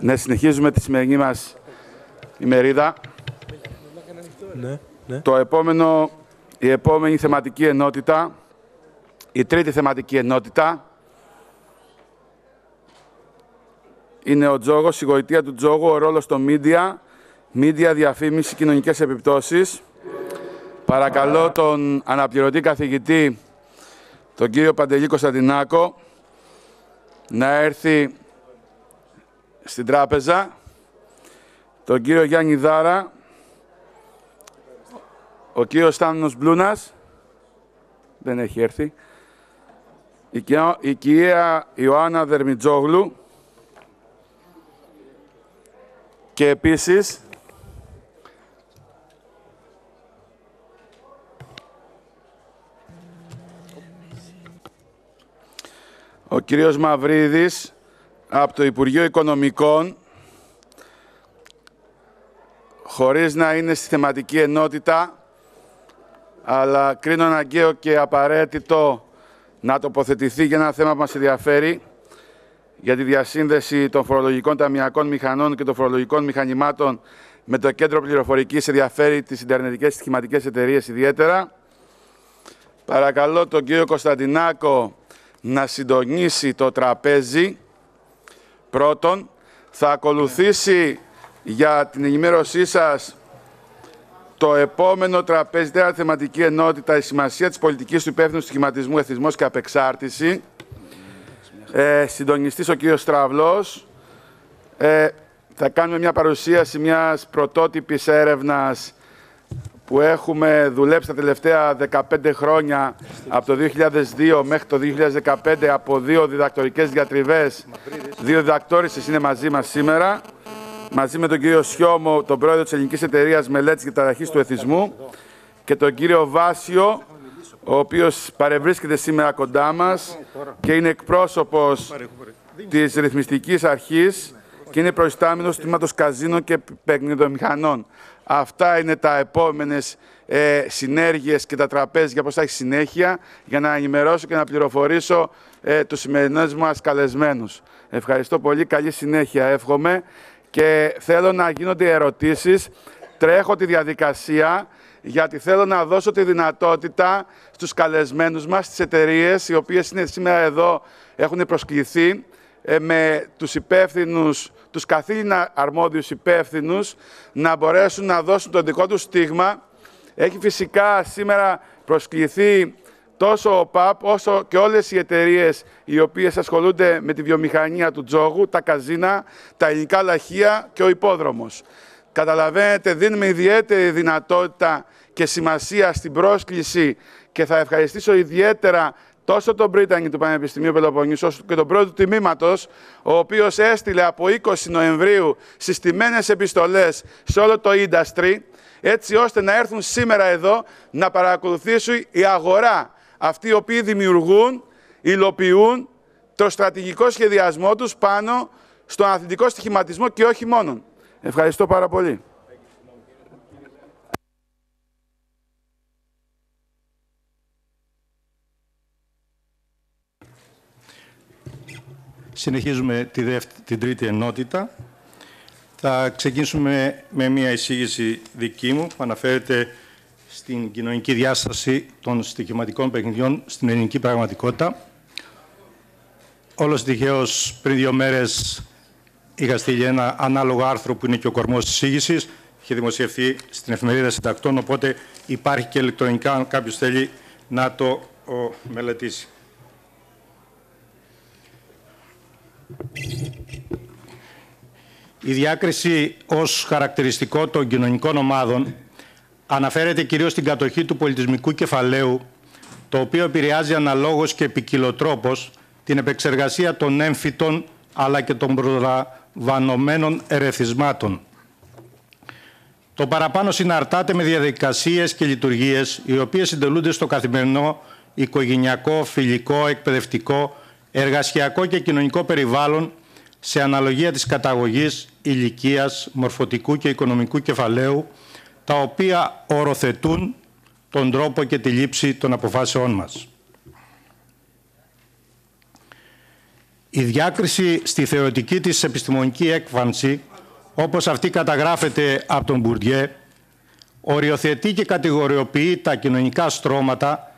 Ναι, συνεχίζουμε τη σημερινή μας ημερίδα. Ναι, ναι. Το επόμενο, η επόμενη θεματική ενότητα, η τρίτη θεματική ενότητα, είναι ο Τζόγος, η γοητεία του Τζόγου, ο ρόλος των μίντια, μίντια, διαφήμιση, κοινωνικές επιπτώσεις. Παρακαλώ τον αναπληρωτή καθηγητή, τον κύριο Παντελή Κωνσταντινάκο, να έρθει στην τράπεζα, τον κύριο Γιάννη Δάρα, ο κύριος Στάνος Μπλούνας, δεν έχει έρθει, η, κυρία- η κυρία Ιωάννα Δερμιτζόγλου και επίσης ο κύριος Μαυρίδης από το Υπουργείο Οικονομικών χωρίς να είναι στη θεματική ενότητα αλλά κρίνω αναγκαίο και απαραίτητο να τοποθετηθεί για ένα θέμα που μας ενδιαφέρει για τη διασύνδεση των φορολογικών ταμιακών μηχανών και των φορολογικών μηχανημάτων με το κέντρο πληροφορικής ενδιαφέρει τις Ιντερνετικές στοιχηματικές εταιρείες ιδιαίτερα. Παρακαλώ τον κύριο Κωνσταντινάκο να συντονίσει το τραπέζι. Πρώτον, θα ακολουθήσει για την ενημέρωσή σας το επόμενο τραπέζι, τέταρτη θεματική ενότητα, η σημασία της πολιτικής του υπεύθυνου σχηματισμού, εθισμός και απεξάρτηση. Ε, συντονιστής ο κύριος Στραβλός. Ε, θα κάνουμε μια παρουσίαση μιας πρωτότυπης έρευνας που έχουμε δουλέψει τα τελευταία 15 χρόνια από το 2002 μέχρι το 2015 από δύο διδακτορικές διατριβές. Δύο διδακτόρισες είναι μαζί μας σήμερα. Μαζί με τον κύριο Σιώμο, τον πρόεδρο της Ελληνικής Εταιρείας Μελέτης και Ταραχής του Εθισμού και τον κύριο Βάσιο, ο οποίος παρευρίσκεται σήμερα κοντά μας και είναι εκπρόσωπος της Ρυθμιστικής Αρχής και είναι προϊστάμενος του τμήματος καζίνων και παιχνιδομηχανών. Αυτά είναι τα επόμενες ε, συνέργειες και τα τραπέζια πώς θα έχει συνέχεια για να ενημερώσω και να πληροφορήσω ε, τους σημερινούς μας καλεσμένους. Ευχαριστώ πολύ, καλή συνέχεια εύχομαι και θέλω να γίνονται ερωτήσεις. Τρέχω τη διαδικασία γιατί θέλω να δώσω τη δυνατότητα στους καλεσμένους μας, στις εταιρείες, οι οποίες είναι σήμερα εδώ, έχουν προσκληθεί ε, με τους υπεύθυνους, τους καθήλυνα αρμόδιους υπεύθυνους, να μπορέσουν να δώσουν το δικό τους στίγμα. Έχει φυσικά σήμερα προσκληθεί τόσο ο ΠΑΠ όσο και όλες οι εταιρείες οι οποίες ασχολούνται με τη βιομηχανία του τζόγου, τα καζίνα, τα ελληνικά λαχεία και ο υπόδρομος. Καταλαβαίνετε, δίνουμε ιδιαίτερη δυνατότητα και σημασία στην πρόσκληση και θα ευχαριστήσω ιδιαίτερα τόσο τον Πρίτανη του Πανεπιστημίου Πελοποννήσου όσο και τον πρόεδρο του τμήματος, ο οποίος έστειλε από 20 Νοεμβρίου συστημένες επιστολές σε όλο το industry, έτσι ώστε να έρθουν σήμερα εδώ να παρακολουθήσουν η αγορά αυτοί οι οποίοι δημιουργούν, υλοποιούν το στρατηγικό σχεδιασμό τους πάνω στον αθλητικό στοιχηματισμό και όχι μόνον. Ευχαριστώ πάρα πολύ. Συνεχίζουμε τη δεύτερη, την τρίτη ενότητα. Θα ξεκινήσουμε με μια εισήγηση δική μου που αναφέρεται στην κοινωνική διάσταση των στοιχηματικών παιχνιδιών στην ελληνική πραγματικότητα. Όλος τυχαίως πριν δύο μέρες είχα στείλει ένα ανάλογο άρθρο που είναι και ο κορμός της εισήγησης. Είχε δημοσιευθεί στην εφημερίδα συντακτών, οπότε υπάρχει και ηλεκτρονικά αν κάποιος θέλει να το ο, μελετήσει. Η διάκριση ως χαρακτηριστικό των κοινωνικών ομάδων αναφέρεται κυρίως στην κατοχή του πολιτισμικού κεφαλαίου, το οποίο επηρεάζει αναλόγως και ποικιλοτρόπως την επεξεργασία των έμφυτων αλλά και των προλαμβανομένων ερεθισμάτων. Το παραπάνω συναρτάται με διαδικασίες και λειτουργίες οι οποίες συντελούνται στο καθημερινό οικογενειακό, φιλικό, εκπαιδευτικό, εργασιακό και κοινωνικό περιβάλλον σε αναλογία της καταγωγής, ηλικίας, μορφωτικού και οικονομικού κεφαλαίου, τα οποία οροθετούν τον τρόπο και τη λήψη των αποφάσεών μας. Η διάκριση στη θεωρητική της επιστημονική έκφανση, όπως αυτή καταγράφεται από τον Μπουρδιέ, οριοθετεί και κατηγοριοποιεί τα κοινωνικά στρώματα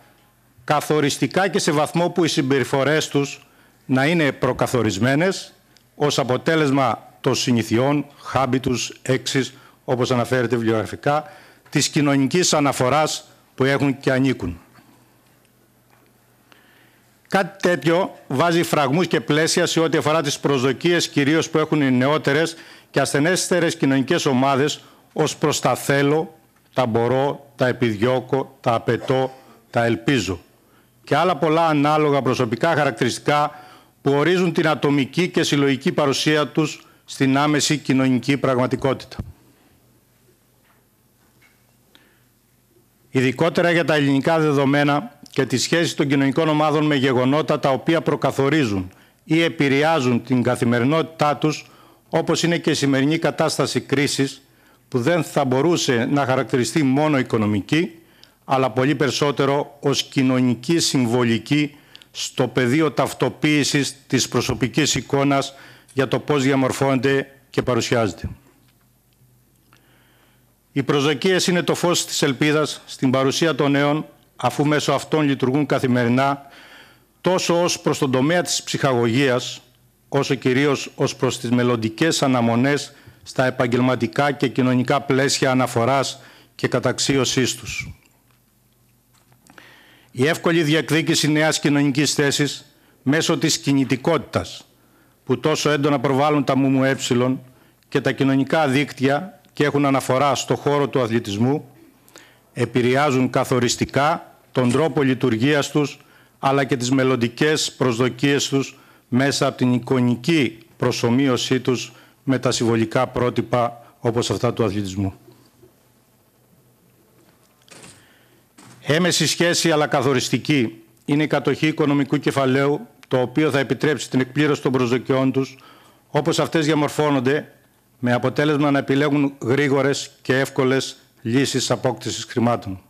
καθοριστικά και σε βαθμό που οι συμπεριφορές τους να είναι προκαθορισμένες ως αποτέλεσμα των συνηθιών, habitus, έξις, όπως αναφέρεται βιβλιογραφικά, της κοινωνικής αναφοράς που έχουν και ανήκουν. Κάτι τέτοιο βάζει φραγμούς και πλαίσια σε ό,τι αφορά τις προσδοκίες κυρίως που έχουν οι νεότερες και ασθενέστερες κοινωνικές ομάδες ως προς τα θέλω, τα μπορώ, τα επιδιώκω, τα απαιτώ, τα ελπίζω και άλλα πολλά ανάλογα προσωπικά χαρακτηριστικά που ορίζουν την ατομική και συλλογική παρουσία τους στην άμεση κοινωνική πραγματικότητα. Ειδικότερα για τα ελληνικά δεδομένα και τη σχέση των κοινωνικών ομάδων με γεγονότα τα οποία προκαθορίζουν ή επηρεάζουν την καθημερινότητά τους, όπως είναι και η σημερινή κατάσταση κρίσης, που δεν θα μπορούσε να χαρακτηριστεί μόνο οικονομική, αλλά πολύ περισσότερο ως κοινωνική συμβολική στο πεδίο ταυτοποίησης της προσωπικής εικόνας για το πώς διαμορφώνεται και παρουσιάζεται. Οι προσδοκίες είναι το φως της ελπίδας στην παρουσία των νέων, αφού μέσω αυτών λειτουργούν καθημερινά, τόσο ως προς τον τομέα της ψυχαγωγίας, όσο κυρίως ως προς τις μελλοντικές αναμονές στα επαγγελματικά και κοινωνικά πλαίσια αναφοράς και καταξίωσής τους. Η εύκολη διεκδίκηση νέας κοινωνικής θέσης μέσω της κινητικότητας που τόσο έντονα προβάλλουν τα ΜΜΕ και τα κοινωνικά δίκτυα και έχουν αναφορά στο χώρο του αθλητισμού επηρεάζουν καθοριστικά τον τρόπο λειτουργίας τους αλλά και τις μελλοντικές προσδοκίες τους μέσα από την εικονική προσωμείωσή τους με τα συμβολικά πρότυπα όπως αυτά του αθλητισμού. Έμεση σχέση αλλά καθοριστική είναι η κατοχή οικονομικού κεφαλαίου το οποίο θα επιτρέψει την εκπλήρωση των προσδοκιών τους όπως αυτές διαμορφώνονται με αποτέλεσμα να επιλέγουν γρήγορες και εύκολες λύσεις απόκτησης χρημάτων.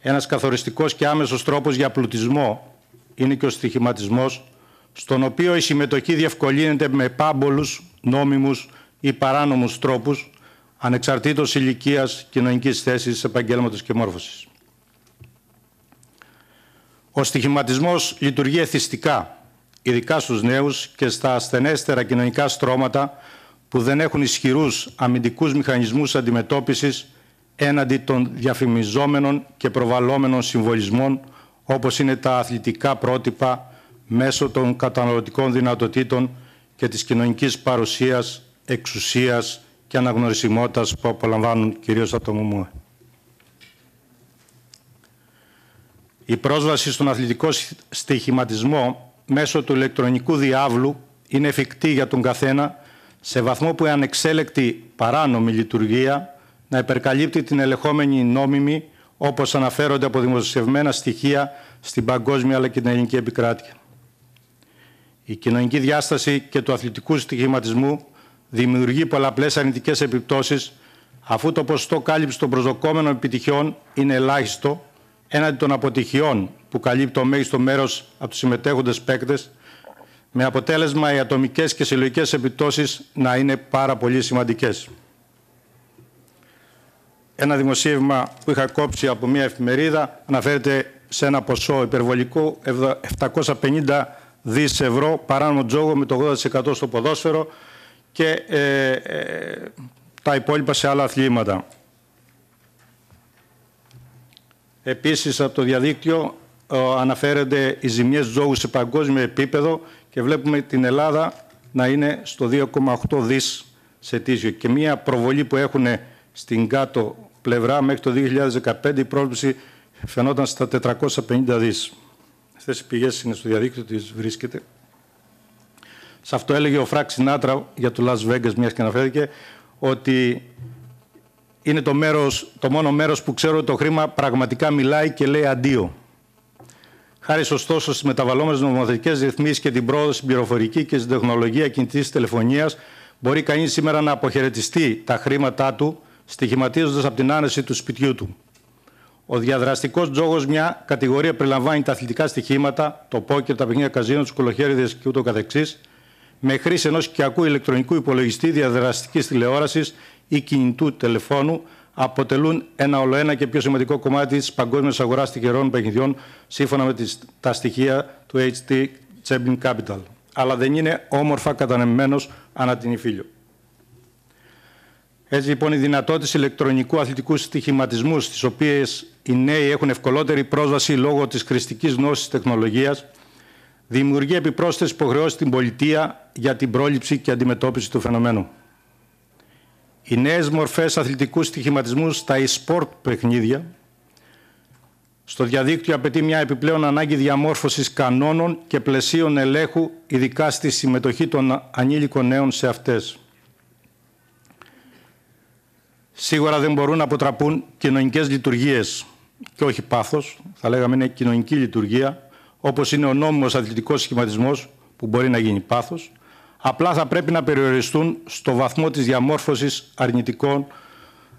Ένας καθοριστικός και άμεσος τρόπος για πλουτισμό είναι και ο στοιχηματισμός, στον οποίο η συμμετοχή διευκολύνεται με πάμπολους, νόμιμους ή παράνομους τρόπους, ανεξαρτήτως ηλικίας, κοινωνικής θέσης, επαγγέλματος και μόρφωσης. Ο στοιχηματισμός λειτουργεί εθιστικά, ειδικά στους νέους και στα ασθενέστερα κοινωνικά στρώματα που δεν έχουν ισχυρούς αμυντικούς μηχανισμούς αντιμετώπισης έναντι των διαφημιζόμενων και προβαλλόμενων συμβολισμών όπως είναι τα αθλητικά πρότυπα μέσω των καταναλωτικών δυνατοτήτων και της κοινωνικής παρουσίας, εξουσίας και αναγνωρισιμότητας που απολαμβάνουν κυρίως από το ΜΜΕ. Η πρόσβαση στον αθλητικό στοιχηματισμό μέσω του ηλεκτρονικού διάβλου είναι εφικτή για τον καθένα σε βαθμό που η ανεξέλεκτη παράνομη λειτουργία να υπερκαλύπτει την ελεγχόμενη νόμιμη όπως αναφέρονται από δημοσιευμένα στοιχεία στην παγκόσμια αλλά και την ελληνική επικράτεια. Η κοινωνική διάσταση και του αθλητικού στοιχηματισμού δημιουργεί πολλαπλές αρνητικές επιπτώσεις αφού το ποσοστό κάλυψης των προσδοκόμενων επιτυχιών είναι ελάχιστο έναντι των αποτυχιών που καλύπτει το μέγιστο μέρος από τους συμμετέχοντες παίκτες με αποτέλεσμα οι ατομικές και συλλογικές επιπτώσεις να είναι πάρα πολύ σημαντικές. Ένα δημοσίευμα που είχα κόψει από μια εφημερίδα αναφέρεται σε ένα ποσό υπερβολικό 750 δις ευρώ παράνομο τζόγο με το 80% στο ποδόσφαιρο και ε, ε, τα υπόλοιπα σε άλλα αθλήματα. Επίσης από το διαδίκτυο ε, αναφέρονται οι ζημιές ζώου σε παγκόσμιο επίπεδο και βλέπουμε την Ελλάδα να είναι στο 2,8 δις σε τίσιο. Και μία προβολή που έχουν στην κάτω πλευρά μέχρι το 2015 η πρόβληση φαινόταν στα 450 δις. Αυτές οι πηγές είναι στο διαδίκτυο, τις βρίσκεται. Σε αυτό έλεγε ο Φράκ Σινάτρα για το Las Vegas, μιας και αναφέρθηκε, ότι είναι το, μέρος, το μόνο μέρος που ξέρω ότι το χρήμα πραγματικά μιλάει και λέει αντίο. Χάρη ωστόσο στι μεταβαλλόμενε νομοθετικές ρυθμίσεις και την πρόοδο στην πληροφορική και στην τεχνολογία κινητής τηλεφωνίας, μπορεί κανείς σήμερα να αποχαιρετιστεί τα χρήματά του, στοιχηματίζοντας από την άνεση του σπιτιού του. Ο διαδραστικός τζόγος, μια κατηγορία περιλαμβάνει τα αθλητικά στοιχήματα, το πόκερ, τα παιχνίδια καζίνων, του κολοχέριδες και ούτω καθεξής, με χρήση ενός οικιακού ηλεκτρονικού υπολογιστή, διαδραστικής τηλεόρασης ή κινητού τηλεφώνου, αποτελούν ένα ολοένα και πιο σημαντικό κομμάτι της παγκόσμιας αγοράς τυχερών παιχνιδιών, σύμφωνα με τις, τα στοιχεία του HT Champion Capital. Αλλά δεν είναι όμορφα κατανεμμένος ανά την υφήλιο. Έτσι λοιπόν οι δυνατότητε ηλεκτρονικού αθλητικού στοιχηματισμού, στις οποίες οι νέοι έχουν ευκολότερη πρόσβαση λόγω της χρηστικής γνώσης τεχνολογίας, δημιουργεί επιπρόσθετες υποχρεώσεις στην πολιτεία για την πρόληψη και αντιμετώπιση του φαινομένου. Οι νέες μορφές αθλητικού στοιχηματισμού στα e-sport παιχνίδια στο διαδίκτυο απαιτεί μια επιπλέον ανάγκη διαμόρφωσης κανόνων και πλαισίων ελέγχου, ειδικά στη συμμετοχή των ανήλικων νέων σε αυτές. Σίγουρα δεν μπορούν να αποτραπούν κοινωνικές λειτουργίες και όχι πάθος, θα λέγαμε είναι κοινωνική λειτουργία, όπως είναι ο νόμιμος αθλητικός σχηματισμός που μπορεί να γίνει πάθος, απλά θα πρέπει να περιοριστούν στο βαθμό της διαμόρφωσης αρνητικών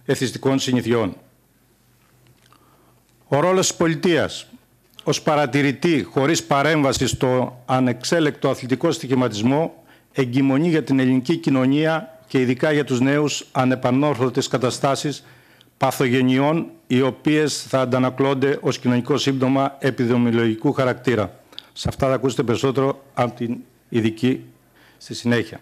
εθιστικών συνηθιών. Ο ρόλος της πολιτείας ως παρατηρητή χωρίς παρέμβαση στο ανεξέλεκτο αθλητικό στοιχηματισμό εγκυμονεί για την ελληνική κοινωνία και ειδικά για τους νέους ανεπανόρθωτες καταστάσεις παθογενειών οι οποίες θα αντανακλώνται ως κοινωνικό σύμπτωμα επιδομιολογικού χαρακτήρα. Σε αυτά θα ακούσετε περισσότερο από την ειδική στη συνέχεια.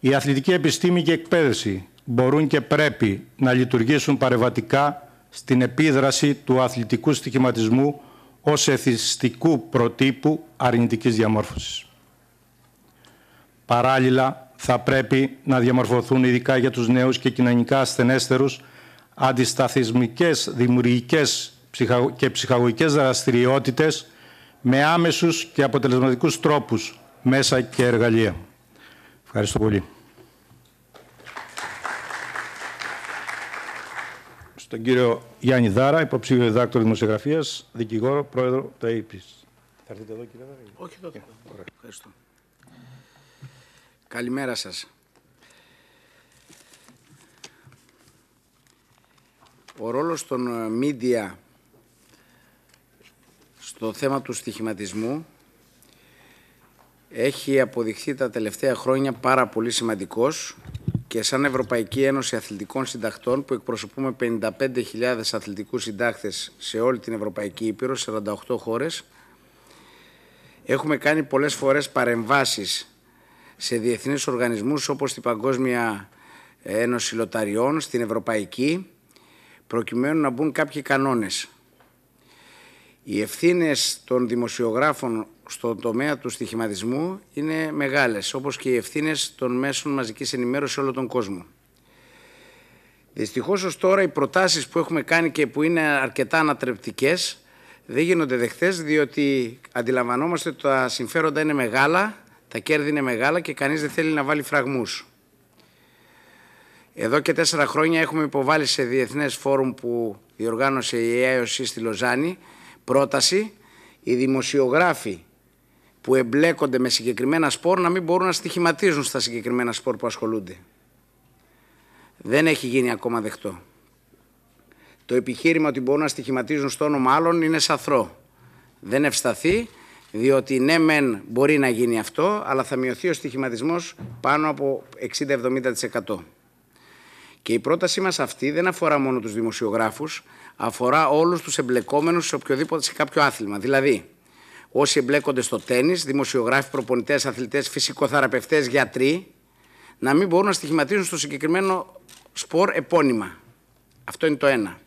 Η αθλητική επιστήμη και εκπαίδευση μπορούν και πρέπει να λειτουργήσουν παρεμβατικά στην επίδραση του αθλητικού στοιχηματισμού ως εθιστικού προτύπου αρνητικής διαμόρφωσης. Παράλληλα, θα πρέπει να διαμορφωθούν ειδικά για τους νέους και κοινωνικά ασθενέστερους αντισταθισμικές, δημιουργικές και ψυχαγωγικές δραστηριότητες με άμεσους και αποτελεσματικούς τρόπους, μέσα και εργαλεία. Ευχαριστώ πολύ. Στον κύριο Γιάννη Δάρα, υποψήφιο διδάκτορο δημοσιογραφίας, δικηγόρο, πρόεδρο του ΑΕΠΙΣ. Θα έρθετε εδώ, κύριε Δάρα; Όχι, εδώ. Ευχαριστώ. Καλημέρα σας. Ο ρόλος των μίντια στο θέμα του στοιχηματισμού έχει αποδειχθεί τα τελευταία χρόνια πάρα πολύ σημαντικός και σαν Ευρωπαϊκή Ένωση Αθλητικών Συντακτών που εκπροσωπούμε 55.000 αθλητικούς συντάχτες σε όλη την Ευρωπαϊκή Ήπειρο, 48 χώρες, έχουμε κάνει πολλές φορές παρεμβάσεις σε διεθνείς οργανισμούς όπως την Παγκόσμια Ένωση Λοταριών, στην Ευρωπαϊκή, προκειμένου να μπουν κάποιοι κανόνες. Οι ευθύνες των δημοσιογράφων στον τομέα του στοιχηματισμού είναι μεγάλες, όπως και οι ευθύνες των μέσων μαζικής ενημέρωσης σε όλο τον κόσμο. Δυστυχώς ως τώρα οι προτάσεις που έχουμε κάνει και που είναι αρκετά ανατρεπτικές δεν γίνονται δεχτές διότι αντιλαμβανόμαστε ότι τα συμφέροντα είναι μεγάλα, τα κέρδη είναι μεγάλα και κανείς δεν θέλει να βάλει φραγμούς. Εδώ και τέσσερα χρόνια έχουμε υποβάλει σε διεθνές φόρουμ που διοργάνωσε η ΕΑΕΟΣΥ στη Λοζάνη πρόταση οι δημοσιογράφοι που εμπλέκονται με συγκεκριμένα σπορ να μην μπορούν να στοιχηματίζουν στα συγκεκριμένα σπορ που ασχολούνται. Δεν έχει γίνει ακόμα δεχτό. Το επιχείρημα ότι μπορούν να στοιχηματίζουν στο όνομα άλλων είναι σαθρό. Δεν ευσταθεί, διότι ναι μεν μπορεί να γίνει αυτό, αλλά θα μειωθεί ο στοιχηματισμός πάνω από 60-70%. Και η πρότασή μας αυτή δεν αφορά μόνο τους δημοσιογράφους, αφορά όλους τους εμπλεκόμενους σε οποιοδήποτε σε κάποιο άθλημα. Δηλαδή, όσοι εμπλέκονται στο τέννη, δημοσιογράφοι, προπονητές, αθλητές, φυσικοθεραπευτές, γιατροί, να μην μπορούν να στοιχηματίζουν στο συγκεκριμένο σπορ επώνυμα. Αυτό είναι το ένα.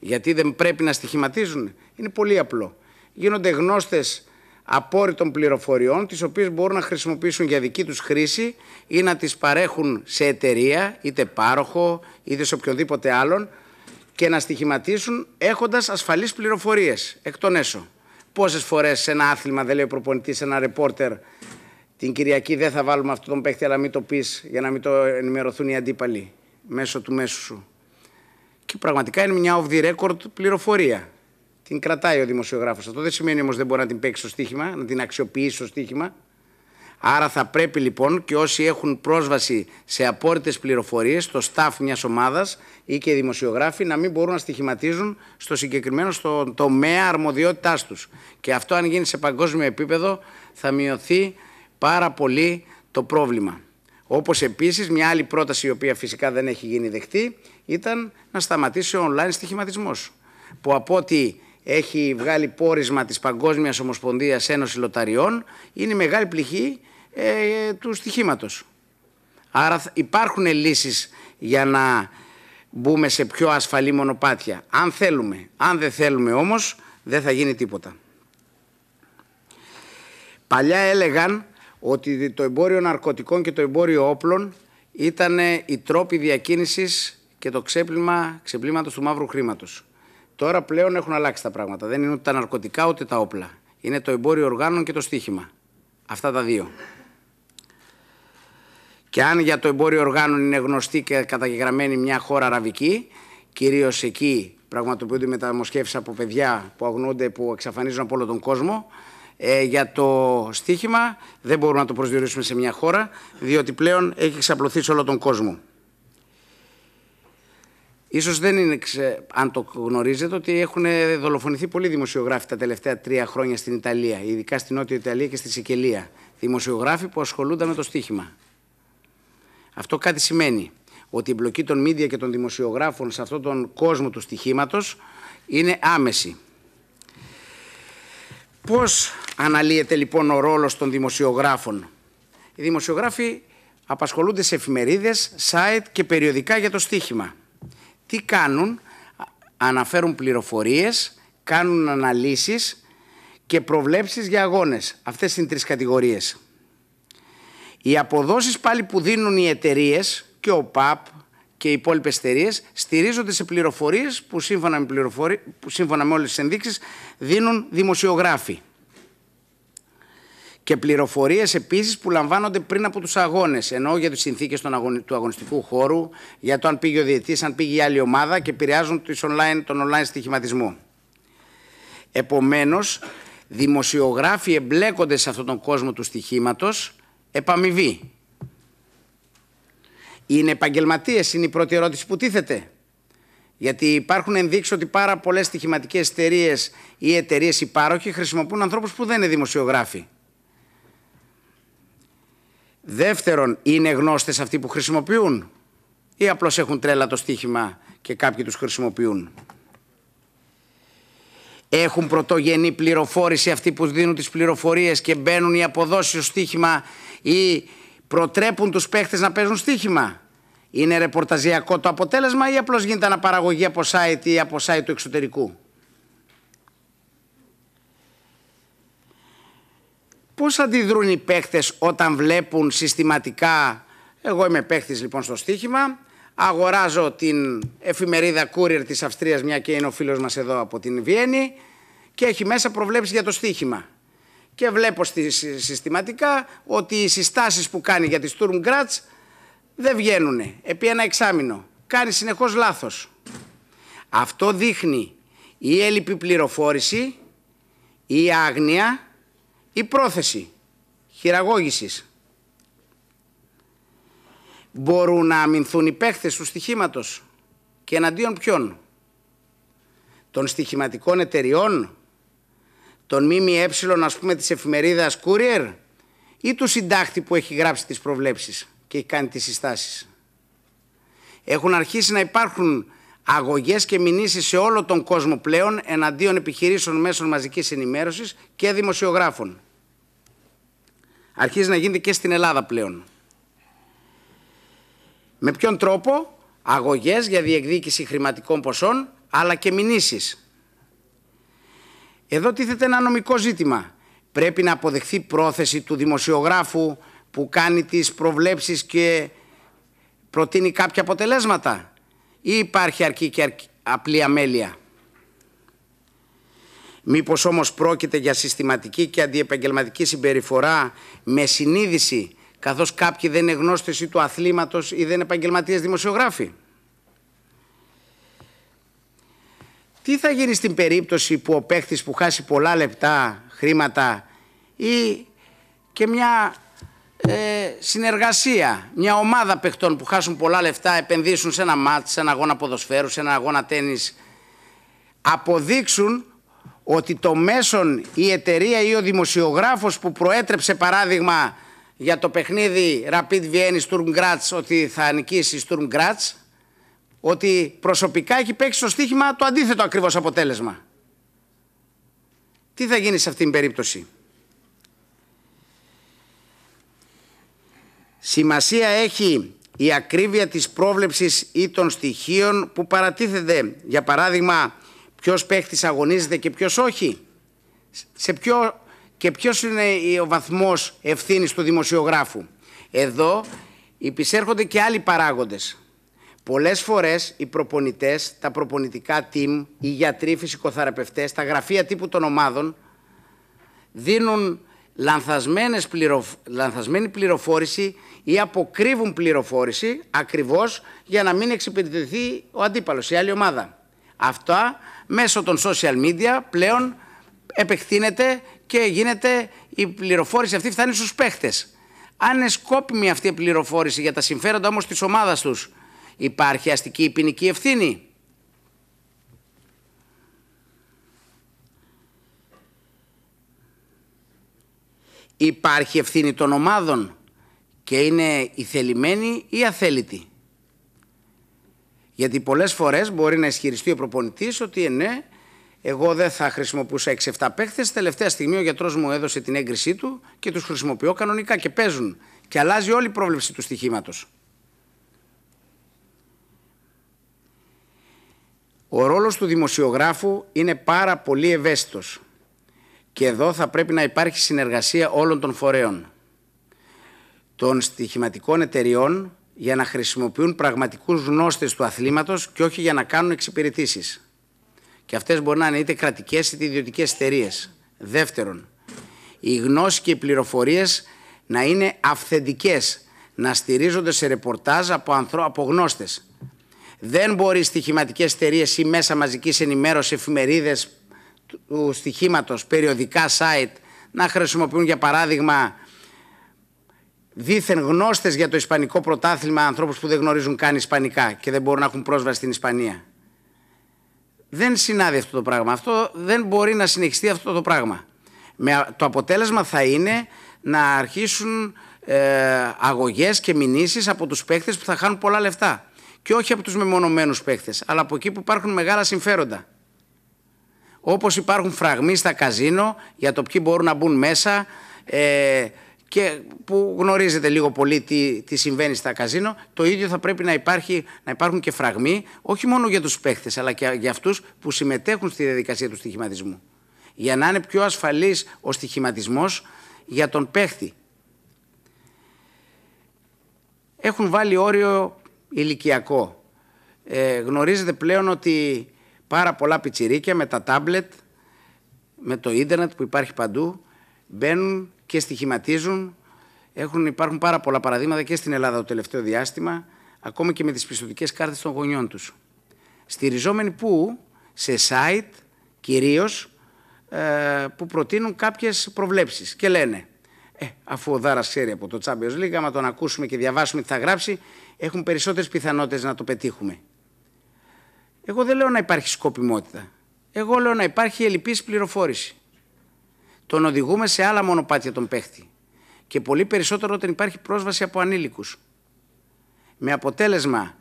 Γιατί δεν πρέπει να στοιχηματίζουν, είναι πολύ απλό. Γίνονται γνώστες απόρριτων πληροφοριών, τις οποίες μπορούν να χρησιμοποιήσουν για δική τους χρήση ή να τις παρέχουν σε εταιρεία, είτε πάροχο, είτε σε οποιοδήποτε άλλον και να στοιχηματίσουν έχοντας ασφαλείς πληροφορίες εκ των έσω. Πόσες φορές σε ένα άθλημα δεν λέει ο προπονητής, σε ένα ρεπόρτερ, την Κυριακή δεν θα βάλουμε αυτόν τον παίχτη, αλλά μην το πεις για να μην το ενημερωθούν οι αντίπαλοι μέσω του μέσου σου. Και πραγματικά είναι μια off the record πληροφορία. Την κρατάει ο δημοσιογράφος. Αυτό δεν σημαίνει όμως δεν μπορεί να την παίξει στο στοίχημα, να την αξιοποιήσει στο στοίχημα. Άρα θα πρέπει λοιπόν και όσοι έχουν πρόσβαση σε απόρριτες πληροφορίες, στο staff μιας ομάδας ή και οι δημοσιογράφοι να μην μπορούν να στοιχηματίζουν στο συγκεκριμένο στο τομέα αρμοδιότητάς τους. Και αυτό αν γίνει σε παγκόσμιο επίπεδο θα μειωθεί πάρα πολύ το πρόβλημα. Όπως επίσης μια άλλη πρόταση η οποία φυσικά δεν έχει γίνει δεκτή ήταν να σταματήσει ο online στοιχηματισμός που από ό,τι έχει βγάλει πόρισμα της Παγκόσμιας Ομοσπονδίας Ένωση Λοταριών είναι η μεγάλη πληγή ε, του στοιχήματος. Άρα υπάρχουν λύσεις για να μπούμε σε πιο ασφαλή μονοπάτια. Αν θέλουμε. Αν δεν θέλουμε όμως δεν θα γίνει τίποτα. Παλιά έλεγαν ότι το εμπόριο ναρκωτικών και το εμπόριο όπλων ήταν οι τρόποι διακίνησης και το ξέπλυμα ξεπλήματος του μαύρου χρήματος. Τώρα πλέον έχουν αλλάξει τα πράγματα. Δεν είναι ούτε τα ναρκωτικά ούτε τα όπλα. Είναι το εμπόριο οργάνων και το στίχημα. Αυτά τα δύο. Και αν για το εμπόριο οργάνων είναι γνωστή και καταγεγραμμένη μια χώρα αραβική, κυρίως εκεί πραγματοποιούνται μεταμοσχεύσεις από παιδιά που αγνούνται, που εξαφανίζουν από όλο τον κόσμο, ε, για το στίχημα δεν μπορούμε να το προσδιορίσουμε σε μια χώρα, διότι πλέον έχει εξαπλωθεί σε όλο τον κόσμο. Ίσως δεν είναι, αν το γνωρίζετε, ότι έχουν δολοφονηθεί πολλοί δημοσιογράφοι τα τελευταία τρία χρόνια στην Ιταλία, ειδικά στην Νότια Ιταλία και στη Σικελία. Δημοσιογράφοι που ασχολούνταν με το στίχημα. Αυτό κάτι σημαίνει ότι η εμπλοκή των μίντια και των δημοσιογράφων σε αυτόν τον κόσμο του στοιχήματος είναι άμεση. Πώς αναλύεται λοιπόν ο ρόλος των δημοσιογράφων; Οι δημοσιογράφοι απασχολούνται σε εφημερίδες, site και περιοδικά για το στίχημα. Τι κάνουν, αναφέρουν πληροφορίες, κάνουν αναλύσεις και προβλέψεις για αγώνες. Αυτές είναι τρεις κατηγορίες. Οι αποδόσεις πάλι που δίνουν οι εταιρείες και ο ΠΑΠ και οι υπόλοιπες εταιρείες στηρίζονται σε πληροφορίες που σύμφωνα με, πληροφορίες, που σύμφωνα με όλες τις ενδείξεις δίνουν δημοσιογράφοι. Και πληροφορίες επίσης που λαμβάνονται πριν από τους αγώνες, ενώ για τις συνθήκες του αγωνιστικού χώρου, για το αν πήγε ο διετής, αν πήγε η άλλη ομάδα και επηρεάζουν online, τον online στοιχηματισμό. Επομένως, δημοσιογράφοι εμπλέκονται σε αυτόν τον κόσμο του στοιχήματος επαμοιβή. Είναι επαγγελματίες, είναι η πρώτη ερώτηση που τίθεται. Γιατί υπάρχουν ενδείξεις ότι πάρα πολλές στοιχηματικές εταιρείες ή εταιρείες υπάροχοι χρησιμοποιούν ανθρώπους που δεν είναι δημοσιογράφοι. Δεύτερον, είναι γνώστες αυτοί που χρησιμοποιούν ή απλώς έχουν τρέλα το στοίχημα και κάποιοι τους χρησιμοποιούν; Έχουν πρωτογενή πληροφόρηση αυτοί που δίνουν τις πληροφορίες και μπαίνουν οι αποδόσεις στο στοίχημα ή προτρέπουν τους παίχτες να παίζουν στοίχημα; Είναι ρεπορταζιακό το αποτέλεσμα ή απλώς γίνεται αναπαραγωγή από site ή από site του εξωτερικού; Πώς αντιδρούν οι παίχτες όταν βλέπουν συστηματικά, εγώ είμαι παίχτης λοιπόν στο στοίχημα, αγοράζω την εφημερίδα Courier της Αυστρίας, μια και είναι ο φίλος μας εδώ από την Βιέννη και έχει μέσα προβλέψεις για το στοίχημα και βλέπω στη, συστηματικά ότι οι συστάσεις που κάνει για τη Sturm Graz δεν βγαίνουν επί ένα εξάμεινο. Κάνει συνεχώς λάθος. Αυτό δείχνει η έλλειπη πληροφόρηση, η άγνοια, η πρόθεση χειραγώγησης. Μπορούν να αμυνθούν οι παίχτες του στοιχήματος και εναντίον ποιον; Των στοιχηματικών εταιριών, τον ΜΜΕ ας πούμε της εφημερίδας Courier ή του συντάκτη που έχει γράψει τις προβλέψεις και έχει κάνει τις συστάσεις; Έχουν αρχίσει να υπάρχουν αγωγές και μηνύσεις σε όλο τον κόσμο πλέον εναντίον επιχειρήσεων μέσων μαζικής ενημέρωσης και δημοσιογράφων. Αρχίζει να γίνεται και στην Ελλάδα πλέον. Με ποιον τρόπο; Αγωγές για διεκδίκηση χρηματικών ποσών αλλά και μηνύσεις εδώ τίθεται ένα νομικό ζήτημα. Πρέπει να αποδεχθεί πρόθεση του δημοσιογράφου που κάνει τις προβλέψεις και προτείνει κάποια αποτελέσματα ή υπάρχει αρκή και απλή αμέλεια. Μήπως όμως πρόκειται για συστηματική και αντιεπαγγελματική συμπεριφορά με συνείδηση καθώς κάποιοι δεν είναι γνώστες ή του αθλήματος ή δεν είναι επαγγελματίες δημοσιογράφοι; Τι θα γίνει στην περίπτωση που ο παίχτης που χάσει πολλά λεπτά, χρήματα ή και μια ε, συνεργασία, μια ομάδα παιχτών που χάσουν πολλά λεφτά, επενδύσουν σε ένα μάτς, σε ένα αγώνα ποδοσφαίρου, σε ένα αγώνα τέννις, αποδείξουν ότι το μέσον, η εταιρεία ή ο δημοσιογράφος που προέτρεψε παράδειγμα για το παιχνίδι Rapid Vienna Sturm Graz ότι θα νικήσει Sturm Graz, ότι προσωπικά έχει παίξει στο στοίχημα το αντίθετο ακριβώς αποτέλεσμα. Τι θα γίνει σε αυτήν την περίπτωση; Σημασία έχει η ακρίβεια της πρόβλεψης ή των στοιχείων που παρατίθεται. Για παράδειγμα, ποιος παίχτης αγωνίζεται και ποιος όχι. Σε ποιο, και ποιος είναι ο βαθμός ευθύνης του δημοσιογράφου. Εδώ υπησέρχονται και άλλοι παράγοντες. Πολλές φορές οι προπονητές, τα προπονητικά team, οι γιατροί, οι φυσικοθεραπευτές, τα γραφεία τύπου των ομάδων δίνουν λανθασμένες λανθασμένη πληροφόρηση ή αποκρύβουν πληροφόρηση ακριβώς για να μην εξυπηρετηθεί ο αντίπαλος, η άλλη ομάδα. Αυτά μέσω των social media πλέον επεκτείνεται και γίνεται η πληροφόρηση αυτή φτάνει στους παίχτες. Αν είναι σκόπιμη αυτή η πληροφόρηση για τα συμφέροντα όμως της ομάδας τους υπάρχει αστική ποινική ευθύνη; Υπάρχει ευθύνη των ομάδων και είναι η θελημένη ή αθέλητη; Γιατί πολλές φορές μπορεί να ισχυριστεί ο προπονητής ότι ε, ναι, εγώ δεν θα χρησιμοποιούσα 6-7 παίχτες, τελευταία στιγμή ο γιατρός μου έδωσε την έγκρισή του και τους χρησιμοποιώ κανονικά και παίζουν. Και αλλάζει όλη η πρόβλεψη του στοιχήματος. Ο ρόλος του δημοσιογράφου είναι πάρα πολύ ευαίσθητος. Και εδώ θα πρέπει να υπάρχει συνεργασία όλων των φορέων. Των στοιχηματικών εταιριών για να χρησιμοποιούν πραγματικούς γνώστες του αθλήματος και όχι για να κάνουν εξυπηρετήσεις. Και αυτές μπορεί να είναι είτε κρατικές είτε ιδιωτικές εταιρείες. Δεύτερον, οι γνώσεις και οι πληροφορίες να είναι αυθεντικές, να στηρίζονται σε ρεπορτάζ από, ανθρω... από γνώστες. Δεν μπορεί στοιχηματικές εταιρείες ή μέσα μαζικής ενημέρωσης, εφημερίδες, του στοιχήματος, περιοδικά site να χρησιμοποιούν για παράδειγμα δίθεν γνώστες για το ισπανικό πρωτάθλημα ανθρώπους που δεν γνωρίζουν καν ισπανικά και δεν μπορούν να έχουν πρόσβαση στην Ισπανία. Δεν συνάδει αυτό το πράγμα. Αυτό δεν μπορεί να συνεχιστεί αυτό το πράγμα. Με, το αποτέλεσμα θα είναι να αρχίσουν ε, αγωγές και μηνύσεις από τους παίχτες που θα χάνουν πολλά λεφτά. Και όχι από τους μεμονωμένους παίχτες, αλλά από εκεί που υπάρχουν μεγάλα συμφέροντα. Όπως υπάρχουν φραγμοί στα καζίνο για το ποιοι μπορούν να μπουν μέσα ε, και που γνωρίζετε λίγο πολύ τι, τι συμβαίνει στα καζίνο, το ίδιο θα πρέπει να, υπάρχει, να υπάρχουν και φραγμοί όχι μόνο για τους παίχτες αλλά και για αυτούς που συμμετέχουν στη διαδικασία του στοιχηματισμού. Για να είναι πιο ασφαλής ο στοιχηματισμός για τον παίχτη. Έχουν βάλει όριο ηλικιακό. Ε, γνωρίζετε πλέον ότι πάρα πολλά πιτσιρίκια με τα τάμπλετ, με το ίντερνετ που υπάρχει παντού, μπαίνουν και στοιχηματίζουν. Έχουν, υπάρχουν πάρα πολλά παραδείγματα και στην Ελλάδα το τελευταίο διάστημα, ακόμη και με τις πιστοτικές κάρτες των γονιών τους. Στηριζόμενοι πού, σε site κυρίως, ε, που προτείνουν κάποιες προβλέψεις και λένε ε, αφού ο Δάρας ξέρει από το Champions League, άμα τον ακούσουμε και διαβάσουμε τι θα γράψει, έχουν περισσότερες πιθανότητες να το πετύχουμε. Εγώ δεν λέω να υπάρχει σκοπιμότητα. Εγώ λέω να υπάρχει ελλειπής πληροφόρηση. Τον οδηγούμε σε άλλα μονοπάτια τον παίχτη. Και πολύ περισσότερο όταν υπάρχει πρόσβαση από ανήλικους. Με αποτέλεσμα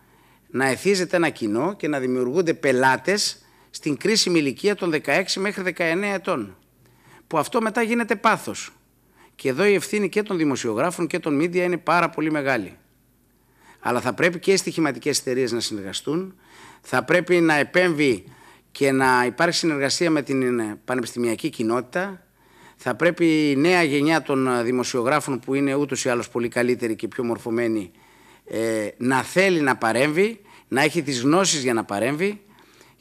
να εθίζεται ένα κοινό και να δημιουργούνται πελάτες στην κρίσιμη ηλικία των 16 μέχρι 19 ετών. Που αυτό μετά γίνεται πάθος. Και εδώ η ευθύνη και των δημοσιογράφων και των μίντια είναι πάρα πολύ μεγάλη. Αλλά θα πρέπει και οι στοιχηματικές εταιρείες να συνεργαστούν, θα πρέπει να επέμβει και να υπάρχει συνεργασία με την πανεπιστημιακή κοινότητα. Θα πρέπει η νέα γενιά των δημοσιογράφων που είναι ούτως ή άλλως πολύ καλύτερη και πιο μορφωμένη ε, να θέλει να παρέμβει, να έχει τις γνώσεις για να παρέμβει,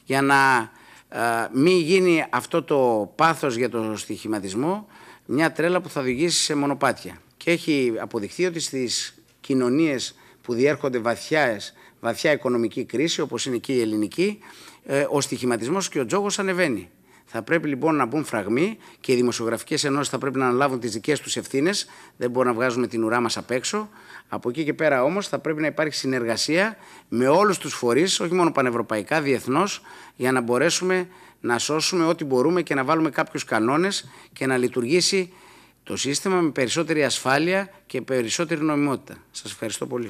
για να ε, μην γίνει αυτό το πάθος για το στοιχηματισμό μια τρέλα που θα οδηγήσει σε μονοπάτια. Και έχει αποδειχθεί ότι στις κοινωνίες που διέρχονται βαθιάες βαθιά οικονομική κρίση όπως είναι και η ελληνική, ε, ο στοιχηματισμός και ο τζόγος ανεβαίνει. Θα πρέπει λοιπόν να μπουν φραγμοί και οι δημοσιογραφικές ενώσεις θα πρέπει να αναλάβουν τις δικές τους ευθύνες. Δεν μπορούμε να βγάζουμε την ουρά μας απ' έξω. Από εκεί και πέρα όμως θα πρέπει να υπάρχει συνεργασία με όλους τους φορείς, όχι μόνο πανευρωπαϊκά, διεθνώς, για να μπορέσουμε να σώσουμε ό,τι μπορούμε και να βάλουμε κάποιους κανόνες και να λειτουργήσει το σύστημα με περισσότερη ασφάλεια και περισσότερη νομιμότητα. Σας ευχαριστώ πολύ.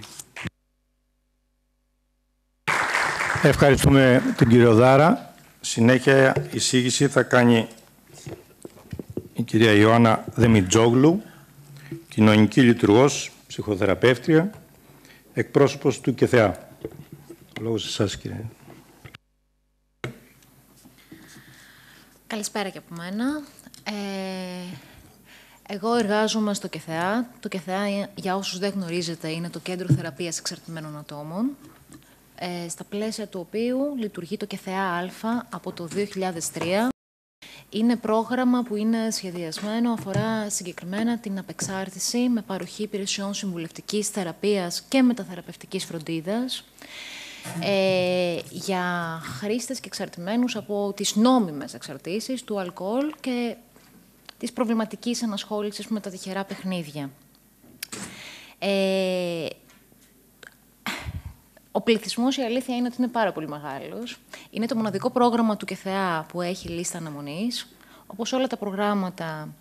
Ευχαριστούμε τον κύριο Δάρα. Συνέχεια η εισήγηση θα κάνει η κυρία Ιωάννα Δεμιτζόγλου, κοινωνική λειτουργός, ψυχοθεραπεύτρια, εκπρόσωπος του ΚΕΘΕΑ. Λόγω σε εσάς κύριε. Καλησπέρα και από μένα. Ε, εγώ εργάζομαι στο ΚΕΘΕΑ. Το ΚΕΘΕΑ, για όσους δεν γνωρίζετε, είναι το Κέντρο Θεραπείας Εξαρτημένων Ατόμων, ε, στα πλαίσια του οποίου λειτουργεί το ΚΕΘΕΑ Α από το 2003. Είναι πρόγραμμα που είναι σχεδιασμένο, αφορά συγκεκριμένα την απεξάρτηση με παροχή υπηρεσιών συμβουλευτικής θεραπείας και μεταθεραπευτικής φροντίδας ε, για χρήστες και εξαρτημένους από τις νόμιμες εξαρτήσεις του αλκοόλ και της προβληματικής ανασχόλησης με τα τυχερά παιχνίδια. Ε, ο πληθυσμός, η αλήθεια είναι ότι είναι πάρα πολύ μεγάλος. Είναι το μοναδικό πρόγραμμα του ΚΕΘΕΑ που έχει λίστα αναμονής. Όπως όλα τα προγράμματα,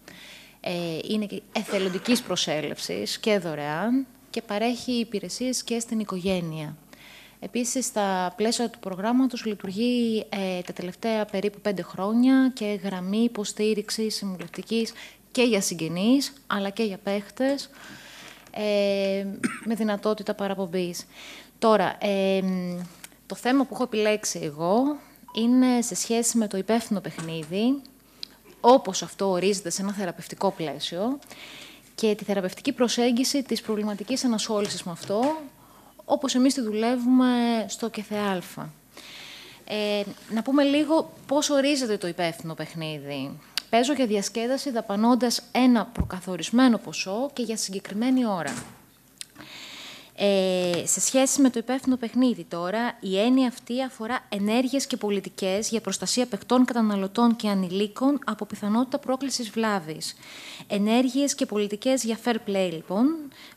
ε, είναι εθελοντικής προσέλευσης και δωρεάν και παρέχει υπηρεσίες και στην οικογένεια. Επίσης, στα πλαίσια του προγράμματος λειτουργεί ε, τα τελευταία περίπου πέντε χρόνια και γραμμή υποστήριξης συμβουλευτικής και για συγγενείς, αλλά και για παίχτες, ε, με δυνατότητα παραπομπής. Τώρα, ε, το θέμα που έχω επιλέξει εγώ είναι σε σχέση με το υπεύθυνο παιχνίδι, όπως αυτό ορίζεται σε ένα θεραπευτικό πλαίσιο, και τη θεραπευτική προσέγγιση της προβληματικής ανασχόλησης με αυτό, όπως εμείς τη δουλεύουμε στο ΚΕΘΕΑΛΦΑ. Ε, να πούμε λίγο πώς ορίζεται το υπεύθυνο παιχνίδι. Παίζω για διασκέδαση δαπανώντας ένα προκαθορισμένο ποσό και για συγκεκριμένη ώρα. Ε, σε σχέση με το υπεύθυνο παιχνίδι τώρα, η έννοια αυτή αφορά ενέργειες και πολιτικές για προστασία παιχτών, καταναλωτών και ανηλίκων από πιθανότητα πρόκλησης βλάβης. Ενέργειες και πολιτικές για fair play, λοιπόν,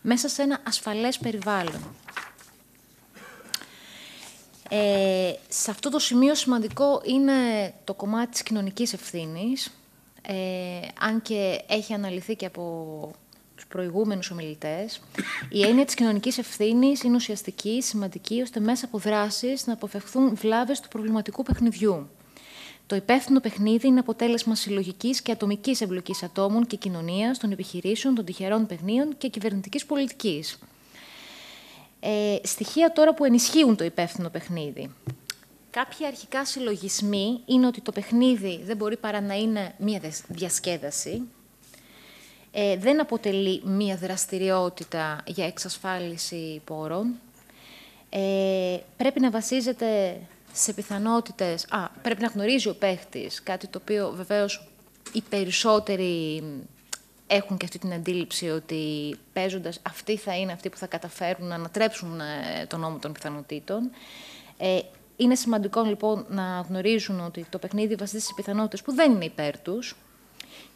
μέσα σε ένα ασφαλές περιβάλλον. Ε, σε αυτό το σημείο σημαντικό είναι το κομμάτι της κοινωνικής ευθύνης, ε, αν και έχει αναλυθεί και από τους προηγούμενους ομιλητές. Η έννοια της κοινωνικής ευθύνης είναι ουσιαστική, σημαντική, ώστε μέσα από δράσεις να αποφευχθούν βλάβες του προβληματικού παιχνιδιού. Το υπεύθυνο παιχνίδι είναι αποτέλεσμα συλλογικής και ατομικής εμπλοκής ατόμων και κοινωνίας, των επιχειρήσεων, των τυχερών παιχνίων και κυβερνητικής πολιτικής. Ε, στοιχεία τώρα που ενισχύουν το υπεύθυνο παιχνίδι. Κάποιοι αρχικά συλλογισμοί είναι ότι το παιχνίδι δεν μπορεί παρά να είναι μία διασκέδαση, ε, δεν αποτελεί μία δραστηριότητα για εξασφάλιση πόρων, ε, πρέπει να βασίζεται σε πιθανότητες... Α, πρέπει να γνωρίζει ο παίχτης, κάτι το οποίο βεβαίως οι περισσότεροι έχουν και αυτή την αντίληψη ότι παίζοντας αυτοί θα είναι αυτοί που θα καταφέρουν να ανατρέψουν ε, τον νόμο των πιθανότητων. Ε, είναι σημαντικό λοιπόν να γνωρίζουν ότι το παιχνίδι βασίζεται σε πιθανότητες που δεν είναι υπέρ τους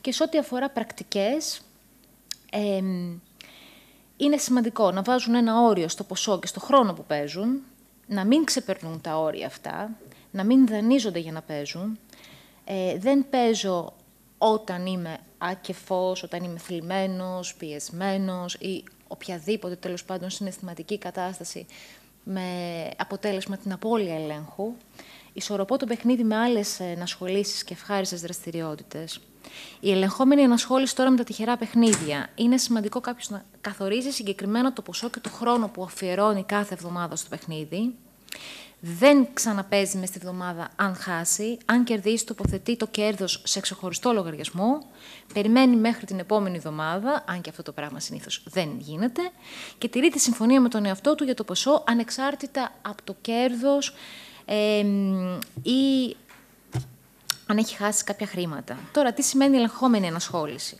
και σε ό,τι αφορά πρακτικές, ε, είναι σημαντικό να βάζουν ένα όριο στο ποσό και στο χρόνο που παίζουν, να μην ξεπερνούν τα όρια αυτά, να μην δανείζονται για να παίζουν. Ε, δεν παίζω όταν είμαι άκεφος, όταν είμαι θλιμμένος, πιεσμένος ή οποιαδήποτε τέλος πάντων συναισθηματική κατάσταση με αποτέλεσμα την απώλεια ελέγχου, ισορροπώ το παιχνίδι με άλλες ενασχολήσεις και ευχάριστες δραστηριότητες. Η ελεγχόμενη ενασχόληση τώρα με τα τυχερά παιχνίδια. Είναι σημαντικό κάποιος να καθορίζει συγκεκριμένα το ποσό και το χρόνο που αφιερώνει κάθε εβδομάδα στο παιχνίδι. Δεν ξαναπέζει μες στη βδομάδα αν χάσει, αν κερδίσει τοποθετεί το κέρδος σε ξεχωριστό λογαριασμό, περιμένει μέχρι την επόμενη εβδομάδα, αν και αυτό το πράγμα συνήθως δεν γίνεται, και τηρεί τη συμφωνία με τον εαυτό του για το ποσό ανεξάρτητα από το κέρδος ε, ή αν έχει χάσει κάποια χρήματα. Τώρα, τι σημαίνει ελεγχόμενη ενασχόληση;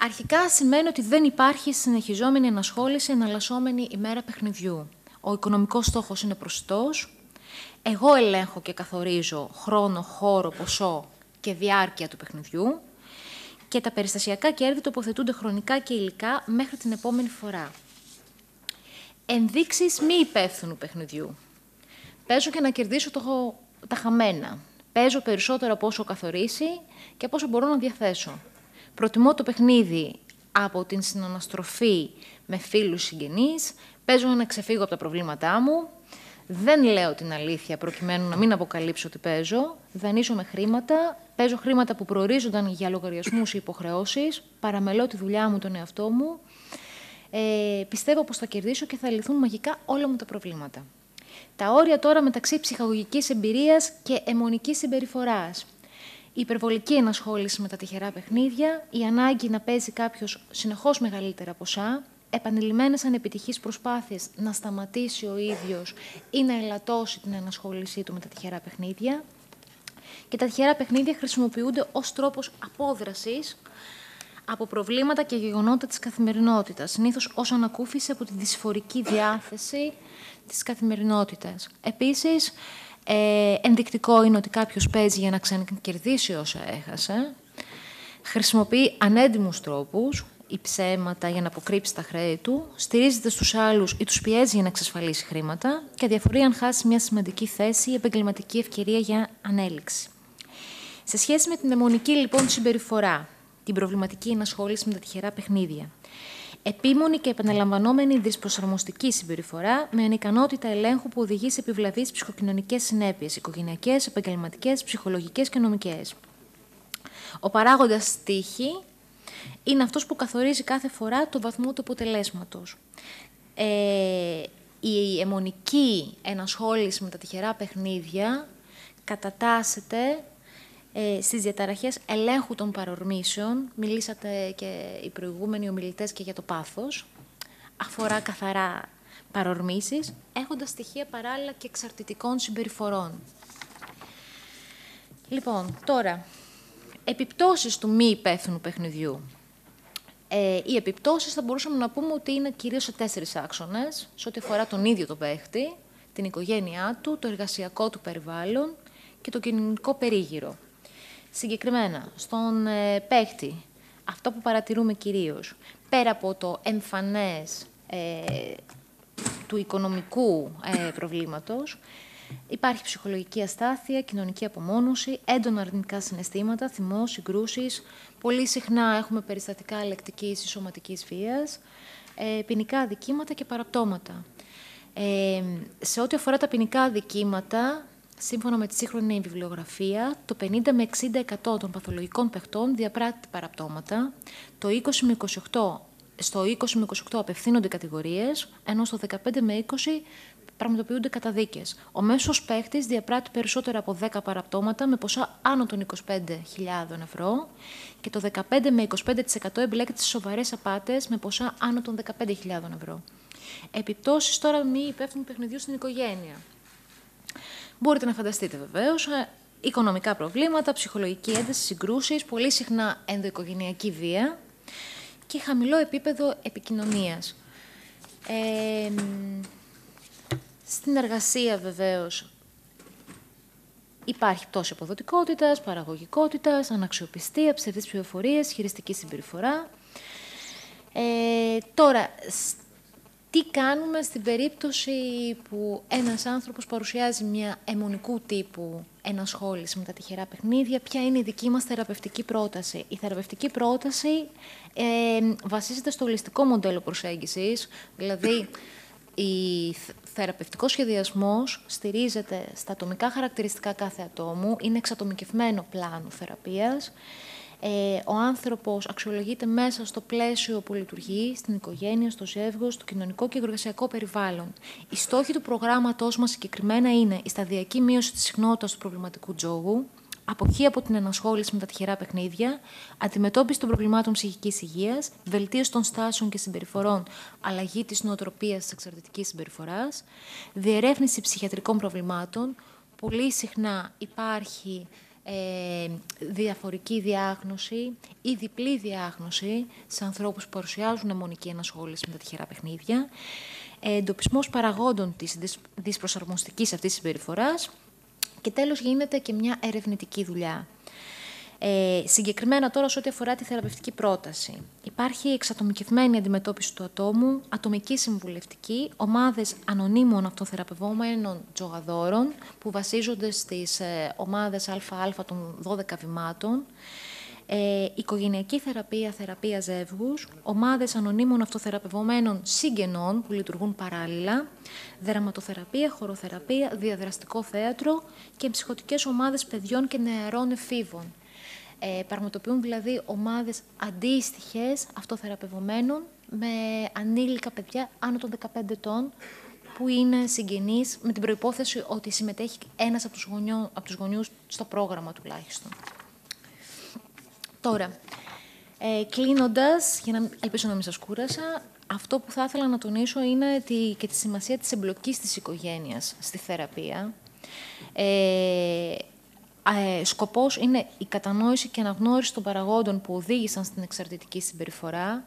Αρχικά σημαίνει ότι δεν υπάρχει συνεχιζόμενη ενασχόληση εναλλασσόμενη ημέρα παιχνιδιού ο οικονομικός στόχος είναι προσιτός, εγώ ελέγχω και καθορίζω χρόνο, χώρο, ποσό και διάρκεια του παιχνιδιού και τα περιστασιακά κέρδη τοποθετούνται χρονικά και υλικά μέχρι την επόμενη φορά. Ενδείξεις μη υπεύθυνου παιχνιδιού. Παίζω και να κερδίσω το, τα χαμένα. Παίζω περισσότερο από όσο καθορίσει και από όσο μπορώ να διαθέσω. Προτιμώ το παιχνίδι από την συναναστροφή με φίλους συγγενείς. Παίζω να ξεφύγω από τα προβλήματά μου. Δεν λέω την αλήθεια προκειμένου να μην αποκαλύψω ότι παίζω. Δανείζω με χρήματα. Παίζω χρήματα που προορίζονταν για λογαριασμούς ή υποχρεώσεις. Παραμελώ τη δουλειά μου, τον εαυτό μου. Ε, πιστεύω πως θα κερδίσω και θα λυθούν μαγικά όλα μου τα προβλήματα. Τα όρια τώρα μεταξύ ψυχαγωγικής εμπειρίας και αιμονικής συμπεριφοράς. Η υπερβολική ενασχόληση με τα τυχερά παιχνίδια, η ανάγκη να παίζει κάποιος συνεχώς μεγαλύτερα ποσά, επανειλημμένες ανεπιτυχείς προσπάθειες να σταματήσει ο ίδιος ή να ελαττώσει την ενασχόλησή του με τα τυχερά παιχνίδια. Και τα τυχερά παιχνίδια χρησιμοποιούνται ως τρόπος απόδρασης από προβλήματα και γεγονότα της καθημερινότητας, συνήθως ως ανακούφιση από τη δυσφορική διάθεση της καθημερινότητας. Επίσης, ε, ενδεικτικό είναι ότι κάποιος παίζει για να ξανακερδίσει όσα έχασε. Χρησιμοποιεί ανέντιμους τρόπους, ή ψέματα για να αποκρύψει τα χρέη του, στηρίζεται στους άλλους ή τους πιέζει για να εξασφαλίσει χρήματα και αδιαφορεί αν χάσει μια σημαντική θέση ή επαγγελματική ευκαιρία για ανέλυξη. Σε σχέση με την αιμονική λοιπόν συμπεριφορά, την προβληματική ενασχόληση με τα τυχερά παιχνίδια, επίμονη και επαναλαμβανόμενη δυσπροσαρμοστική συμπεριφορά με ανικανότητα ελέγχου που οδηγεί σε επιβλαβείς ψυχοκοινωνικές συνέπειες, οικογενειακές, επαγγελματικές, ψυχολογικές και νομικές. Ο παράγοντας τύχη είναι αυτός που καθορίζει κάθε φορά το βαθμό του αποτελέσματος. Ε, η αιμονική ενασχόληση με τα τυχερά παιχνίδια κατατάσσεται ε, στις διαταραχές ελέγχου των παρορμήσεων. Μιλήσατε και οι προηγούμενοι ομιλητές και για το πάθος. Αφορά καθαρά παρορμήσεις, έχοντας στοιχεία παράλληλα και εξαρτητικών συμπεριφορών. Λοιπόν, τώρα, επιπτώσεις του μη υπεύθυνου παιχνιδιού. Ε, οι επιπτώσεις θα μπορούσαμε να πούμε ότι είναι κυρίως σε τέσσερις άξονες, σε ό,τι αφορά τον ίδιο τον παίχτη, την οικογένειά του, το εργασιακό του περιβάλλον και το κοινωνικό περίγυρο. Συγκεκριμένα, στον ε, παίχτη, αυτό που παρατηρούμε κυρίως, πέρα από το εμφανές ε, του οικονομικού ε, προβλήματος, υπάρχει ψυχολογική αστάθεια, κοινωνική απομόνωση, έντονα αρνητικά συναισθήματα, θυμός, συγκρούσεις. Πολύ συχνά έχουμε περιστατικά λεκτικής ή σωματικής βίας, ε, ποινικά αδικήματα και παραπτώματα. Ε, σε ό,τι αφορά τα ποινικά αδικήματα, σύμφωνα με τη σύγχρονη βιβλιογραφία, το 50 με 60% των παθολογικών παιχτών διαπράττει παραπτώματα, το 20 με 28 στο 20 με 28 απευθύνονται κατηγορίες, ενώ στο 15 με 20 πραγματοποιούνται καταδίκες. Ο μέσος παίχτης διαπράττει περισσότερα από 10 παραπτώματα με ποσά άνω των 25.000 ευρώ και το 15 με 25% εμπλέκεται σε σοβαρές απάτες με ποσά άνω των 15.000 ευρώ. Επιπτώσεις τώρα μη υπεύθυνου παιχνιδιού στην οικογένεια. Μπορείτε να φανταστείτε βεβαίως ε, οικονομικά προβλήματα, ψυχολογική ένταση, συγκρούσεις, πολύ συχνά ενδοοικογενειακή βία και χαμηλό επίπεδο επικοινωνίας. Ε, στην εργασία βεβαίως υπάρχει πτώση αποδοτικότητας, παραγωγικότητας, αναξιοπιστία, ψευδείς πληροφορίες, χειριστική συμπεριφορά. Ε, τώρα, τι κάνουμε στην περίπτωση που ένας άνθρωπος παρουσιάζει μια αιμονικού τύπου ενασχόληση με τα τυχερά παιχνίδια, ποια είναι η δική μας θεραπευτική πρόταση; Η θεραπευτική πρόταση ε, βασίζεται στο ολιστικό μοντέλο προσέγγισης, δηλαδή η θεραπευτικός σχεδιασμός στηρίζεται στα ατομικά χαρακτηριστικά κάθε ατόμου, είναι εξατομικευμένο πλάνο θεραπείας. Ε, ο άνθρωπος αξιολογείται μέσα στο πλαίσιο που λειτουργεί, στην οικογένεια, στο ζεύγος, στο κοινωνικό και εργασιακό περιβάλλον. Οι στόχοι του προγράμματός μας συγκεκριμένα είναι η σταδιακή μείωση της συχνότητας του προβληματικού τζόγου, αποχή από την ενασχόληση με τα τυχερά παιχνίδια, αντιμετώπιση των προβλημάτων ψυχικής υγείας, βελτίωση των στάσεων και συμπεριφορών, αλλαγή της νοοτροπίας της εξαρτητική συμπεριφοράς, διερεύνηση ψυχιατρικών προβλημάτων. Πολύ συχνά υπάρχει ε, διαφορική διάγνωση ή διπλή διάγνωση σε ανθρώπους που παρουσιάζουν αιμονική ενασχόληση με τα τυχερά παιχνίδια, ε, εντοπισμός παραγόντων της δυσπροσαρμοστικής αυτής συμπεριφοράς και τέλος γίνεται και μια ερευνητική δουλειά. Ε, συγκεκριμένα τώρα σε ό,τι αφορά τη θεραπευτική πρόταση. Υπάρχει εξατομικευμένη αντιμετώπιση του ατόμου, ατομική συμβουλευτική, ομάδες ανωνύμων αυτοθεραπευόμενων τζογαδόρων που βασίζονται στις ε, ομάδες ΑΑ των 12 βημάτων, ε, οικογενειακή θεραπεία, θεραπεία ζεύγους, ομάδες ανωνύμων αυτοθεραπευομένων συγγενών που λειτουργούν παράλληλα, δραματοθεραπεία, χωροθεραπεία, διαδραστικό θέατρο και ψυχοτικές ομάδες παιδιών και νεαρών εφήβων. Ε, πραγματοποιούν δηλαδή ομάδες αντίστοιχες αυτοθεραπευομένων με ανήλικα παιδιά άνω των 15 ετών που είναι συγγενείς με την προϋπόθεση ότι συμμετέχει ένας από τους, γονιού, από τους γονιούς στο πρόγραμμα τουλάχιστον. Τώρα, ε, κλείνοντας, για να ελπίζω να μην σας κούρασα, αυτό που θα ήθελα να τονίσω είναι τη, και τη σημασία της εμπλοκής της οικογένειας στη θεραπεία. Ε, ε, σκοπός είναι η κατανόηση και αναγνώριση των παραγόντων που οδήγησαν στην εξαρτητική συμπεριφορά.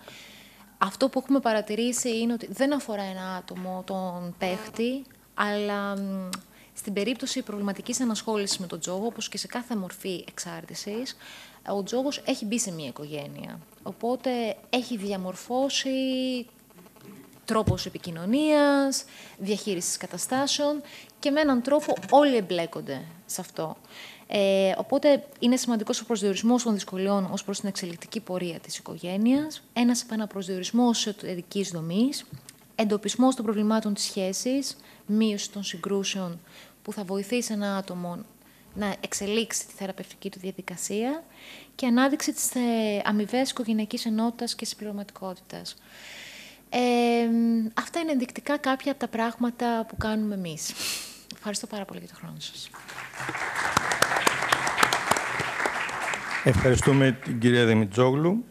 Αυτό που έχουμε παρατηρήσει είναι ότι δεν αφορά ένα άτομο, τον παίχτη, αλλά στην περίπτωση προβληματικής ανασχόλησης με τον τζόγο, όπως και σε κάθε μορφή εξάρτησης, ο τζόγος έχει μπει σε μια οικογένεια. Οπότε έχει διαμορφώσει τρόπος επικοινωνίας, διαχείρισης καταστάσεων και με έναν τρόπο όλοι εμπλέκονται σε αυτό. Ε, οπότε είναι σημαντικός ο προσδιορισμός των δυσκολιών ως προς την εξελικτική πορεία της οικογένειας, ένας επαναπροσδιορισμός εταιρική δομής, εντοπισμός των προβλημάτων της σχέσης, μείωση των συγκρούσεων που θα βοηθήσει ένα άτομο να εξελίξει τη θεραπευτική του διαδικασία και ανάδειξη της ε, αμοιβέ οικογενειακής ενότητας και συμπληρωματικότητας. Ε, αυτά είναι ενδεικτικά κάποια από τα πράγματα που κάνουμε εμείς. Ευχαριστώ πάρα πολύ για τον χρόνο σας. Ευχαριστούμε την κυρία Δημητζόγλου.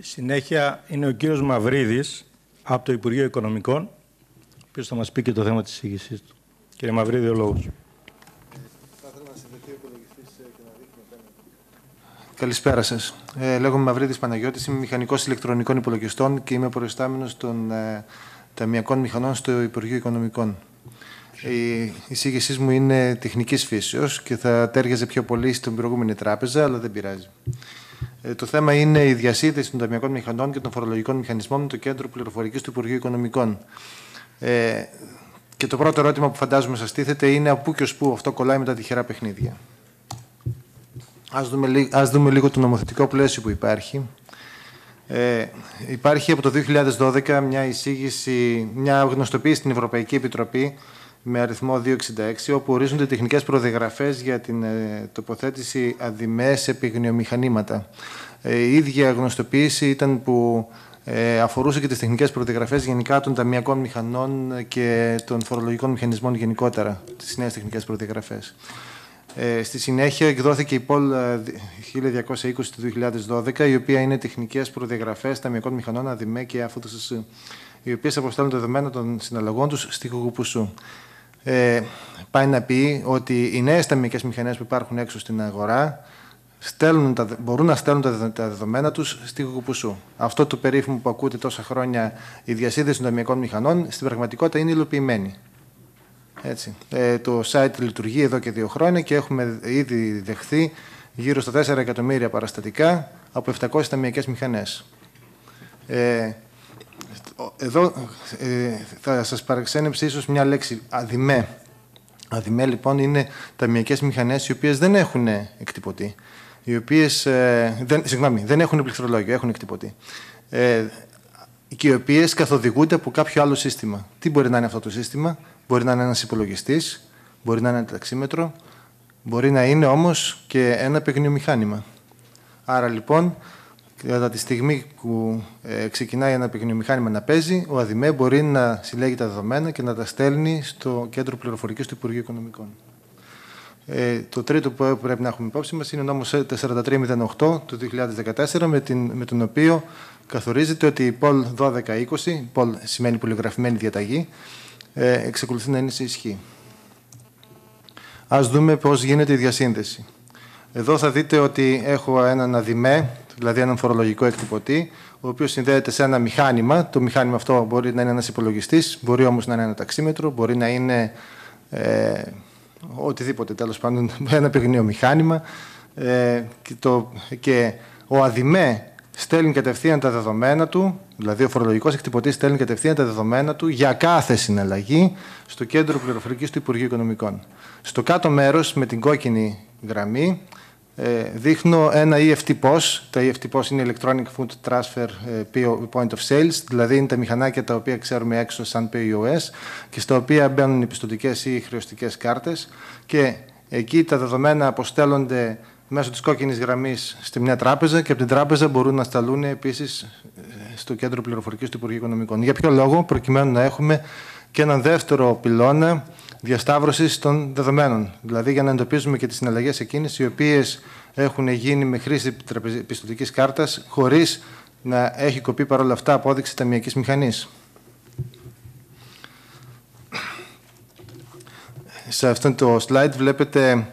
Συνέχεια είναι ο κύριος Μαυρίδης από το Υπουργείο Οικονομικών, ο οποίος θα μας πει και το θέμα της εισήγησής του. Κύριε Μαυρίδη, ο λόγος. Καλησπέρα σας. Ε, λέγομαι Μαυρίδης Παναγιώτης, είμαι μηχανικός ηλεκτρονικών υπολογιστών και είμαι προϊστάμενος των ε, ταμιακών μηχανών στο Υπουργείο Οικονομικών. Η εισήγησής μου είναι τεχνικής φύσεως και θα τέριαζε πιο πολύ στην προηγούμενη τράπεζα, αλλά δεν πειράζει. Ε, το θέμα είναι η διασύνδεση των ταμιακών μηχανών και των φορολογικών μηχανισμών με το Κέντρο Πληροφορικής του Υπουργείου Οικονομικών. Ε, και το πρώτο ερώτημα που φαντάζομαι σας τίθεται είναι από πού και ως πού αυτό κολλάει με τα τυχερά παιχνίδια. Ας δούμε, ας δούμε λίγο το νομοθετικό πλαίσιο που υπάρχει. Ε, υπάρχει από το 2012 μια εισήγηση, μια γνωστοποίηση στην Ευρωπαϊκή Επιτροπή με αριθμό 266, όπου ορίζονται τεχνικές προδιαγραφές για την ε, τοποθέτηση αδημές σε επιγνιομηχανήματα. Ε, η ίδια γνωστοποίηση ήταν που ε, αφορούσε και τις τεχνικές προδιαγραφές γενικά των ταμιακών μηχανών και των φορολογικών μηχανισμών γενικότερα, τις νέες τεχνικές προδιαγραφές. Ε, στη συνέχεια εκδόθηκε η ΠΟΛ 1220 του 2012, η οποία είναι τεχνικές προδιαγραφές ταμιακών μηχανών ΑΔΜΕ και ΑΦΟΤΣ, οι οποίες αποστέλνουν δεδομένα των συναλλαγών τους στη Κουκουπουσού. Ε, πάει να πει ότι οι νέες ταμιακές μηχανές που υπάρχουν έξω στην αγορά στέλνουν τα, μπορούν να στέλνουν τα δεδομένα τους στη Κουκουπουσού. Αυτό το περίφημο που ακούτε τόσα χρόνια, η διασύνδεση των ταμιακών μηχανών, στην πραγματικότητα είναι υλοποιημένη. Έτσι. Ε, το site λειτουργεί εδώ και δύο χρόνια και έχουμε ήδη δεχθεί γύρω στα 4 εκατομμύρια παραστατικά από 700 ταμιακές μηχανές. Ε, εδώ ε, θα σας παραξένεψε ίσως μια λέξη αδημέ. Αδημέ λοιπόν είναι ταμιακές μηχανές οι οποίες δεν έχουν εκτυπωτή. Οι οποίες, ε, δεν, συγγνώμη, δεν έχουν πληκτρολόγιο, έχουν εκτυπωτή. Ε, και οι οποίες καθοδηγούνται από κάποιο άλλο σύστημα. Τι μπορεί να είναι αυτό το σύστημα, Μπορεί να είναι ένας υπολογιστής, μπορεί να είναι ένα ταξίμετρο, μπορεί να είναι όμως και ένα παιγνιομηχάνημα. Άρα λοιπόν, κατά τη στιγμή που ε, ξεκινάει ένα παιγνιομηχάνημα να παίζει, ο ΑΔΙΜΕ μπορεί να συλλέγει τα δεδομένα και να τα στέλνει στο Κέντρο Πληροφορικής του Υπουργείου Οικονομικών. Ε, το τρίτο που πρέπει να έχουμε υπόψη μας είναι ο νόμος 4308 του 2014 με, την, με τον οποίο καθορίζεται ότι η ΠΟΛ 1220, ΠΟΛ σημαίνει πολυγραφημένη διαταγή, ε, εξακολουθεί να είναι σε ισχύ. Ας δούμε πώς γίνεται η διασύνδεση. Εδώ θα δείτε ότι έχω έναν αδημέ, δηλαδή έναν φορολογικό εκτυπωτή, ο οποίος συνδέεται σε ένα μηχάνημα. Το μηχάνημα αυτό μπορεί να είναι ένας υπολογιστής, μπορεί όμως να είναι ένα ταξίμετρο, μπορεί να είναι ε, οτιδήποτε τέλος πάντων, ένα πυγνίο μηχάνημα. ε, και, το, και ο ΑΔΙΜΕ στέλνει κατευθείαν τα δεδομένα του, δηλαδή ο φορολογικός εκτυπωτής στέλνει κατευθείαν τα δεδομένα του για κάθε συναλλαγή στο κέντρο πληροφορικής του Υπουργείου Οικονομικών. Στο κάτω μέρος, με την κόκκινη γραμμή, ε, δείχνω ένα EFT POS. Τα EFT POS είναι Electronic Food Transfer ε, Point of Sales, δηλαδή είναι τα μηχανάκια τα οποία ξέρουμε έξω σαν POS και στα οποία μπαίνουν οι πιστοτικές ή οι χρεωστικές κάρτες και εκεί τα δεδομένα αποστέλλονται μέσω της κόκκινης γραμμής στη μια τράπεζα και από την τράπεζα μπορούν να σταλούν επίσης ε, στο κέντρο πληροφορικής του Υπουργείου Οικονομικών. Για ποιο λόγο, προκειμένου να έχουμε και έναν δεύτερο πυλώνα διασταύρωσης των δεδομένων. Δηλαδή για να εντοπίζουμε και τις συναλλαγές εκείνες οι οποίες έχουν γίνει με χρήση πιστοτικής κάρτας χωρίς να έχει κοπεί παρόλα αυτά απόδειξη ταμιακής μηχανής. Σε αυτό το slide βλέπετε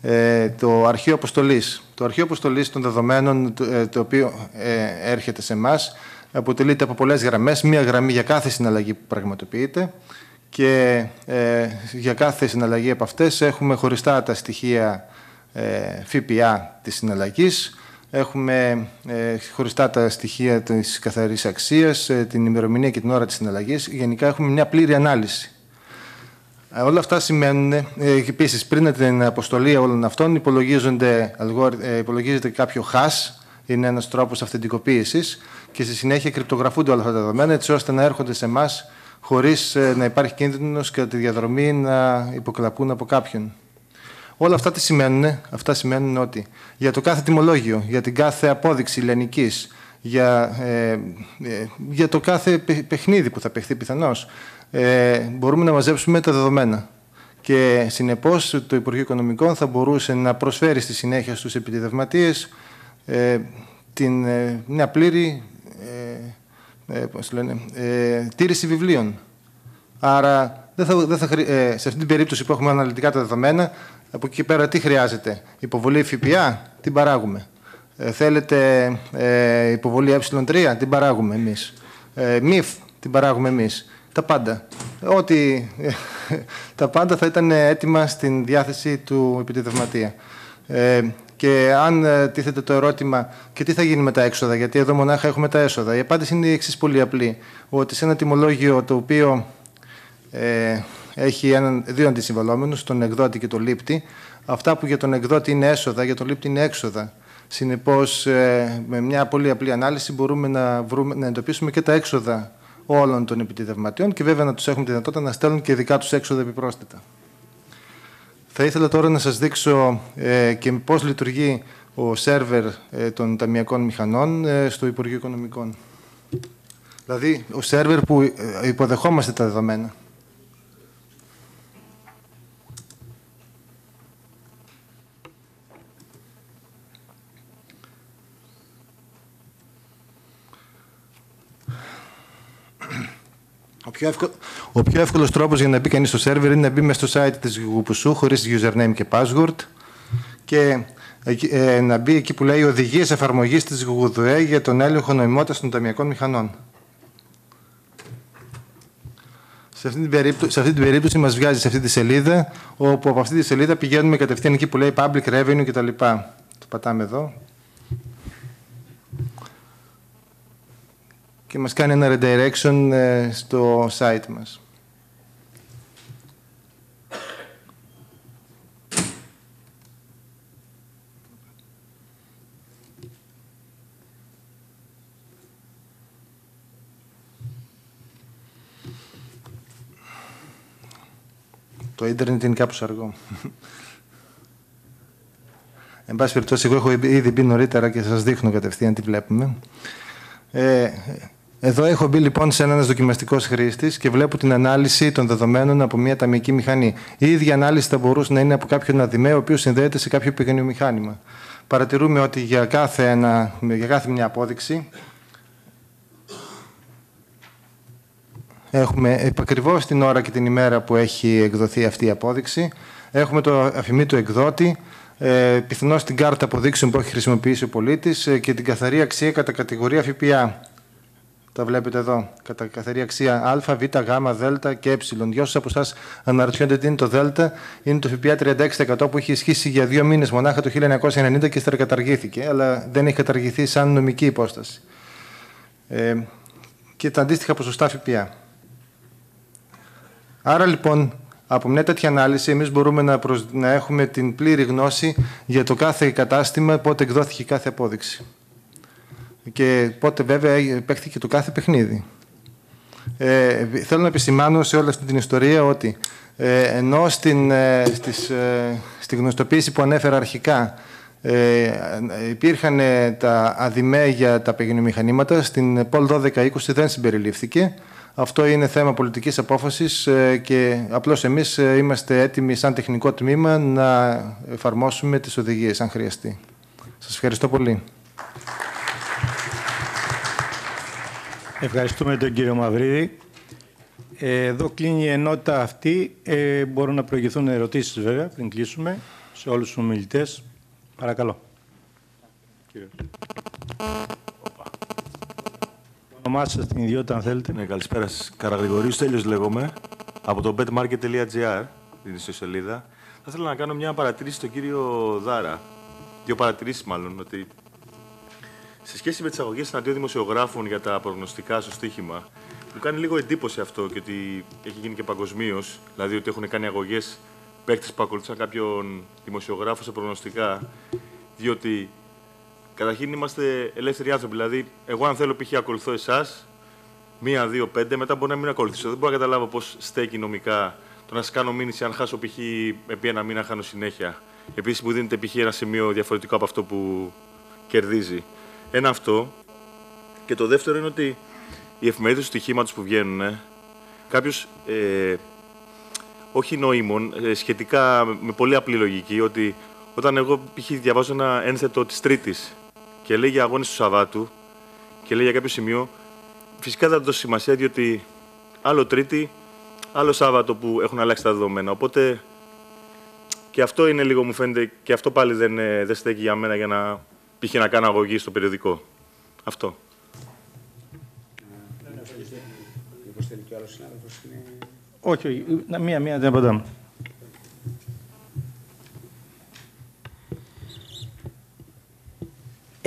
ε, το αρχείο αποστολής. Το αρχείο αποστολής των δεδομένων ε, το οποίο ε, έρχεται σε εμάς αποτελείται από πολλές γραμμές, μία γραμμή για κάθε συναλλαγή που πραγματοποιείται και ε, για κάθε συναλλαγή από αυτές έχουμε χωριστά τα στοιχεία ε, ΦΠΑ της συναλλαγής, έχουμε ε, χωριστά τα στοιχεία της καθαρής αξίας, ε, την ημερομηνία και την ώρα της συναλλαγής. Γενικά έχουμε μια πλήρη ανάλυση. Ε, όλα αυτά σημαίνουν, ε, επίσης πριν την αποστολή όλων αυτών υπολογίζονται, υπολογίζεται κάποιο hash, είναι ένας τρόπος αυθεντικοποίησης και στη συνέχεια κρυπτογραφούνται όλα αυτά τα δεδομένα έτσι ώστε να έρχονται σε εμάς χωρίς ε, να υπάρχει κίνδυνος κατά τη διαδρομή να υποκλαπούν από κάποιον. Όλα αυτά τι σημαίνουν. Αυτά σημαίνουν ότι για το κάθε τιμολόγιο, για την κάθε απόδειξη λενικής, για, ε, ε, για το κάθε παιχνίδι που θα παιχθεί πιθανώς, ε, μπορούμε να μαζέψουμε τα δεδομένα. Και συνεπώς το Υπουργείο Οικονομικών θα μπορούσε να προσφέρει στη συνέχεια στους επιτιδευματίες ε, την, μια πλήρη ε, πώς λένε, ε, τήρηση βιβλίων. Άρα, δεν θα, δεν θα, ε, σε αυτή την περίπτωση που έχουμε αναλυτικά τα δεδομένα, από εκεί και πέρα τι χρειάζεται. Υποβολή ΦΠΑ, την παράγουμε. Ε, θέλετε ε, υποβολή ε3, την παράγουμε εμείς. Ε, ΜΙΦ, την παράγουμε εμείς. Τα πάντα. Ό,τι, τα πάντα θα ήταν έτοιμα στην διάθεση του επιτεδευματία. Ε, και αν ε, τίθεται το ερώτημα, και τι θα γίνει με τα έξοδα, γιατί εδώ μονάχα έχουμε τα έσοδα. Η απάντηση είναι η εξής πολύ απλή. Ότι σε ένα τιμολόγιο το οποίο ε, έχει έναν, δύο αντισυμβαλόμενους, τον εκδότη και τον λήπτη, αυτά που για τον εκδότη είναι έσοδα, για τον λήπτη είναι έξοδα. Συνεπώς, ε, με μια πολύ απλή ανάλυση μπορούμε να, βρούμε, να εντοπίσουμε και τα έξοδα όλων των επιτιδευματιών και βέβαια να τους έχουμε τη δυνατότητα να στέλνουν και δικά τους έξοδα επιπρόσθετα. Θα ήθελα τώρα να σας δείξω ε, και πώς λειτουργεί ο σερβερ ε, των ταμιακών μηχανών ε, στο Υπουργείο Οικονομικών. Δηλαδή, ο σερβερ που ε, υποδεχόμαστε τα δεδομένα. Ο πιο, εύκολο, ο πιο εύκολος τρόπος για να μπει κανείς στο σερβερ είναι να μπει μέσα στο site της Γουπουσού χωρίς username και password και ε, να μπει εκεί που λέει οδηγίες εφαρμογής της Γουγουδουέ για τον έλεγχο νοημότητας των ταμιακών μηχανών. Σε αυτή, την περίπτωση, σε αυτή την περίπτωση μας βγάζει σε αυτή τη σελίδα, όπου από αυτή τη σελίδα πηγαίνουμε κατευθείαν εκεί που λέει public revenue κτλ. Το πατάμε εδώ. Και μας κάνει ένα redirection ε, στο site μας. Το ίντερνετ είναι κάπως αργό. Εν πάση περιπτώσει, εγώ έχω ήδη μπει νωρίτερα και σας δείχνω κατευθείαν τι βλέπουμε. Ε, εδώ έχω μπει λοιπόν σε έναν δοκιμαστικός χρήστης και βλέπω την ανάλυση των δεδομένων από μια ταμιακή μηχανή. Η ίδια ανάλυση θα μπορούσε να είναι από κάποιον αδημαίο, ο οποίος συνδέεται σε κάποιο πηγανίο μηχάνημα. Παρατηρούμε ότι για κάθε, ένα, για κάθε μια απόδειξη έχουμε επακριβώς την ώρα και την ημέρα που έχει εκδοθεί αυτή η απόδειξη. Έχουμε το αφημί του εκδότη, ε, πιθανώς την κάρτα αποδείξεων που έχει χρησιμοποιήσει ο πολίτης ε, και την καθαρή αξία κατά κατηγορία ΦΠΑ τα βλέπετε εδώ, κατά καθαρή αξία α, β, γ, δ και ε. Για όσου από εσάς αναρωτιόνται τι είναι το δ, είναι το ΦΠΑ 36% που είχε ισχύσει για δύο μήνες μονάχα το 1990 και ύστερα αλλά δεν έχει καταργηθεί σαν νομική υπόσταση. Ε, και τα αντίστοιχα ποσοστά ΦΠΑ. Άρα λοιπόν, από μια τέτοια ανάλυση, εμείς μπορούμε να, να έχουμε την πλήρη γνώση για το κάθε κατάστημα, πότε εκδόθηκε κάθε απόδειξη. Και πότε βέβαια παίχθηκε το κάθε παιχνίδι. Ε, θέλω να επισημάνω σε όλη αυτή την ιστορία ότι ε, ενώ στην, ε, στις, ε, στη γνωστοποίηση που ανέφερα αρχικά ε, υπήρχαν τα αδημέ για τα παιγινομηχανήματα, στην ΠΟΛ 1220 δεν συμπεριλήφθηκε. Αυτό είναι θέμα πολιτικής απόφασης ε, και απλώς εμείς ε, είμαστε έτοιμοι σαν τεχνικό τμήμα να εφαρμόσουμε τις οδηγίες αν χρειαστεί. Σας ευχαριστώ πολύ. Ευχαριστούμε τον κύριο Μαυρίδη. Εδώ κλείνει η ενότητα αυτή. Ε, μπορούν να προηγηθούν ερωτήσεις βέβαια πριν κλείσουμε σε όλους τους ομιλητές. Παρακαλώ. Κύριε. όνομά σας, την ιδιότητα, αν θέλετε. Ναι, καλησπέρα σας. Καραγρηγορίου Τέλειο λέγομαι, από το betmarket.gr, την ιστοσελίδα. Θα ήθελα να κάνω μια παρατηρήση στον κύριο Δάρα. Δύο παρατηρήσεις, μάλλον. Ότι σε σχέση με τις αγωγές εναντίον δημοσιογράφων για τα προγνωστικά στο στοίχημα, μου κάνει λίγο εντύπωση αυτό και ότι έχει γίνει και παγκοσμίως. Δηλαδή ότι έχουν κάνει αγωγές παίκτες που ακολουθούσαν κάποιον δημοσιογράφο σε προγνωστικά. Διότι Καταρχήν είμαστε ελεύθεροι άνθρωποι. Δηλαδή, εγώ αν θέλω π.χ. ακολουθώ εσάς, μία, δύο, πέντε, μετά μπορεί να μην ακολουθήσω. Δεν μπορώ να καταλάβω πώς στέκει νομικά το να σας κάνω μήνυση αν χάσω π.χ. επί ένα μήνα χάνω συνέχεια. Επίσης, μου δίνετε π.χ. ένα σημείο διαφορετικό από αυτό που κερδίζει. Ένα αυτό. Και το δεύτερο είναι ότι οι εφημερίδες του στοιχήματος που βγαίνουν, ε, κάποιος ε, όχι νοήμων, ε, σχετικά με πολύ απλή λογική, ότι όταν εγώ π.χ. διαβάζω ένα ένθετο της Τρίτης και λέει για αγώνες του Σαββάτου και λέει για κάποιο σημείο, φυσικά δεν θα δώσει σημασία διότι άλλο Τρίτη, άλλο Σάββατο που έχουν αλλάξει τα δεδομένα. Οπότε και αυτό είναι λίγο, μου φαίνεται, και αυτό πάλι δεν, ε, δεν στέκει για μένα για να π.χ. να κάνω αγωγή στο περιοδικό. Αυτό. Όχι, όχι. Μία-μία δεν απαντάμε.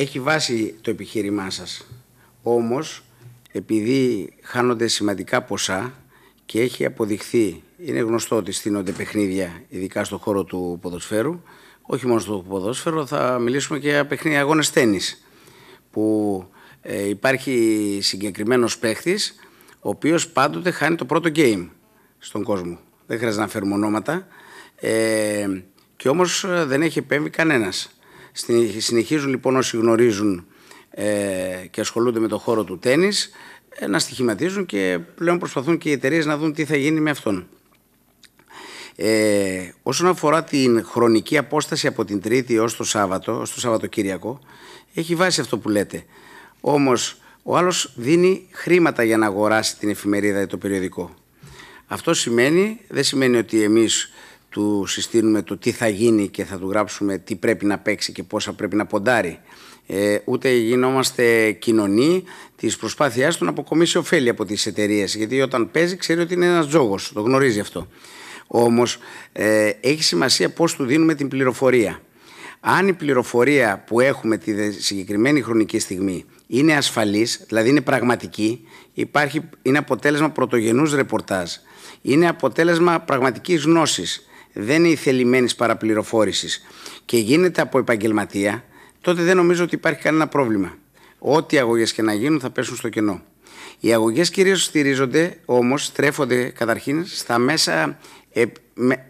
έχει βάσει το επιχείρημά σας. Όμως, επειδή χάνονται σημαντικά ποσά και έχει αποδειχθεί, είναι γνωστό ότι στείνονται παιχνίδια, ειδικά στον χώρο του ποδοσφαίρου, όχι μόνο στο ποδόσφαιρο, θα μιλήσουμε και για παιχνίδια αγώνες τέννις, που ε, υπάρχει συγκεκριμένος παίχτης, ο οποίος πάντοτε χάνει το πρώτο game στον κόσμο. Δεν χρειάζεται να φέρουμε ονόματα. Ε, και όμως ε, δεν έχει επέμβει κανένας. Συνεχίζουν λοιπόν όσοι γνωρίζουν ε, και ασχολούνται με το χώρο του τέννις ε, να στοιχηματίζουν και πλέον προσπαθούν και οι εταιρείες να δουν τι θα γίνει με αυτόν. Ε, όσον αφορά την χρονική απόσταση από την Τρίτη ως το Σάββατο, ως το Σαββατοκύριακο, έχει βάσει αυτό που λέτε. Όμως ο άλλος δίνει χρήματα για να αγοράσει την εφημερίδα ή το περιοδικό. Αυτό σημαίνει, δεν σημαίνει ότι εμείς του συστήνουμε το τι θα γίνει και θα του γράψουμε τι πρέπει να παίξει και πόσα πρέπει να ποντάρει. Ε, ούτε γινόμαστε κοινωνοί της προσπάθειάς του να αποκομίσει ωφέλη από τις εταιρείες. Γιατί όταν παίζει, ξέρει ότι είναι ένας τζόγος, το γνωρίζει αυτό. Όμως ε, έχει σημασία πώς του δίνουμε την πληροφορία. Αν η πληροφορία που έχουμε τη συγκεκριμένη χρονική στιγμή είναι ασφαλής, δηλαδή είναι πραγματική, υπάρχει, είναι αποτέλεσμα πρωτογενούς ρεπορτάζ, είναι αποτέλεσμα πραγματικής γνώσης, δεν είναι η θελημένης παραπληροφόρησης και γίνεται από επαγγελματία, τότε δεν νομίζω ότι υπάρχει κανένα πρόβλημα. Ό,τι αγωγές και να γίνουν θα πέσουν στο κενό. Οι αγωγές κυρίως στηρίζονται όμως, στρέφονται καταρχήν στα μέσα, ε,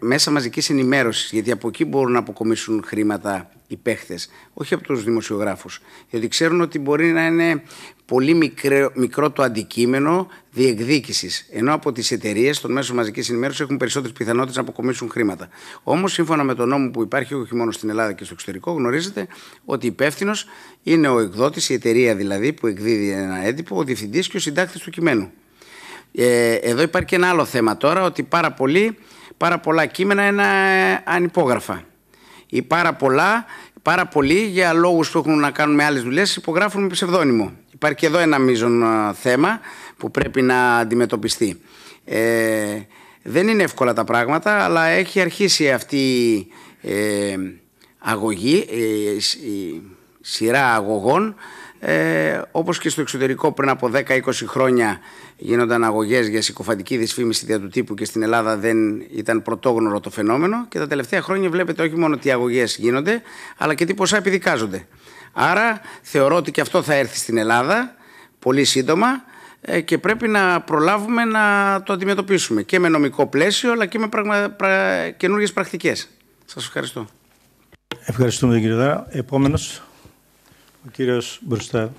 μέσα μαζικής ενημέρωσης, γιατί από εκεί μπορούν να αποκομίσουν χρήματα οι παίχτες, όχι από τους δημοσιογράφους. Γιατί ξέρουν ότι μπορεί να είναι πολύ μικρό, μικρό το αντικείμενο διεκδίκησης. Ενώ από τις εταιρείες των μέσων μαζικής ενημέρωσης έχουν περισσότερες πιθανότητες να αποκομίσουν χρήματα. Όμως, σύμφωνα με τον νόμο που υπάρχει όχι μόνο στην Ελλάδα και στο εξωτερικό, γνωρίζετε ότι υπεύθυνος είναι ο εκδότης, η εταιρεία δηλαδή που εκδίδει ένα έντυπο, ο διευθυντής και ο συντάκτης του κειμένου. Ε, εδώ υπάρχει και ένα άλλο θέμα τώρα, ότι πάρα, πολύ, πάρα πολλά κείμενα είναι ανυπόγραφα ή πάρα πολλά, πάρα πολλοί για λόγους που έχουν να κάνουν με άλλες δουλειές υπογράφουν με ψευδόνυμο. υπάρχει και εδώ ένα μείζον θέμα που πρέπει να αντιμετωπιστεί. Ε, δεν είναι εύκολα τα πράγματα, αλλά έχει αρχίσει αυτή ε, αγωγή, ε, η σειρά αγωγών, ε, όπως και στο εξωτερικό πριν από 10-20 χρόνια γίνονταν αγωγές για συκοφαντική δυσφήμιση δια του τύπου και στην Ελλάδα δεν ήταν πρωτόγνωρο το φαινόμενο και τα τελευταία χρόνια βλέπετε όχι μόνο τι αγωγές γίνονται, αλλά και τι ποσά επιδικάζονται. Άρα θεωρώ ότι και αυτό θα έρθει στην Ελλάδα πολύ σύντομα ε, και πρέπει να προλάβουμε να το αντιμετωπίσουμε και με νομικό πλαίσιο αλλά και με πραγμα... πρα... καινούργιες πρακτικές. Σας ευχαριστώ. Ευχαριστούμε τον κύριο Δάρα. Επόμενος, ο κύριος Μπροστά.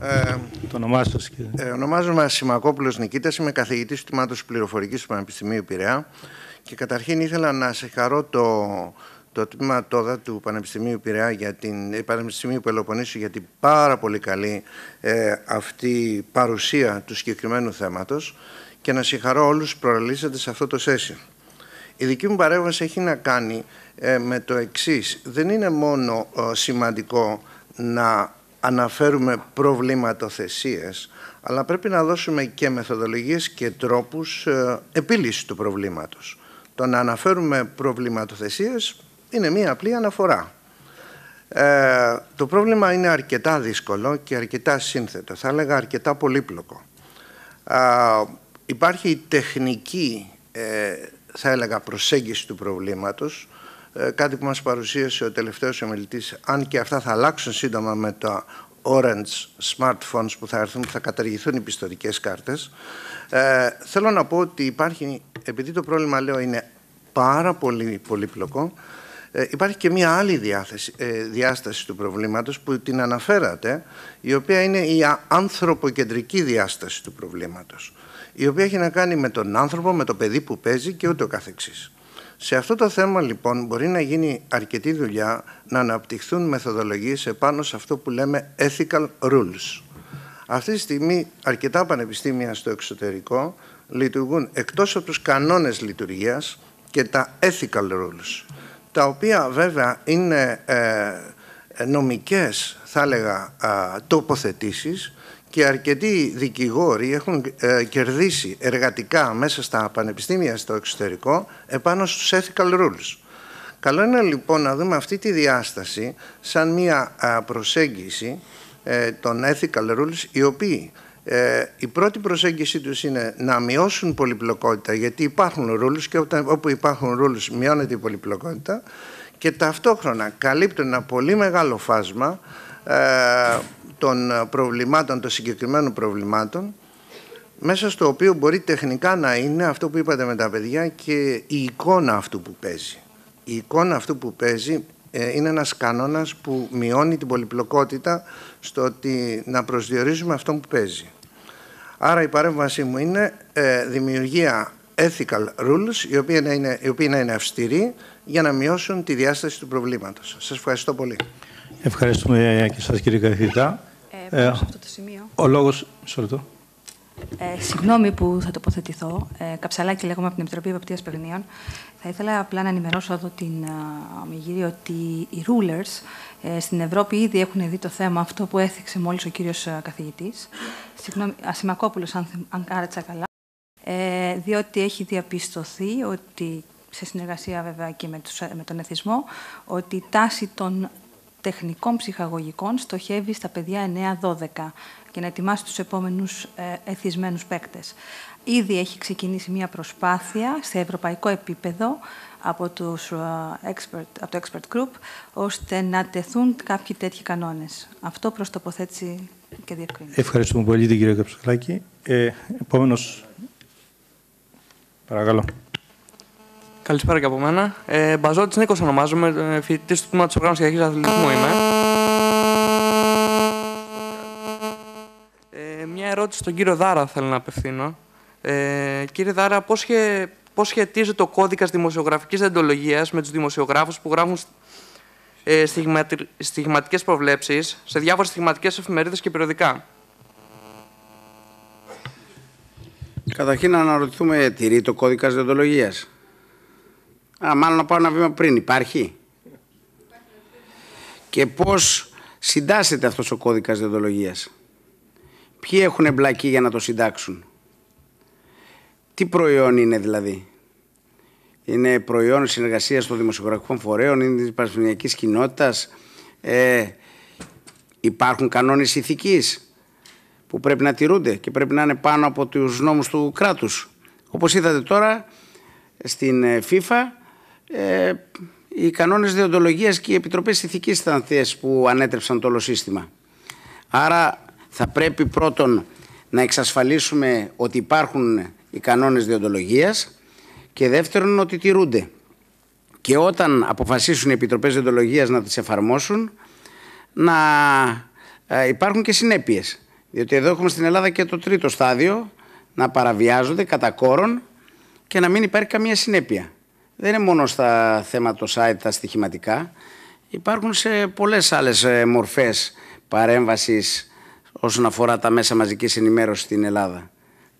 Ε, το όνομά σας. Κύριε. Ε, ονομάζομαι Σιμακόπουλος Νικήτας, είμαι καθηγητής του Τμήματος Πληροφορικής του Πανεπιστημίου Πειραιά και καταρχήν ήθελα να σε χαρώ το, το τμήμα ΤΟΔΑ του Πανεπιστημίου Πειραιά για την ε, Πανεπιστημίου Πελοποννήσου για την πάρα πολύ καλή ε, αυτή παρουσία του συγκεκριμένου θέματος και να συγχαρώ όλους τους προαλήσαντες σε αυτό το session. Η δική μου παρέμβαση έχει να κάνει ε, με το εξής. Δεν είναι μόνο ε, σημαντικό να αναφέρουμε προβληματοθεσίες, αλλά πρέπει να δώσουμε και μεθοδολογίες και τρόπους ε, επίλυσης του προβλήματος. Το να αναφέρουμε προβληματοθεσίες είναι μία απλή αναφορά. Ε, το πρόβλημα είναι αρκετά δύσκολο και αρκετά σύνθετο, θα έλεγα αρκετά πολύπλοκο. Ε, υπάρχει τεχνική, ε, θα έλεγα, προσέγγιση του προβλήματος, ε, κάτι που μας παρουσίασε ο τελευταίος ομιλητής, αν και αυτά θα αλλάξουν σύντομα με τα Orange smartphones που θα έρθουν, που θα καταργηθούν οι πιστοτικές κάρτες. Ε, θέλω να πω ότι υπάρχει, επειδή το πρόβλημα λέω είναι πάρα πολύ πολύπλοκο, ε, υπάρχει και μία άλλη διάθεση, ε, διάσταση του προβλήματος που την αναφέρατε, η οποία είναι η ανθρωποκεντρική διάσταση του προβλήματος, η οποία έχει να κάνει με τον άνθρωπο, με το παιδί που παίζει και ούτω καθεξής. Σε αυτό το θέμα λοιπόν μπορεί να γίνει αρκετή δουλειά να αναπτυχθούν μεθοδολογίες επάνω σε αυτό που λέμε ethical rules. Αυτή τη στιγμή αρκετά πανεπιστήμια στο εξωτερικό λειτουργούν εκτός από τους κανόνες λειτουργίας και τα ethical rules τα οποία βέβαια είναι ε, νομικές, θα έλεγα, τοποθετήσεις και αρκετοί δικηγόροι έχουν ε, κερδίσει εργατικά μέσα στα πανεπιστήμια στο εξωτερικό επάνω στους ethical rules. Καλό είναι λοιπόν να δούμε αυτή τη διάσταση σαν μια προσέγγιση ε, των ethical rules οι οποίοι ε, η πρώτη προσέγγιση τους είναι να μειώσουν πολυπλοκότητα γιατί υπάρχουν ρούλους και όπου υπάρχουν ρούλους μειώνεται η πολυπλοκότητα και ταυτόχρονα καλύπτουν ένα πολύ μεγάλο φάσμα ε, των προβλημάτων, των συγκεκριμένων προβλημάτων μέσα στο οποίο μπορεί τεχνικά να είναι αυτό που είπατε με τα παιδιά και η εικόνα αυτού που παίζει. Η εικόνα αυτού που παίζει ε, είναι ένας κανόνας που μειώνει την πολυπλοκότητα στο ότι να προσδιορίζουμε αυτό που παίζει. Άρα η παρέμβασή μου είναι ε, δημιουργία ethical rules, οι οποίοι, να είναι, οι οποίοι να είναι αυστηροί για να μειώσουν τη διάσταση του προβλήματος. Σας ευχαριστώ πολύ. Ευχαριστούμε και σας κύριε καθηγητά. Ε, ε, αυτό το σημείο. Ο λόγος, μισό λεπτό. Ε, συγγνώμη που θα τοποθετηθώ. Ε, Καψαλάκη λέγομαι από την Επιτροπή Εποπτείας Παιγνίων. Θα ήθελα απλά να ενημερώσω εδώ την Ομιγύρη ότι οι rulers ε, στην Ευρώπη ήδη έχουν δει το θέμα αυτό που έθιξε μόλις ο κύριος καθηγητής. Συγγνώμη, Ασημακόπουλος, αν, αν κάρετσα καλά. Ε, διότι έχει διαπιστωθεί ότι σε συνεργασία βέβαια και με, τους, με τον εθισμό, ότι η τάση των τεχνικών ψυχαγωγικών στοχεύει στα παιδιά 9-12 και να ετοιμάσει τους επόμενους ε, εθισμένους παίκτες. Ήδη έχει ξεκινήσει μια προσπάθεια σε ευρωπαϊκό επίπεδο από, τους, ε, expert, από το Expert Group, ώστε να τεθούν κάποιοι τέτοιοι κανόνες. Αυτό προς τοποθέτηση και διευκρίνηση. Ευχαριστούμε πολύ την κυρία Καψαλάκη. Ε, επόμενος, παρακαλώ. Καλησπέρα και από μένα. Ε, Μπαζότης Νίκος ονομάζομαι, ε, φοιτητής του τμήματος οργάνωσης διαχείρισης αθλητισμού είμαι. Ε, μια ερώτηση στον κύριο Δάρα θέλω να απευθύνω. Ε, κύριε Δάρα, πώς πώς σχετίζεται ο κώδικας δημοσιογραφικής εντολογία με τους δημοσιογράφους που γράφουν ε, στιγματικές προβλέψεις σε διάφορες στιγματικές εφημερίδες και περιοδικά; Καταρχήν να αναρωτηθούμε, τηρεί το κώδικας διοντολογίας. Α, μάλλον να πάω ένα βήμα πριν. Υπάρχει. Και πώς συντάσσεται αυτός ο κώδικας διοντολογίας. Ποιοι έχουν εμπλακεί για να το συντάξουν; Τι προϊόν είναι δηλαδή; Είναι προϊόν συνεργασίας των δημοσιογραφικών φορέων, είναι της πανεπιστημιακής κοινότητας; Ε, υπάρχουν κανόνες ηθικής που πρέπει να τηρούνται και πρέπει να είναι πάνω από τους νόμους του κράτους; Όπως είδατε τώρα στην ε, FIFA, ε, οι κανόνες διοντολογίας και οι επιτροπές ηθικής ήταν αυτές που ανέτρεψαν το όλο σύστημα. Άρα θα πρέπει πρώτον να εξασφαλίσουμε ότι υπάρχουν οι κανόνες διοντολογίας και δεύτερον ότι τηρούνται. Και όταν αποφασίσουν οι επιτροπές διοντολογίας να τις εφαρμόσουν, να ε, υπάρχουν και συνέπειες. Διότι εδώ έχουμε στην Ελλάδα και το τρίτο στάδιο, να παραβιάζονται κατά κόρον και να μην υπάρχει καμία συνέπεια. Δεν είναι μόνο στα θέματα το site, τα στοιχηματικά. Υπάρχουν σε πολλές άλλες ε, μορφές παρέμβασης όσον αφορά τα μέσα μαζικής ενημέρωσης στην Ελλάδα.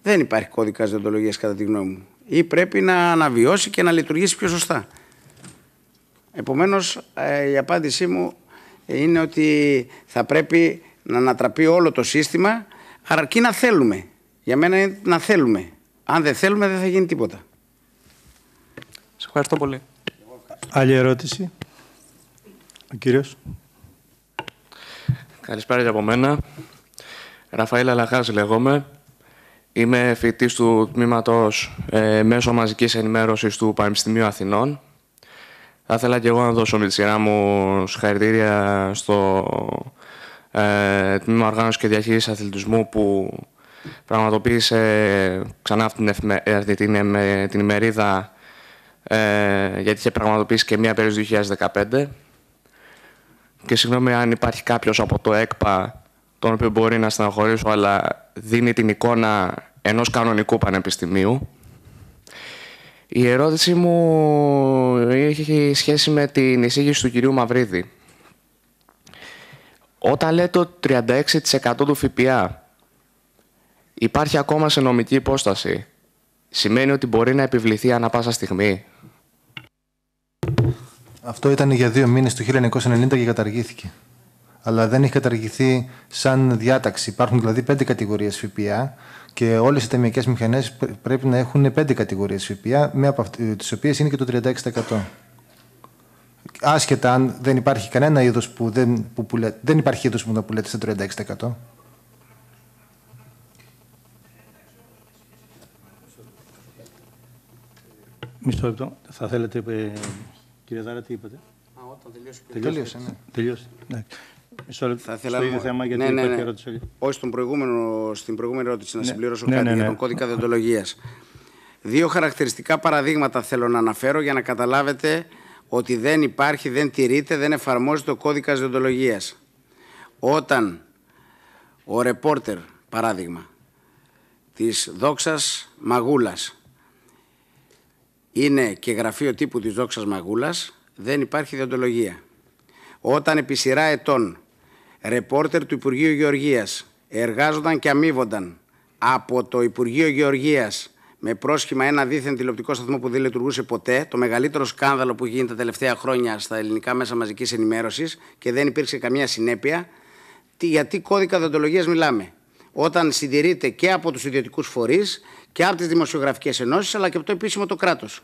Δεν υπάρχει κώδικας διοντολογίας κατά τη γνώμη μου. Ή πρέπει να αναβιώσει και να λειτουργήσει πιο σωστά. Επομένως, ε, η απάντησή μου είναι ότι θα πρέπει να ανατραπεί όλο το σύστημα, αρκεί να θέλουμε. Για μένα είναι να θέλουμε. Αν δεν θέλουμε δεν θα γίνει τίποτα. Σε ευχαριστώ πολύ. Άλλη ερώτηση; Ο κύριος. Καλησπέρα και από μένα. Ραφαήλ Αλαχάς λέγομαι. Είμαι φοιτητή του τμήματος ε, Μέσω Μαζικής Ενημέρωσης του Πανεπιστημίου Αθηνών. Θα ήθελα και εγώ να δώσω με τη σειρά μου συγχαρητήρια στο ε, τμήμα οργάνωσης και διαχείρισης αθλητισμού που πραγματοποίησε ξανά αυτή την, εφημε... Ε, την, την ημερίδα ε, γιατί είχε πραγματοποιήσει και μία περίοδο 2015 και συγγνώμη αν υπάρχει κάποιος από το ΕΚΠΑ τον οποίο μπορεί να στεναχωρήσω αλλά δίνει την εικόνα ενός κανονικού πανεπιστημίου. Η ερώτηση μου έχει σχέση με την εισήγηση του κυρίου Μαυρίδη. Όταν λέτε το 36% του ΦΠΑ υπάρχει ακόμα σε νομική υπόσταση, σημαίνει ότι μπορεί να επιβληθεί ανα πάσα στιγμή. Αυτό ήταν για δύο μήνες το 1990 και καταργήθηκε. Αλλά δεν έχει καταργηθεί σαν διάταξη. Υπάρχουν δηλαδή πέντε κατηγορίες ΦΠΑ και όλες οι ταμιακές μηχανές πρέπει να έχουν πέντε κατηγορίες ΦΠΑ, μία από τις οποίες είναι και το 36%. Άσχετα αν δεν υπάρχει κανένα είδος που δεν, που πουλέ, δεν υπάρχει είδος που να πουλέται στο 36%. Μισό λεπτό. Θα θέλετε, ε, κύριε Δάρα, τι είπατε; Α, όταν τελειώσει. Τελείωσε, ναι. Τελειώσει. Ναι. Μισό λεπτό. Θα ήθελα στο ίδιο να- θέμα, γιατί ναι, ναι, υπάρχει ναι. ερώτηση. Όχι, στον προηγούμενο, στην προηγούμενη ερώτηση να Ναι. συμπληρώσω Ναι, κάτι ναι, για ναι. τον κώδικα διοντολογίας. Δύο χαρακτηριστικά παραδείγματα θέλω να αναφέρω για να καταλάβετε ότι δεν υπάρχει, δεν τηρείται, δεν εφαρμόζεται ο κώδικας διοντολογίας. Όταν ο ρεπόρτερ, παράδειγμα, της δόξας Μαγούλας είναι και γραφείο τύπου της δόξας Μαγούλας, δεν υπάρχει διοντολογία. Όταν επί σειρά ετών ρεπόρτερ του Υπουργείου Γεωργίας εργάζονταν και αμείβονταν από το Υπουργείο Γεωργίας με πρόσχημα ένα δίθεν τηλεοπτικό σταθμό που δεν λειτουργούσε ποτέ, το μεγαλύτερο σκάνδαλο που γίνει τα τελευταία χρόνια στα ελληνικά μέσα μαζικής ενημέρωσης και δεν υπήρξε καμία συνέπεια, τι, για τι κώδικα διοντολογίας μιλάμε; Όταν συντηρείται και από τους ιδιωτικούς φορείς και από τις δημοσιογραφικές ενώσεις αλλά και από το επίσημο το κράτος.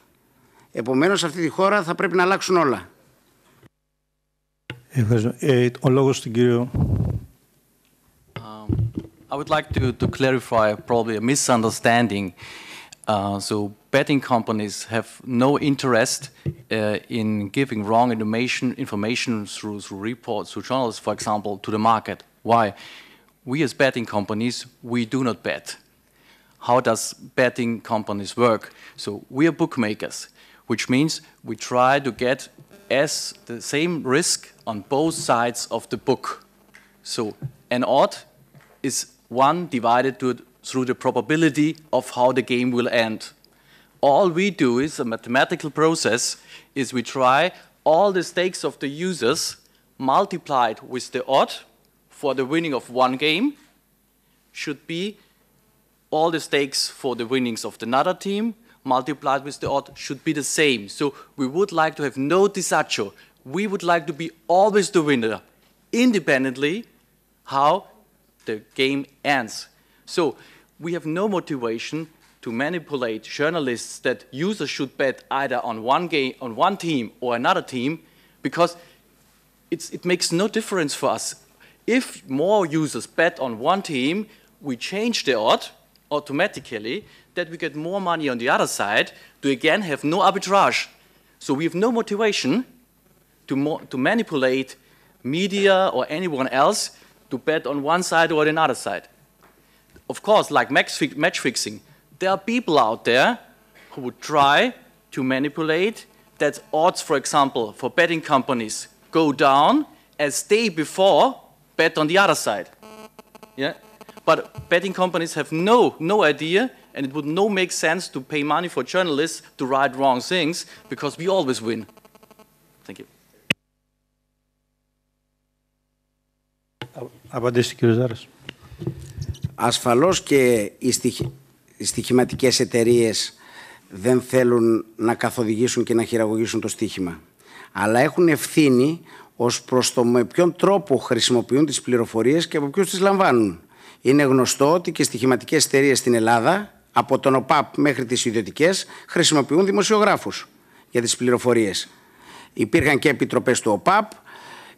Επομένως σε αυτή τη χώρα θα πρέπει να αλλάξουν όλα. Ευχαριστώ. Ε, ο λόγος στον κύριο I would like to, to clarify probably a misunderstanding. Uh, so betting companies have no interest uh, in giving wrong information, information through, through reports, through journalists, for example, to the market. Why? We as betting companies, we do not bet. How does betting companies work? So we are bookmakers, which means we try to get as the same risk on both sides of the book. So an odd is one divided to, through the probability of how the game will end. All we do is a mathematical process is we try all the stakes of the users multiplied with the odd for the winning of one game should be all the stakes for the winnings of another team multiplied with the odd should be the same. So we would like to have no disaccio. We would like to be always the winner, independently how the game ends. So we have no motivation to manipulate journalists that users should bet either on one game, on one team or another team, because it makes no difference for us. If more users bet on one team, we change the odd automatically that we get more money on the other side to again have no arbitrage. So we have no motivation to, to manipulate media or anyone else to bet on one side or the other side. Of course, like match fixing, there are people out there who would try to manipulate that odds, for example, for betting companies go down as they before bet on the other side. Yeah? But betting companies have no, no idea, and it would no make sense to pay money for journalists to write wrong things because we always win. Thank you. Απαντήσει κύριε Ζάρας. Ασφαλώς και οι, στοιχ... οι στοιχηματικές εταιρείες δεν θέλουν να καθοδηγήσουν και να χειραγωγήσουν το στοίχημα. Αλλά έχουν ευθύνη ως προς το με ποιον τρόπο χρησιμοποιούν τις πληροφορίες και από ποιους τις λαμβάνουν. Είναι γνωστό ότι και στοιχηματικές εταιρείες στην Ελλάδα, από τον ΟΠΑΠ μέχρι τις ιδιωτικές, χρησιμοποιούν δημοσιογράφους για τις πληροφορίες. Υπήρχαν και επιτροπές του ΟΠΑΠ,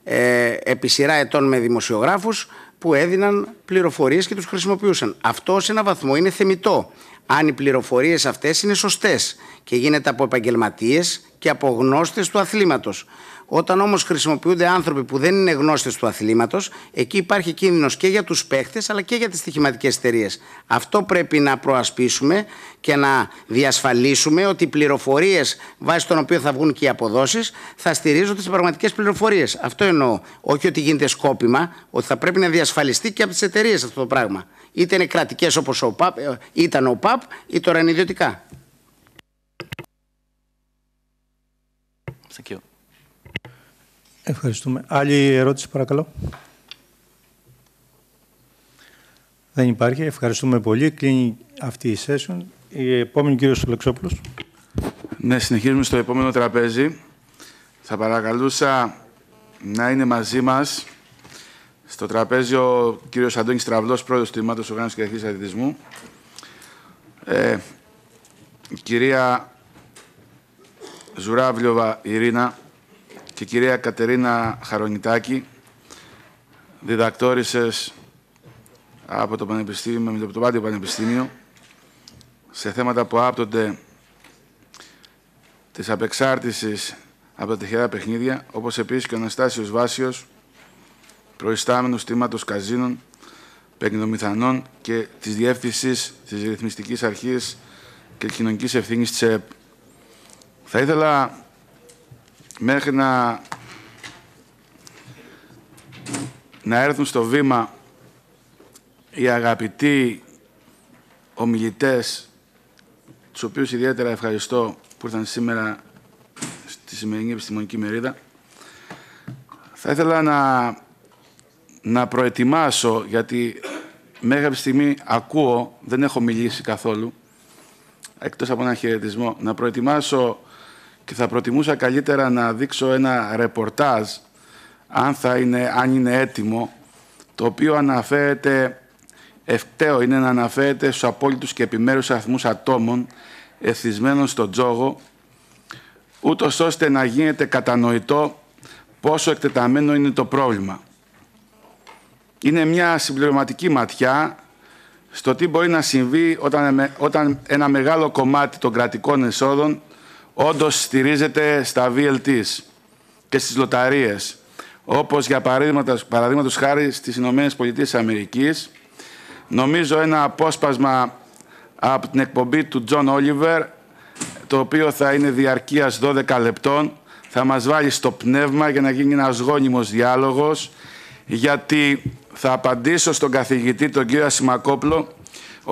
ε, επί σειρά ετών με δημοσιογράφους που έδιναν πληροφορίες και τους χρησιμοποιούσαν. Αυτό σε ένα βαθμό είναι θεμητό. Αν οι πληροφορίες αυτές είναι σωστές και γίνεται από επαγγελματίες και από γνώστες του αθλήματος. Όταν όμως χρησιμοποιούνται άνθρωποι που δεν είναι γνώστες του αθλήματος, εκεί υπάρχει κίνδυνος και για τους παίχτες αλλά και για τις στοιχηματικές εταιρείες. Αυτό πρέπει να προασπίσουμε και να διασφαλίσουμε ότι οι πληροφορίες βάσει των οποίων θα βγουν και οι αποδόσεις θα στηρίζονται σε πραγματικές πληροφορίες. Αυτό εννοώ. Όχι ότι γίνεται σκόπιμα, ότι θα πρέπει να διασφαλιστεί και από τις εταιρείες αυτό το πράγμα. Είτε είναι κρατικές όπως ε, ήταν ο ΠΑΠ ή τώρα είναι ιδιωτικά. Thank you. Ευχαριστούμε. Άλλη ερώτηση, παρακαλώ. Δεν υπάρχει. Ευχαριστούμε πολύ. Κλείνει αυτή η session. Η επόμενη, κύριος Αλεξόπουλος. Ναι, συνεχίζουμε στο επόμενο τραπέζι. Θα παρακαλούσα να είναι μαζί μας στο τραπέζι ο κύριος Αντώνης Τραυλός, πρόεδρος του Τμήματος Οργάνωσης και Αρχής Αθλητισμού. Ε, η κυρία Ζουράβλιοβα Ειρήνα, και κυρία Κατερίνα Χαρονιτάκη, διδακτόρισες από το Πανεπιστήμιο, με το Πάντιο Πανεπιστήμιο, σε θέματα που άπτονται της απεξάρτησης από τα τυχερά παιχνίδια, όπως επίσης και ο Αναστάσιος Βάσιος, προϊστάμενος τμήματος καζίνων, παιχνιδομηθανών και της Διεύθυνσης της Ρυθμιστικής Αρχής και Κοινωνικής Ευθύνης της ΕΕΠ. Θα ήθελα μέχρι να, να έρθουν στο βήμα οι αγαπητοί ομιλητές, τους οποίους ιδιαίτερα ευχαριστώ που ήρθαν σήμερα στη σημερινή επιστημονική μερίδα. Θα ήθελα να, να προετοιμάσω, γιατί μέχρι αυτή τη στιγμή ακούω, δεν έχω μιλήσει καθόλου, εκτός από ένα χαιρετισμό, να προετοιμάσω και θα προτιμούσα καλύτερα να δείξω ένα ρεπορτάζ, αν, θα είναι, αν είναι έτοιμο, το οποίο αναφέρεται, ευκταίο είναι να αναφέρεται στους απόλυτους και επιμέρους αριθμούς ατόμων εθισμένων στον τζόγο, ούτως ώστε να γίνεται κατανοητό πόσο εκτεταμένο είναι το πρόβλημα. Είναι μια συμπληρωματική ματιά στο τι μπορεί να συμβεί όταν, όταν ένα μεγάλο κομμάτι των κρατικών εσόδων όντως στηρίζεται στα VLTs και στις λοταρίες, όπως για παραδείγματος, παραδείγματος χάρη στις Ηνωμένες Πολιτείες Αμερικής. Νομίζω ένα απόσπασμα από την εκπομπή του Τζον Όλιβερ, το οποίο θα είναι διαρκείας 12 λεπτών, θα μας βάλει στο πνεύμα για να γίνει ένας γόνιμος διάλογος, γιατί θα απαντήσω στον καθηγητή, τον κύριο Ασημακόπλο,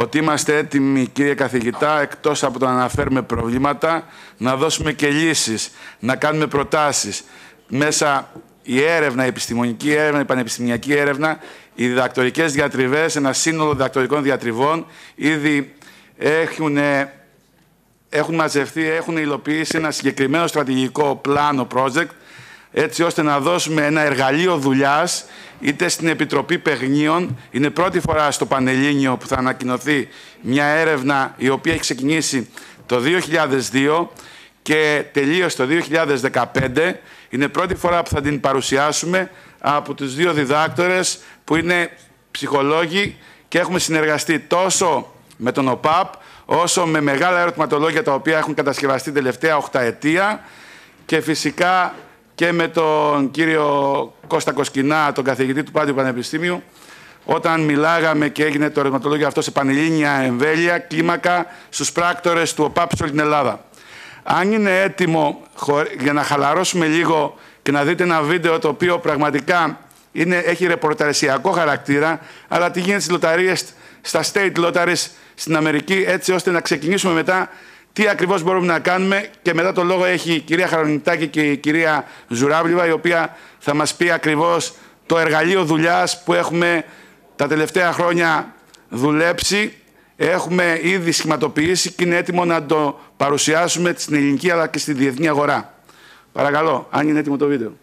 ότι είμαστε έτοιμοι, κύριε καθηγητά, εκτός από το να αναφέρουμε προβλήματα, να δώσουμε και λύσεις, να κάνουμε προτάσεις. Μέσα η έρευνα, η επιστημονική έρευνα, η πανεπιστημιακή έρευνα, οι διδακτορικές διατριβές, ένα σύνολο διδακτορικών διατριβών, ήδη έχουν, έχουν μαζευτεί, έχουν υλοποιήσει ένα συγκεκριμένο στρατηγικό πλάνο project, έτσι ώστε να δώσουμε ένα εργαλείο δουλειάς είτε στην Επιτροπή Παιγνίων. Είναι πρώτη φορά στο Πανελλήνιο που θα ανακοινωθεί μια έρευνα η οποία έχει ξεκινήσει το 2002 και τελείωσε το 2015. Είναι πρώτη φορά που θα την παρουσιάσουμε από τους δύο διδάκτορες που είναι ψυχολόγοι και έχουμε συνεργαστεί τόσο με τον ΟΠΑΠ όσο με μεγάλα ερωτηματολόγια τα οποία έχουν κατασκευαστεί τελευταία οχταετία και φυσικά και με τον κύριο Κώστα Κοσκινά, τον καθηγητή του Πάντιου Πανεπιστήμιου, όταν μιλάγαμε και έγινε το ερωτηματολόγιο αυτό σε πανελλήνια εμβέλεια, κλίμακα στους πράκτορες του ΟΠΑΠ σε όλη την Ελλάδα. Αν είναι έτοιμο για να χαλαρώσουμε λίγο και να δείτε ένα βίντεο το οποίο πραγματικά είναι, έχει ρεπορταρισιακό χαρακτήρα, αλλά τι γίνεται στις λοταρίες, στα state lotteries στην Αμερική, έτσι ώστε να ξεκινήσουμε μετά τι ακριβώς μπορούμε να κάνουμε και μετά το λόγο έχει η κυρία Χαρονιτάκη και η κυρία Ζουράβλιβα, η οποία θα μας πει ακριβώς το εργαλείο δουλειάς που έχουμε τα τελευταία χρόνια δουλέψει. Έχουμε ήδη σχηματοποιήσει και είναι έτοιμο να το παρουσιάσουμε στην ελληνική αλλά και στη διεθνή αγορά. Παρακαλώ, αν είναι έτοιμο το βίντεο.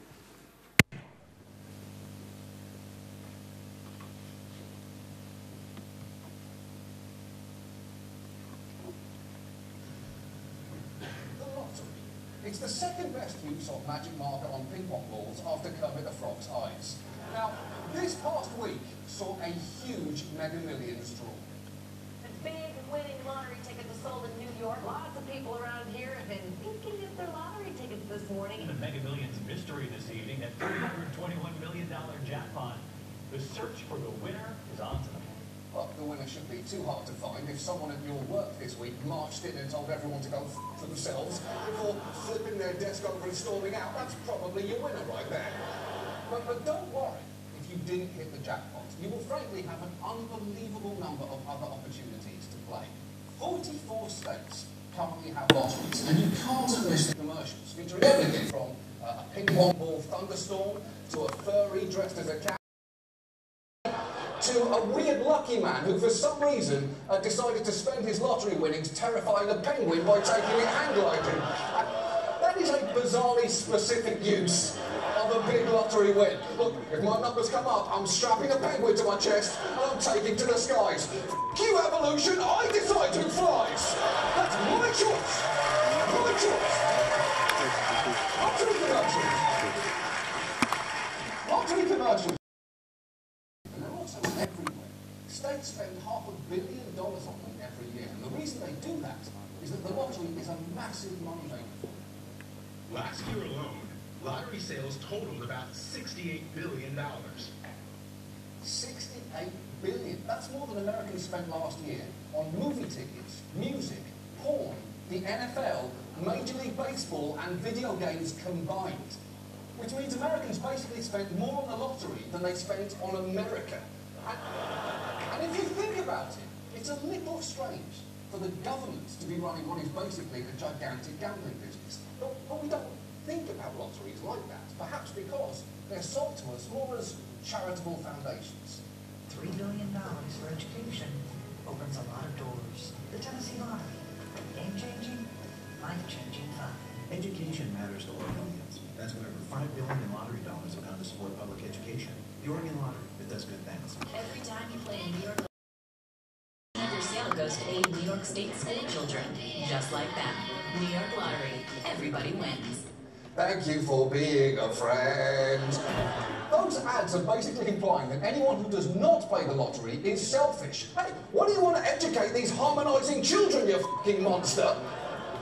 In and told everyone to go f themselves before flipping their desk over and storming out. That's probably your winner right there. But, but don't worry if you didn't hit the jackpot. You will frankly have an unbelievable number of other opportunities to play. 44 states currently have lotteries, and you can't miss the commercials featuring everything from uh, a ping pong ball thunderstorm to a furry dressed as a cat to a weird lucky man who, for some reason, uh, decided to spend his lottery winnings terrifying a penguin by taking it hang gliding. Uh, that is a bizarrely specific use of a big lottery win. Look, if my numbers come up, I'm strapping a penguin to my chest and I'm taking to the skies. F you, evolution, I decide who flies. That's my choice. My choice. Lottery commercials. Lottery commercials. everywhere. States spend half a billion dollars on them every year, and the reason they do that is that the lottery is a massive money maker. Last year alone, lottery sales totaled about $68 billion. 68 billion. That's more than Americans spent last year on movie tickets, music, porn, the NFL, Major League Baseball, and video games combined. Which means Americans basically spent more on the lottery than they spent on America. And, and if you think about it, it's a little strange for the government to be running what is basically a gigantic gambling business. But, but we don't think about lotteries like that, perhaps because they're sold to us more as charitable foundations. $3 billion for education opens a lot of doors. The Tennessee Lottery. Game-changing, life-changing fun. Education matters to Oregonians. That's why over 5 billion in lottery dollars have gone to support public education. The Oregon Lottery, it does good things. Every time you play in New York, your sale goes to aid New York State school children. Just like that. New York Lottery. Everybody wins. Thank you for being a friend. Those ads are basically implying that anyone who does not play the lottery is selfish. Hey, what do you want to educate these harmonising children, you fucking monster?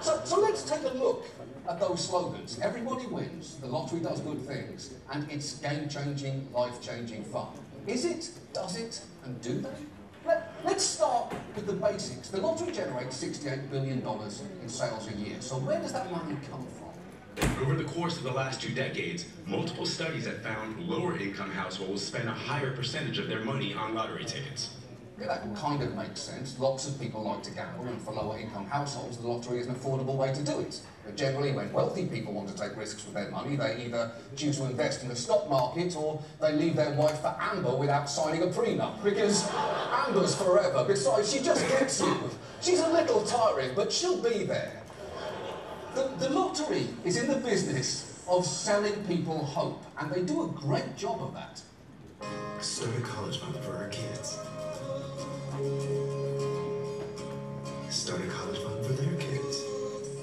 So, so let's take a look at those slogans. Everybody wins, the lottery does good things, and it's game-changing, life-changing fun. Is it, does it, and do they? Let, let's start with the basics. The lottery generates $68 billion in sales a year. So where does that money come from? Over the course of the last two decades, multiple studies have found lower income households spend a higher percentage of their money on lottery tickets. Yeah, that kind of makes sense. Lots of people like to gamble, and for lower income households, the lottery is an affordable way to do it. But generally, when wealthy people want to take risks with their money, they either choose to invest in the stock market or they leave their wife for Amber without signing a prenup. Because Amber's forever. Besides, she just gets you. She's a little tiring, but she'll be there. The, the lottery is in the business of selling people hope, and they do a great job of that. Start a college fund for our kids. Start a college fund for their kids.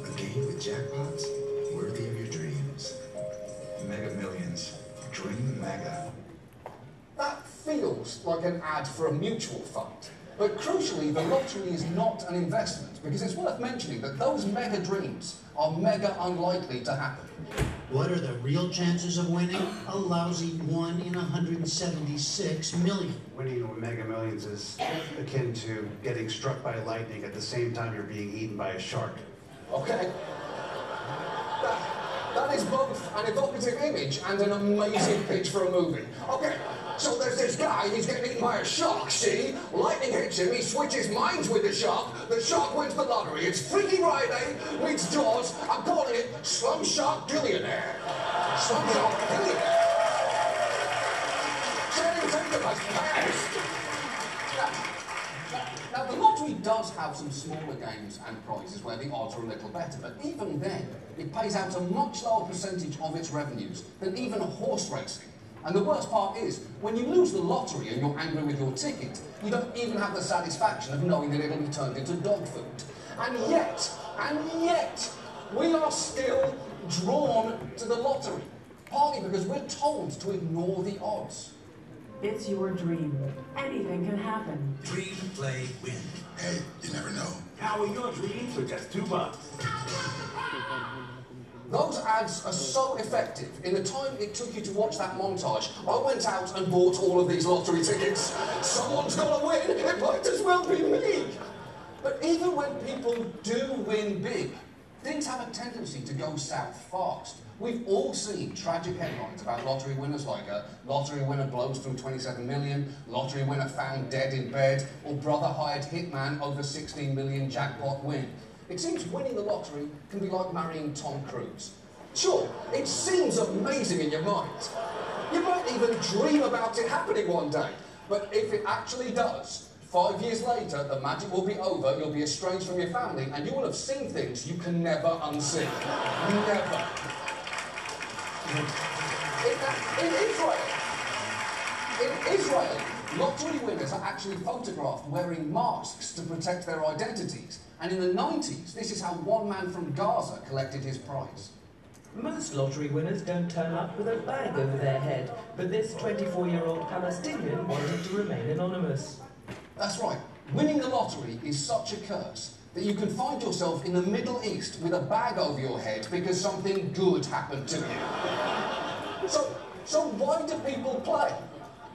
A game with jackpots worthy of your dreams. Mega Millions. Dream mega. That feels like an ad for a mutual fund. But crucially, the lottery is not an investment because it's worth mentioning that those mega dreams are mega unlikely to happen. What are the real chances of winning? A lousy 1 in 176 million. Winning with Mega Millions is akin to getting struck by lightning at the same time you're being eaten by a shark. Okay? That, that is both an evocative image and an amazing pitch for a movie. Okay, so there's this guy, he's getting eaten by a shark, see? Lightning hits him, he switches minds with the shark, the shark wins the lottery. It's Freaky Friday meets Jaws. I'm calling it Slum Shark Billionaire. Slum Shark Billionaire. Now, the lottery does have some smaller games and prizes where the odds are a little better, but even then, it pays out a much lower percentage of its revenues than even horse racing. And the worst part is, when you lose the lottery and you're angry with your ticket, you don't even have the satisfaction of knowing that it'll be turned into dog food. And yet, and yet, we are still drawn to the lottery. Partly because we're told to ignore the odds. It's your dream. Anything can happen. Dream, play, win. Hey, you never know. Power your dreams for just two bucks. Those ads are so effective. In the time it took you to watch that montage, I went out and bought all of these lottery tickets. Someone's gonna win, it might as well be me. But even when people do win big, things have a tendency to go south fast. We've all seen tragic headlines about lottery winners like a lottery winner blows through 27 million, lottery winner found dead in bed, or brother hired hitman over 16 million jackpot win. It seems winning the lottery can be like marrying Tom Cruise. Sure, it seems amazing in your mind. You might even dream about it happening one day. But if it actually does, five years later, the magic will be over, you'll be estranged from your family, and you will have seen things you can never unsee. Never. In, in Israel, in Israel, lottery winners are actually photographed wearing masks to protect their identities. And in the 90s, this is how one man from Gaza collected his prize. Most lottery winners don't turn up with a bag over their head, but this 24-year-old Palestinian wanted to remain anonymous. That's right. Winning the lottery is such a curse that you can find yourself in the Middle East with a bag over your head because something good happened to you. So, so why do people play?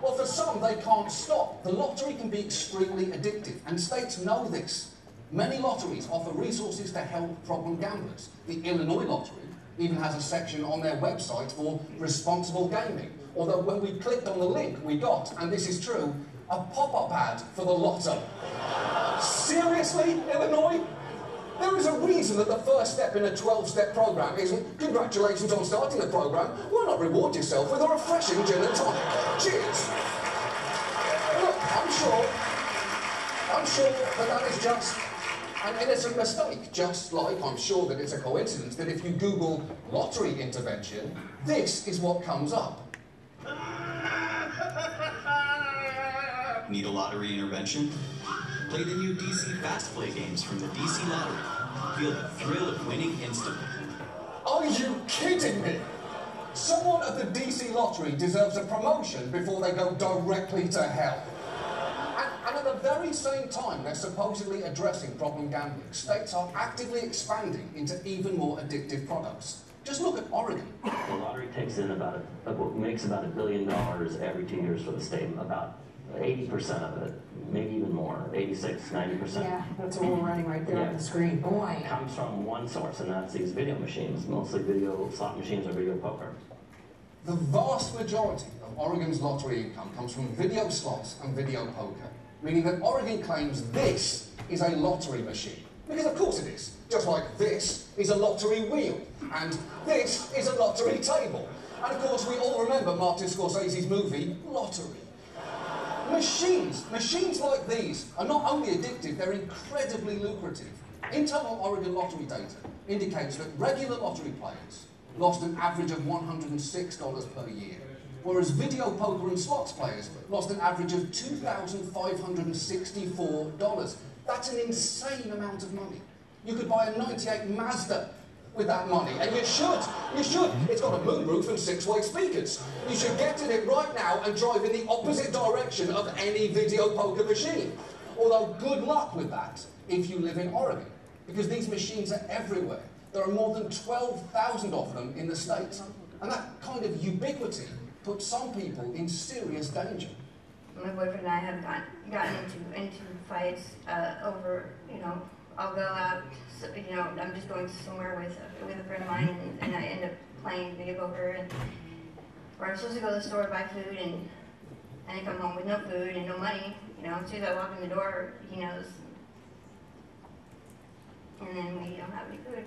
Well, for some, they can't stop. The lottery can be extremely addictive, and states know this. Many lotteries offer resources to help problem gamblers. The Illinois Lottery even has a section on their website for responsible gaming. Although when we clicked on the link, we got, and this is true, a pop-up ad for the lotto. Seriously, Illinois? There is a reason that the first step in a 12-step program isn't congratulations on starting the program. Why not reward yourself with a refreshing gin and tonic? Cheers. Look, I'm sure, I'm sure that that is just an innocent mistake, just like I'm sure that it's a coincidence that if you Google lottery intervention, this is what comes up. Need a lottery intervention? Play the new DC Fast Play games from the DC Lottery. Feel the thrill of winning instantly. Are you kidding me? Someone at the DC Lottery deserves a promotion before they go directly to hell. And, and at the very same time they're supposedly addressing problem gambling, states are actively expanding into even more addictive products. Just look at Oregon. The lottery takes in about, a, makes about a billion dollars every two years for the state, about 80% of it, maybe even more, 86, 90%. Yeah, that's what we're running right there on the screen. Boy. Comes from one source, and that's these video machines, mostly video slot machines or video poker. The vast majority of Oregon's lottery income comes from video slots and video poker, meaning that Oregon claims this is a lottery machine. Because of course it is. Just like this is a lottery wheel, and this is a lottery table. And of course we all remember Martin Scorsese's movie, Lottery. Machines, machines like these are not only addictive, they're incredibly lucrative. Internal Oregon lottery data indicates that regular lottery players lost an average of $106 per year, whereas video poker and slots players lost an average of $2,564. That's an insane amount of money. You could buy a 98 Mazda with that money, and you should. You should. It's got a moonroof and six-way speakers. You should get in it right now and drive in the opposite direction of any video poker machine. Although, good luck with that if you live in Oregon, because these machines are everywhere. There are more than 12,000 of them in the States. And that kind of ubiquity puts some people in serious danger. my boyfriend and I have got, gotten into into fights uh, over, you know, I'll go out, so, you know, I'm just going somewhere with with a friend of mine, and, and I end up playing video poker, and or I'm supposed to go to the store to buy food, and and I come home with no food and no money. You know, as soon as I walk in the door, he knows, and then we don't have any food.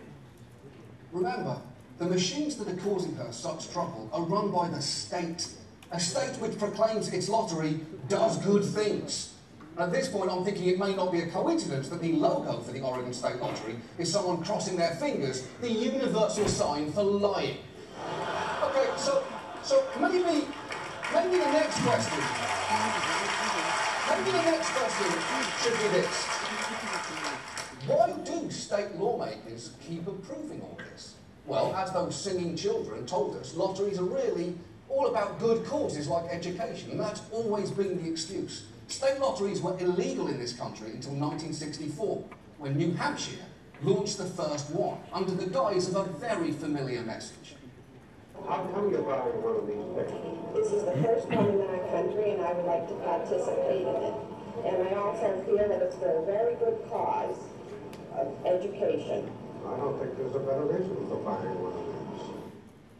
Remember, the machines that are causing her such trouble are run by the state. A state which proclaims its lottery does good things. At this point, I'm thinking it may not be a coincidence that the logo for the Oregon State Lottery is someone crossing their fingers, the universal sign for lying. Okay, so, so maybe, maybe the next question, maybe the next question should be this. Why do state lawmakers keep approving all this? Well, as those singing children told us, lotteries are really all about good causes like education, and that's always been the excuse. State lotteries were illegal in this country until 1964, when New Hampshire launched the first one, under the guise of a very familiar message. How come you're buying one of these pictures? This is the first one in our country, and I would like to participate in it. And I also feel that it's for a very good cause of education. I don't think there's a better reason for buying one of these.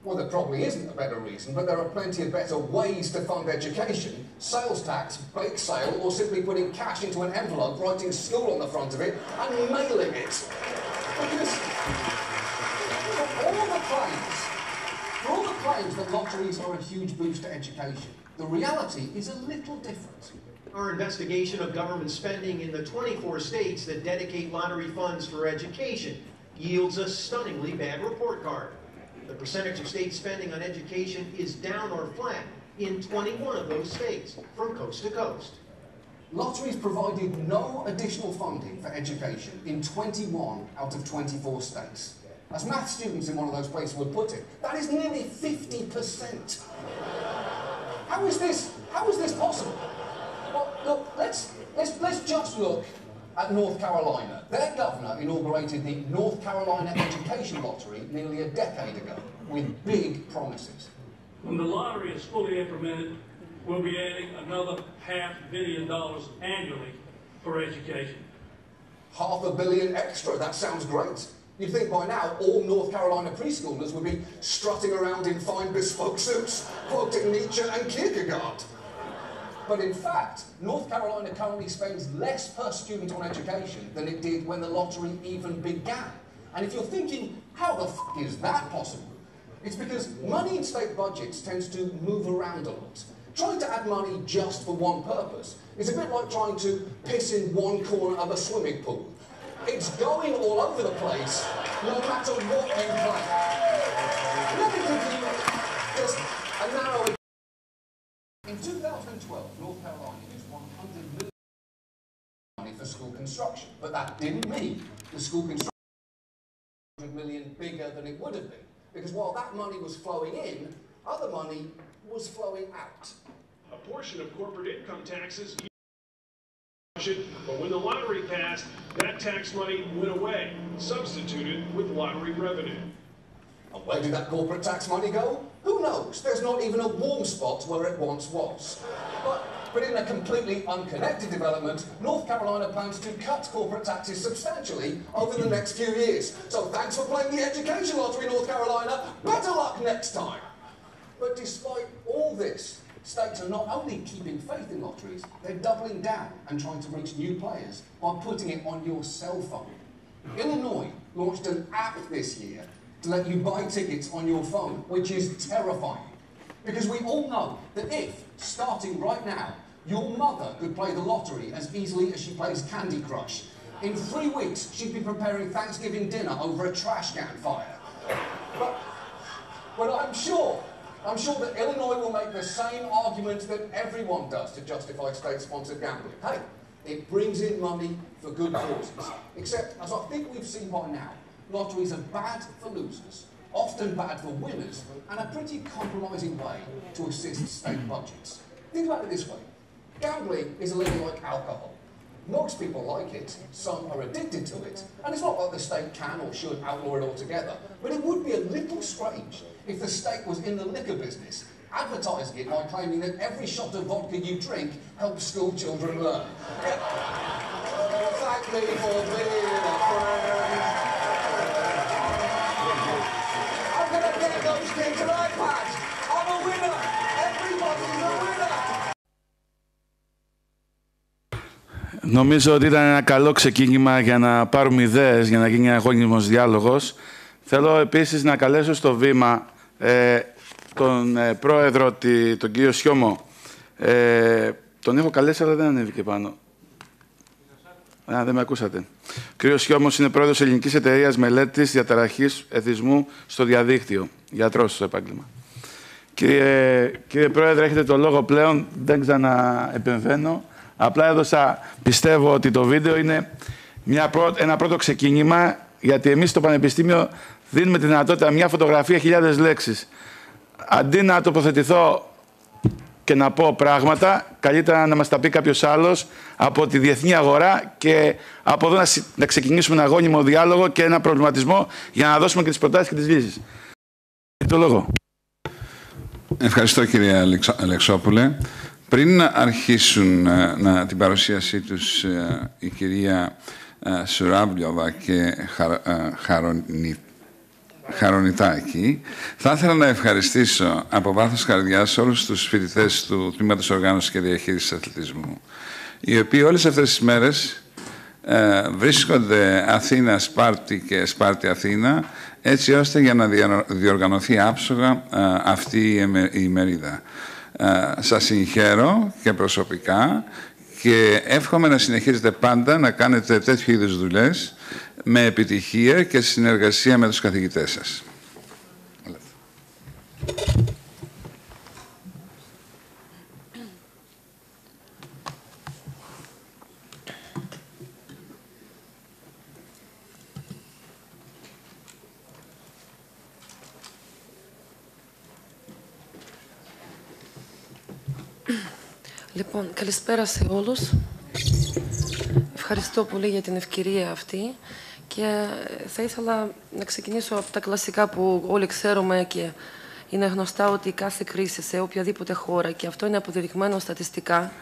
Well, there probably isn't a better reason, but there are plenty of better ways to fund education. Sales tax, bake sale, or simply putting cash into an envelope, writing school on the front of it, and mailing it. Because for all the claims, for all the claims that lotteries are a huge boost to education, the reality is a little different. Our investigation of government spending in the 24 states that dedicate lottery funds for education yields a stunningly bad report card. The percentage of state spending on education is down or flat in 21 of those states, from coast to coast. Lotteries provided no additional funding for education in 21 out of 24 states. As math students in one of those places would put it, that is nearly 50%. How is this, how is this possible? Well, look, let's, let's, let's just look at North Carolina. Their governor inaugurated the North Carolina Education Lottery nearly a decade ago with big promises. When the lottery is fully implemented, we'll be adding another half billion dollars annually for education. Half a billion extra, that sounds great. You'd think by now all North Carolina preschoolers would be strutting around in fine bespoke suits, quoting Nietzsche and Kierkegaard. But in fact, North Carolina currently spends less per student on education than it did when the lottery even began. And if you're thinking, how the f is that possible? It's because money in state budgets tends to move around a lot. Trying to add money just for one purpose is a bit like trying to piss in one corner of a swimming pool. It's going all over the place, no matter what you plan. Let me give you just a narrow in 2012, construction, but that didn't mean the school construction was 100 million bigger than it would have been. Because while that money was flowing in, other money was flowing out. A portion of corporate income taxes but when the lottery passed, that tax money went away, substituted with lottery revenue. And where did that corporate tax money go? Who knows? There's not even a warm spot where it once was. But, but in a completely unconnected development, North Carolina plans to cut corporate taxes substantially over the next few years. So thanks for playing the education lottery, North Carolina. Better luck next time. But despite all this, states are not only keeping faith in lotteries, they're doubling down and trying to reach new players by putting it on your cell phone. Illinois launched an app this year to let you buy tickets on your phone, which is terrifying. Because we all know that if, starting right now, your mother could play the lottery as easily as she plays Candy Crush, in three weeks she'd be preparing Thanksgiving dinner over a trash can fire. But, But I'm sure, I'm sure that Illinois will make the same argument that everyone does to justify state-sponsored gambling. Hey, it brings in money for good causes. Except, as I think we've seen by now, lotteries are bad for losers, often bad for winners, and a pretty compromising way to assist state budgets. Think about it this way. Gambling is a little like alcohol. Most people like it, some are addicted to it, and it's not like the state can or should outlaw it altogether. But it would be a little strange if the state was in the liquor business, advertising it by claiming that every shot of vodka you drink helps school children learn. Thank me for being a friend. Get those kids an iPad. I'm a winner. Everybody's a winner. Νομίζω ότι ήταν ένα καλό ξεκίνημα για να πάρουμε ιδέες, για να γίνει ένα αγώνιμος διάλογος. Θέλω επίσης να καλέσω στο βήμα ε, τον ε, πρόεδρο, τη, τον κύριο Σιώμο. Ε, τον έχω καλέσει, αλλά δεν ανέβηκε πάνω. Α, δεν με ακούσατε. Ο κύριος Σιώμος είναι πρόεδρος Ελληνικής Εταιρείας Μελέτης Διαταραχής Εθισμού στο διαδίκτυο. Γιατρός στο επάγγελμα. Κύριε, κύριε Πρόεδρε, έχετε το λόγο πλέον. Δεν ξαναεπεμβαίνω. Απλά έδωσα, πιστεύω ότι το βίντεο είναι μια πρω... ένα πρώτο ξεκίνημα, γιατί εμείς στο Πανεπιστήμιο δίνουμε τη δυνατότητα μια φωτογραφία χιλιάδες λέξεις. Αντί να τοποθετηθώ και να πω πράγματα, καλύτερα να μας τα πει κάποιος άλλος από τη διεθνή αγορά και από εδώ να, να ξεκινήσουμε ένα αγώνιμο διάλογο και ένα προβληματισμό για να δώσουμε και τις προτάσεις και τις λύσεις. Το λόγο. Ευχαριστώ κύριε Αλεξόπουλε. Πριν αρχίσουν ε, να, την παρουσίασή τους ε, η κυρία ε, Σουράβλιοβα και Χαρονι, Χαρονιτάκη, θα ήθελα να ευχαριστήσω από βάθος καρδιάς όλους τους φοιτητές του Τμήματος Οργάνωσης και Διαχείρισης Αθλητισμού, οι οποίοι όλες αυτές τις μέρες βρίσκονται Αθήνα, Σπάρτη και Σπάρτη Αθήνα, έτσι ώστε για να διοργανωθεί άψογα αυτή η ημερίδα. Σας συγχαίρω και προσωπικά και εύχομαι να συνεχίζετε πάντα να κάνετε τέτοιου είδους δουλειές με επιτυχία και συνεργασία με τους καθηγητές σας. Λοιπόν, καλησπέρα σε όλους. Ευχαριστώ πολύ για την ευκαιρία αυτή και θα ήθελα να ξεκινήσω από τα κλασικά που όλοι ξέρουμε και είναι γνωστά ότι κάθε κρίση σε οποιαδήποτε χώρα και αυτό είναι αποδεδειγμένο στατιστικά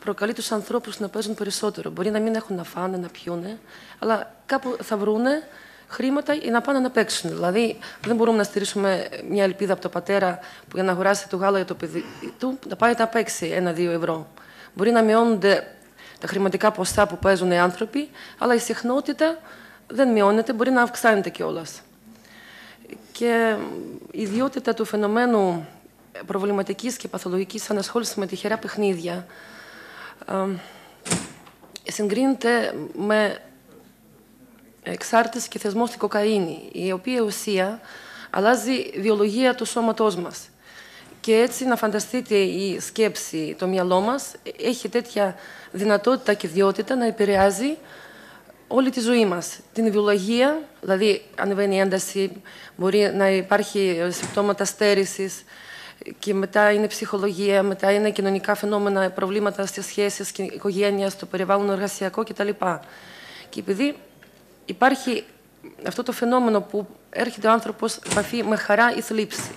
προκαλεί τους ανθρώπους να παίζουν περισσότερο. Μπορεί να μην έχουν να φάνε, να πιούνε, αλλά κάπου θα βρούνε χρήματα για να πάνε να παίξουν. Δηλαδή, δεν μπορούμε να στηρίσουμε μια ελπίδα από τον πατέρα που για να αγοράσει το γάλα για το παιδί του να πάει να παίξει ένα-δύο ευρώ. Μπορεί να μειώνονται τα χρηματικά ποσά που παίζουν οι άνθρωποι, αλλά η συχνότητα δεν μειώνεται, μπορεί να αυξάνεται κιόλας. Και η ιδιότητα του φαινομένου προβληματικής και παθολογικής ανασχόλησης με τυχερά παιχνίδια συγκρίνεται με εξάρτηση και θεσμό στην κοκαίνη, η οποία ουσία αλλάζει βιολογία του σώματός μας. Και έτσι να φανταστείτε η σκέψη, το μυαλό μας, έχει τέτοια δυνατότητα και ιδιότητα να επηρεάζει όλη τη ζωή μας. Την βιολογία, δηλαδή ανεβαίνει η ένταση, μπορεί να υπάρχει συμπτώματα στέρησης και μετά είναι ψυχολογία, μετά είναι κοινωνικά φαινόμενα, προβλήματα στις σχέσεις, οικογένειας, στο περιβάλλον εργασιακό κτλ. Και επειδή υπάρχει αυτό το φαινόμενο που έρχεται ο άνθρωπος επαφή με χαρά ή θλίψη.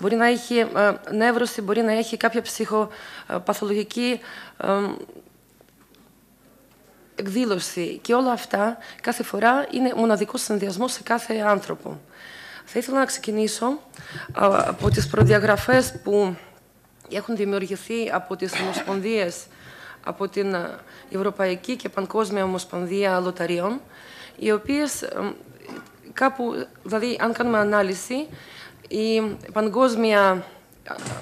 Μπορεί να έχει ε, νεύρωση, μπορεί να έχει κάποια ψυχοπαθολογική ε, εκδήλωση. Και όλα αυτά κάθε φορά είναι μοναδικός συνδυασμός σε κάθε άνθρωπο. Θα ήθελα να ξεκινήσω ε, από τις προδιαγραφές που έχουν δημιουργηθεί από τις ομοσπονδίες, από την Ευρωπαϊκή και Παγκόσμια Ομοσπονδία Λοταριών, οι οποίες κάπου, δηλαδή αν κάνουμε ανάλυση, η Παγκόσμια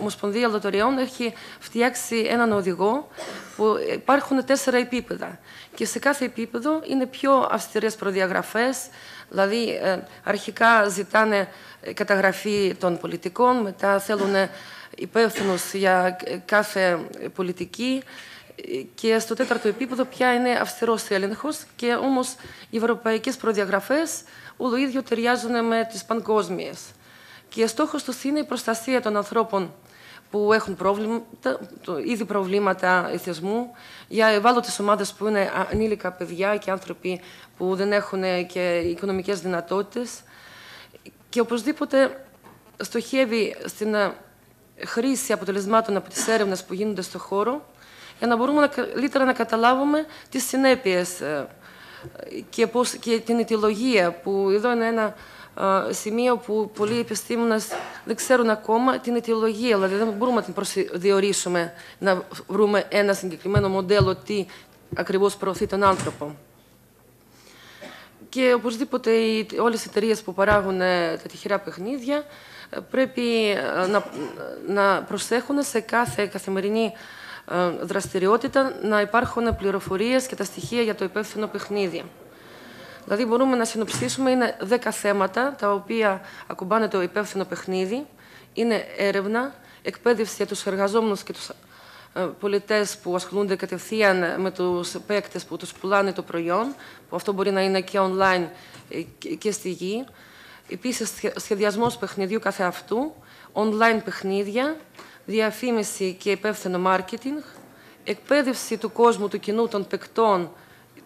Ομοσπονδία Λοτοριών έχει φτιάξει έναν οδηγό που υπάρχουν τέσσερα επίπεδα. Και σε κάθε επίπεδο είναι πιο αυστηρές προδιαγραφές, Δηλαδή, ε, αρχικά ζητάνε καταγραφή των πολιτικών, μετά θέλουν υπεύθυνους για κάθε πολιτική και στο τέταρτο επίπεδο πια είναι αυστηρός έλεγχος και όμως οι ευρωπαϊκές προδιαγραφές όλο ίδιο ταιριάζουν με τις παγκόσμιες. Και στόχος τους είναι η προστασία των ανθρώπων που έχουν πρόβληματα, ήδη προβλήματα ηθισμού, για ευάλωτες ομάδες που είναι ανήλικα παιδιά και άνθρωποι που δεν έχουν και οικονομικές δυνατότητες. Και οπωσδήποτε στοχεύει στην χρήση αποτελεσμάτων από τις έρευνες που γίνονται στο χώρο για να μπορούμε να, καλύτερα να καταλάβουμε τις συνέπειες ε, και, πώς, και την αιτιολογία που εδώ είναι ένα ε, σημείο που πολλοί επιστήμονες δεν ξέρουν ακόμα την αιτιολογία, δηλαδή δεν μπορούμε να την προσδιορίσουμε, να βρούμε ένα συγκεκριμένο μοντέλο τι ακριβώς προωθεί τον άνθρωπο. Και οπωσδήποτε οι, όλες οι εταιρείε που παράγουν ε, τα τυχερά παιχνίδια πρέπει να, να προσέχουν σε κάθε καθημερινή ε, δραστηριότητα να υπάρχουν πληροφορίες και τα στοιχεία για το υπεύθυνο παιχνίδι. Δηλαδή μπορούμε να συνοψίσουμε, είναι 10 θέματα τα οποία ακουμπάνε το υπεύθυνο παιχνίδι. Είναι έρευνα, εκπαίδευση για τους εργαζόμενους και τους ε, πολιτές που ασχολούνται κατευθείαν με τους παίκτες που τους πουλάνε το προϊόν, που αυτό μπορεί να είναι και online ε, και στη γη. Επίσης, σχεδιασμός παιχνιδιού καθεαυτού, online παιχνίδια, διαφήμιση και υπεύθυνο μάρκετινγκ, εκπαίδευση του κόσμου, του κοινού των παικτών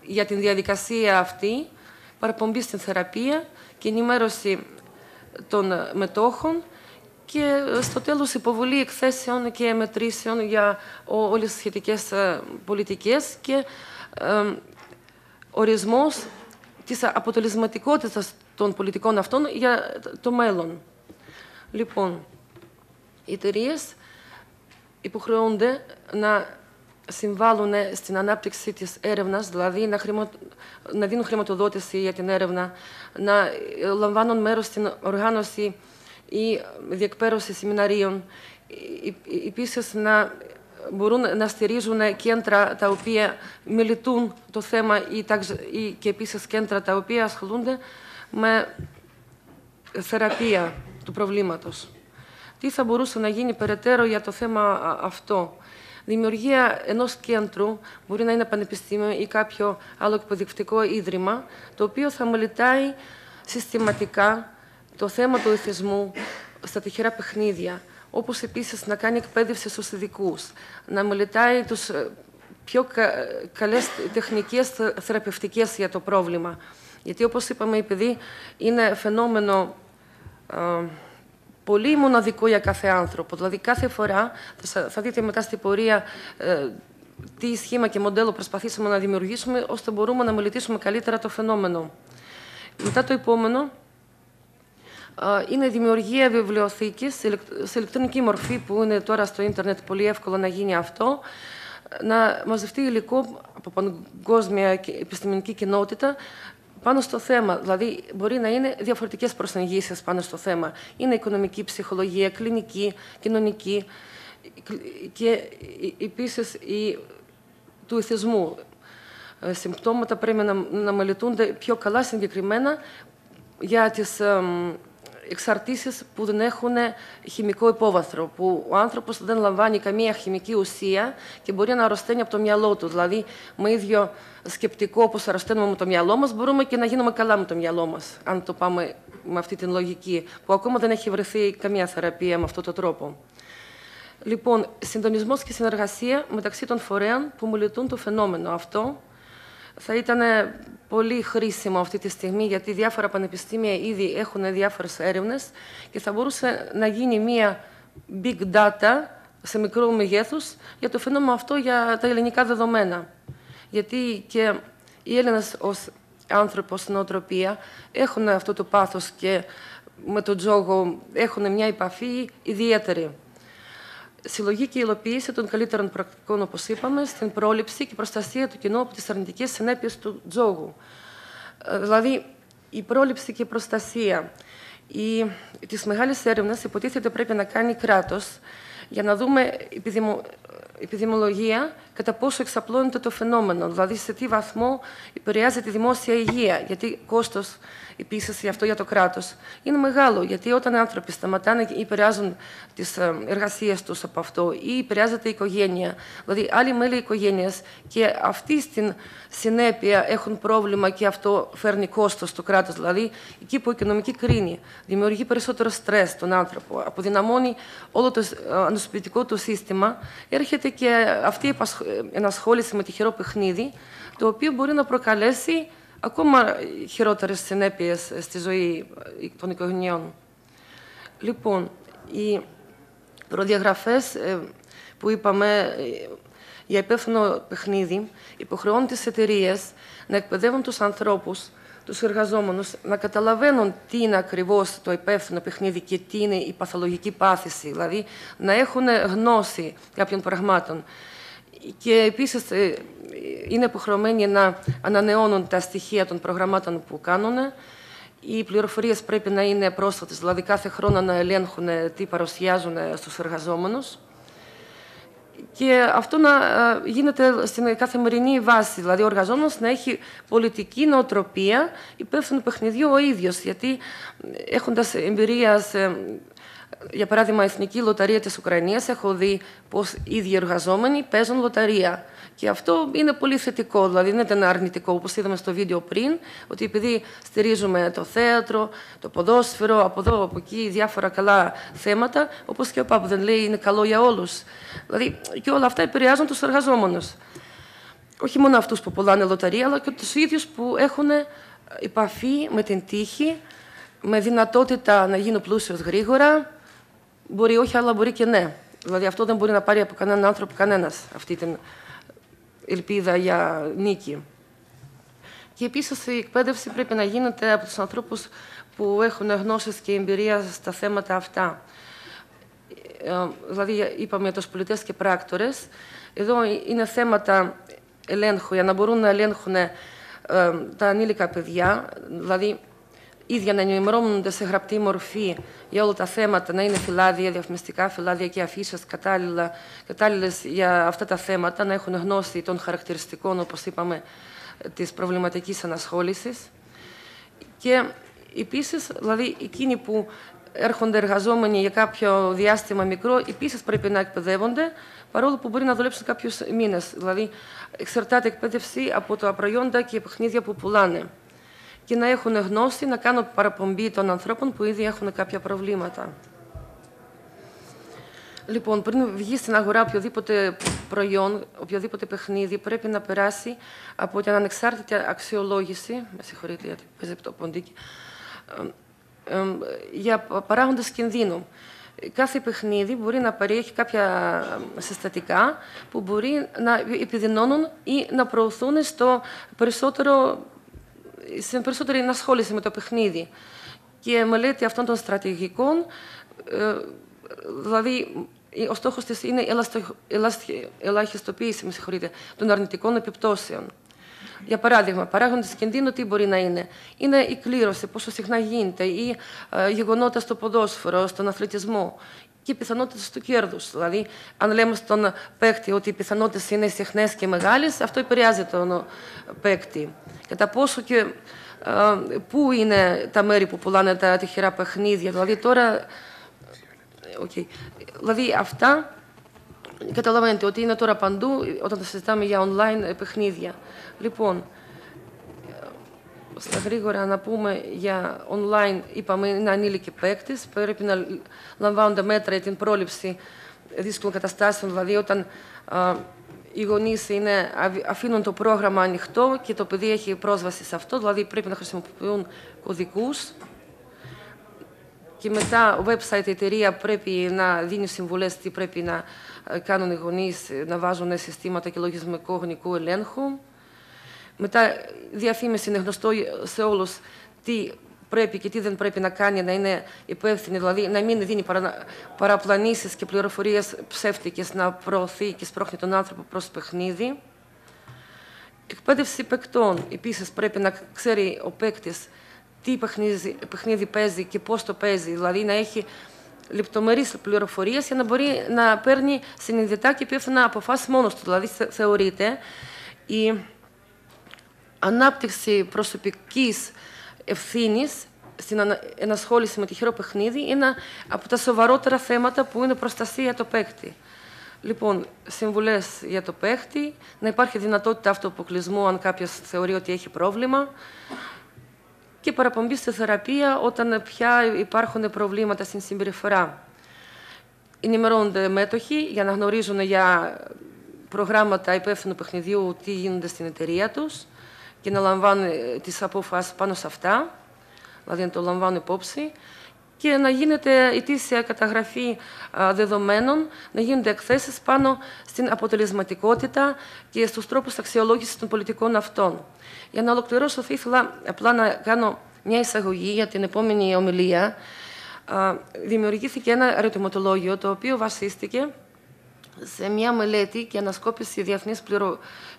για την διαδικασία αυτή, παραπομπή στην θεραπεία και ενημέρωση των μετόχων και στο τέλος υποβολή εκθέσεων και μετρήσεων για όλες τις σχετικές ε, πολιτικές και ε, ορισμός της αποτελεσματικότητας των πολιτικών αυτών για το μέλλον. Λοιπόν, οι εταιρείες υποχρεούνται να συμβάλλουν στην ανάπτυξη της έρευνας, δηλαδή να, να δίνουν χρηματοδότηση για την έρευνα, να λαμβάνουν μέρος στην οργάνωση ή διεκπαίρωση σεμιναρίων, επίσης να μπορούν να στηρίζουν κέντρα τα οποία μελετούν το θέμα ή, και επίσης κέντρα τα οποία ασχολούνται με θεραπεία του προβλήματος. Τι θα μπορούσε να γίνει περαιτέρω για το θέμα αυτό; Δημιουργία ενός κέντρου μπορεί να είναι πανεπιστήμιο ή κάποιο άλλο εκπαιδευτικό ίδρυμα, το οποίο θα μελετάει συστηματικά το θέμα του εθισμού στα τυχερά παιχνίδια, όπως επίσης να κάνει εκπαίδευση στους ειδικούς, να μελετάει τους ε, πιο καλές τεχνικές θεραπευτικές για το πρόβλημα. Γιατί όπως είπαμε, η παιδί είναι φαινόμενο ε, πολύ μοναδικό για κάθε άνθρωπο. Δηλαδή, κάθε φορά, θα δείτε μετά στην πορεία ε, τι σχήμα και μοντέλο προσπαθήσαμε να δημιουργήσουμε, ώστε μπορούμε να μελετήσουμε καλύτερα το φαινόμενο. Μετά το επόμενο, είναι η δημιουργία βιβλιοθήκης σε ηλεκτρονική μορφή, που είναι τώρα στο ίντερνετ πολύ εύκολο να γίνει αυτό, να μαζευτεί υλικό από παγκόσμια επιστημονική κοινότητα, πάνω στο θέμα. Δηλαδή, μπορεί να είναι διαφορετικές προσεγγίσεις πάνω στο θέμα. Είναι οικονομική, ψυχολογία, κλινική, κοινωνική και επίσης του ηθισμού. Ε, συμπτώματα πρέπει να, να μελετούνται πιο καλά συγκεκριμένα για τις εξαρτήσεις που δεν έχουν χημικό υπόβαθρο, που ο άνθρωπος δεν λαμβάνει καμία χημική ουσία και μπορεί να αρρωσταίνει από το μυαλό του. Δηλαδή, με ίδιο σκεπτικό όπως αρρωσταίνουμε με το μυαλό μας, μπορούμε και να γίνουμε καλά με το μυαλό μας, αν το πάμε με αυτή την λογική, που ακόμα δεν έχει βρεθεί καμία θεραπεία με αυτόν τον τρόπο. Λοιπόν, συντονισμός και συνεργασία μεταξύ των φορέων που μελετούν το φαινόμενο αυτό θα ήταν πολύ χρήσιμο αυτή τη στιγμή, γιατί διάφορα πανεπιστήμια ήδη έχουν διάφορες έρευνες και θα μπορούσε να γίνει μία big data σε μικρό μεγέθους για το φαινόμενο αυτό για τα ελληνικά δεδομένα. Γιατί και οι Έλληνες ως άνθρωποι, ως νοοτροπία, έχουν αυτό το πάθος και με τον τζόγο έχουν μια επαφή ιδιαίτερη συλλογή και υλοποίηση των καλύτερων πρακτικών, όπως είπαμε, στην πρόληψη και προστασία του κοινού από τις αρνητικές συνέπειες του τζόγου. Ε, δηλαδή, η πρόληψη και η προστασία. Η, της μεγάλης έρευνας υποτίθεται πρέπει να κάνει κράτος για να δούμε επιδημο, επιδημολογία κατά πόσο εξαπλώνεται το φαινόμενο, δηλαδή σε τι βαθμό επηρεάζει τη δημόσια υγεία, γιατί κόστος επίσης αυτό για το κράτος. Είναι μεγάλο, γιατί όταν οι άνθρωποι σταματάνε ή επηρεάζουν τις ε, εργασίες τους από αυτό ή επηρεάζεται η οικογένεια, δηλαδή άλλοι μέλη οικογένειας και αυτοί στην συνέπεια έχουν πρόβλημα και αυτό φέρνει κόστος στο κράτος, δηλαδή εκεί που η οικονομική κρίνη δημιουργεί περισσότερο στρες στον άνθρωπο, αποδυναμώνει όλο το ε, ανοσοποιητικό του σύστημα, έρχεται και αυτή η ενασχόληση με τυχερό παιχνίδι, το οποίο μπορεί να προκαλέσει ακόμα χειρότερες συνέπειες στη ζωή των οικογενειών. Λοιπόν, οι προδιαγραφές ε, που είπαμε ε, για υπεύθυνο παιχνίδι υποχρεώνουν τις εταιρείε να εκπαιδεύουν τους ανθρώπους, τους εργαζόμενους, να καταλαβαίνουν τι είναι ακριβώς το υπεύθυνο παιχνίδι και τι είναι η παθολογική πάθηση, δηλαδή να έχουν γνώση κάποιων πραγμάτων. Και επίσης ε, είναι υποχρεωμένοι να ανανεώνουν τα στοιχεία των προγραμμάτων που κάνουν. Οι πληροφορίες πρέπει να είναι πρόσφατες, δηλαδή κάθε χρόνο να ελέγχουν τι παρουσιάζουν στους εργαζόμενους. Και αυτό να ε, γίνεται στην καθημερινή βάση, δηλαδή ο εργαζόμενος να έχει πολιτική νοοτροπία υπεύθυνο παιχνιδιού ο ίδιος, γιατί έχοντας εμπειρία σε για παράδειγμα, η Εθνική Λοταρία της Ουκρανίας έχω δει πως οι ίδιοι εργαζόμενοι παίζουν λοταρία. Και αυτό είναι πολύ θετικό, δηλαδή δεν ήταν αρνητικό, όπως είδαμε στο βίντεο πριν, ότι επειδή στηρίζουμε το θέατρο, το ποδόσφαιρο, από εδώ, από εκεί, διάφορα καλά θέματα, όπως και ο Πάπου δεν λέει, είναι καλό για όλους. Δηλαδή, και όλα αυτά επηρεάζουν τους εργαζόμενους. Όχι μόνο αυτούς που πουλάνε λοταρία, αλλά και τους ίδιους που έχουν επαφή με την τύχη, με δυνατότητα να γίνουν πλούσιος γρήγορα, Μπορεί όχι, αλλά μπορεί και ναι. Δηλαδή αυτό δεν μπορεί να πάρει από κανέναν άνθρωπο κανένας αυτή την ελπίδα για νίκη. Και επίσης η εκπαίδευση πρέπει να γίνεται από τους ανθρώπους που έχουν γνώσεις και εμπειρία στα θέματα αυτά. Ε, δηλαδή, είπαμε για τους πολιτές και πράκτορες. Εδώ είναι θέματα ελέγχου, για να μπορούν να ελέγχουν ε, τα ανήλικα παιδιά. Δηλαδή, ίδια να ενημερώνονται σε γραπτή μορφή για όλα τα θέματα, να είναι φυλάδια, διαφημιστικά φυλάδια και αφήσει κατάλληλες για αυτά τα θέματα, να έχουν γνώση των χαρακτηριστικών, όπως είπαμε, της προβληματικής ανασχόλησης. Και επίσης, δηλαδή, εκείνοι που έρχονται εργαζόμενοι για κάποιο διάστημα μικρό, επίσης πρέπει να εκπαιδεύονται, παρόλο που μπορεί να δουλέψουν κάποιους μήνες. Δηλαδή, εξαρτάται η εκπαίδευση από τα προϊόντα και παιχνίδια που πουλάνε και να έχουν γνώση να κάνουν παραπομπή των ανθρώπων που ήδη έχουν κάποια προβλήματα. Λοιπόν, πριν βγει στην αγορά οποιοδήποτε προϊόν, οποιοδήποτε παιχνίδι, πρέπει να περάσει από την ανεξάρτητη αξιολόγηση, με συγχωρείτε γιατί παίζει το ποντίκι, για παράγοντες κινδύνου. Κάθε παιχνίδι μπορεί να περιέχει κάποια συστατικά που μπορεί να επιδεινώνουν ή να προωθούν στο περισσότερο στην περισσότερη ενασχόληση με το παιχνίδι. Και μελέτη αυτών των στρατηγικών, ε, δηλαδή ο στόχος της είναι η ελαχιστοποίηση με των αρνητικών επιπτώσεων. Για παράδειγμα, παράγοντες κινδύνου τι μπορεί να είναι; Είναι η κλήρωση, πόσο συχνά γίνεται, ή ε, γεγονότα στο ποδόσφαιρο, στον αθλητισμό και οι πιθανότητες του κέρδους. Δηλαδή, αν λέμε στον παίκτη ότι οι πιθανότητες είναι συχνές και μεγάλες, αυτό επηρεάζει τον παίκτη. Κατά πόσο και πού είναι τα μέρη που πουλάνε τα τυχερά παιχνίδια. Δηλαδή τώρα. Okay. Δηλαδή αυτά καταλαβαίνετε ότι είναι τώρα παντού όταν τα συζητάμε για online παιχνίδια. Λοιπόν, στα γρήγορα να πούμε για online, είπαμε είναι ανήλικοι παίκτε. Πρέπει να λαμβάνονται μέτρα για την πρόληψη δύσκολων καταστάσεων, δηλαδή όταν οι γονεί αφήνουν το πρόγραμμα ανοιχτό και το παιδί έχει πρόσβαση σε αυτό, δηλαδή πρέπει να χρησιμοποιούν κωδικού. Και μετά, website η εταιρεία πρέπει να δίνει συμβουλέ τι πρέπει να ε, κάνουν οι γονεί, να βάζουν συστήματα και λογισμικό γονικού ελέγχου. Μετά, διαφήμιση είναι γνωστό σε όλους τι πρέπει και τι δεν πρέπει να κάνει, να είναι υπεύθυνη, δηλαδή να μην δίνει παρα, παραπλανήσεις και πληροφορίες ψεύτικες, να προωθεί και σπρώχνει τον άνθρωπο προς παιχνίδι. Εκπαίδευση παικτών. Επίσης πρέπει να ξέρει ο παίκτης τι παιχνίδι, παιχνίδι παίζει και πώς το παίζει, δηλαδή να έχει λεπτομερείς πληροφορίες για να μπορεί να παίρνει συνειδητά και υπεύθυνα αποφάσεις μόνος του. Δηλαδή θεωρείται η ανάπτυξη προσωπικής ευθύνης στην ενασχόληση με τυχερό παιχνίδι είναι από τα σοβαρότερα θέματα που είναι προστασία για το παίκτη. Λοιπόν, συμβουλές για το παίχτη, να υπάρχει δυνατότητα αυτοαποκλεισμού αν κάποιος θεωρεί ότι έχει πρόβλημα και παραπομπή στη θεραπεία όταν πια υπάρχουν προβλήματα στην συμπεριφορά. Ενημερώνονται μέτοχοι για να γνωρίζουν για προγράμματα υπεύθυνου παιχνιδιού τι γίνονται στην εταιρεία τους και να λαμβάνουν τις αποφάσεις πάνω σε αυτά, δηλαδή να το λαμβάνουν υπόψη και να γίνεται ετήσια καταγραφή δεδομένων, να γίνονται εκθέσεις πάνω στην αποτελεσματικότητα και στους τρόπους αξιολόγησης των πολιτικών αυτών. Για να ολοκληρώσω, θα ήθελα απλά να κάνω μια εισαγωγή για την επόμενη ομιλία. Δημιουργήθηκε ένα ερωτηματολόγιο, το οποίο βασίστηκε σε μια μελέτη και ανασκόπηση διεθνής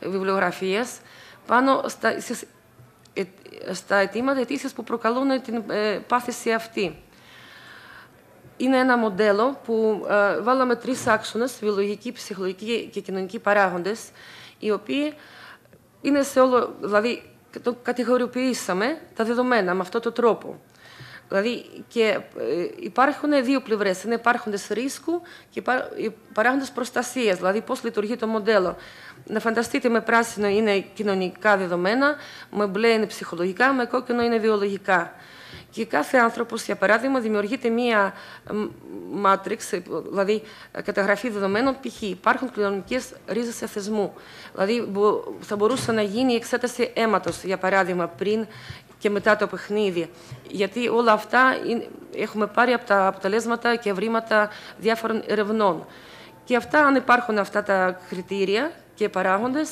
βιβλιογραφίας πάνω στα, ε, στα αιτήματα αιτήσεις που προκαλούν την ε, πάθηση αυτή είναι ένα μοντέλο που ε, βάλαμε τρεις άξονες, βιολογικοί, ψυχολογικοί και κοινωνικοί παράγοντες, οι οποίοι είναι σε όλο, δηλαδή το κατηγοριοποιήσαμε τα δεδομένα με αυτόν τον τρόπο. Δηλαδή, και ε, υπάρχουν δύο πλευρές. Είναι υπάρχοντες ρίσκου και παράγοντες προστασίας. Δηλαδή, πώς λειτουργεί το μοντέλο. Να φανταστείτε, με πράσινο είναι κοινωνικά δεδομένα, με μπλε είναι ψυχολογικά, με κόκκινο είναι βιολογικά. Και κάθε άνθρωπος, για παράδειγμα, δημιουργείται μία μάτριξ, δηλαδή καταγραφή δεδομένων. Π.χ. υπάρχουν κοινωνικέ ρίζες θεσμού. Δηλαδή, θα μπορούσε να γίνει η εξέταση αίματος, για παράδειγμα, πριν και μετά το παιχνίδι. Γιατί όλα αυτά έχουμε πάρει από τα αποτελέσματα και ευρήματα διάφορων ερευνών. Και αυτά, αν υπάρχουν αυτά τα κριτήρια και παράγοντες,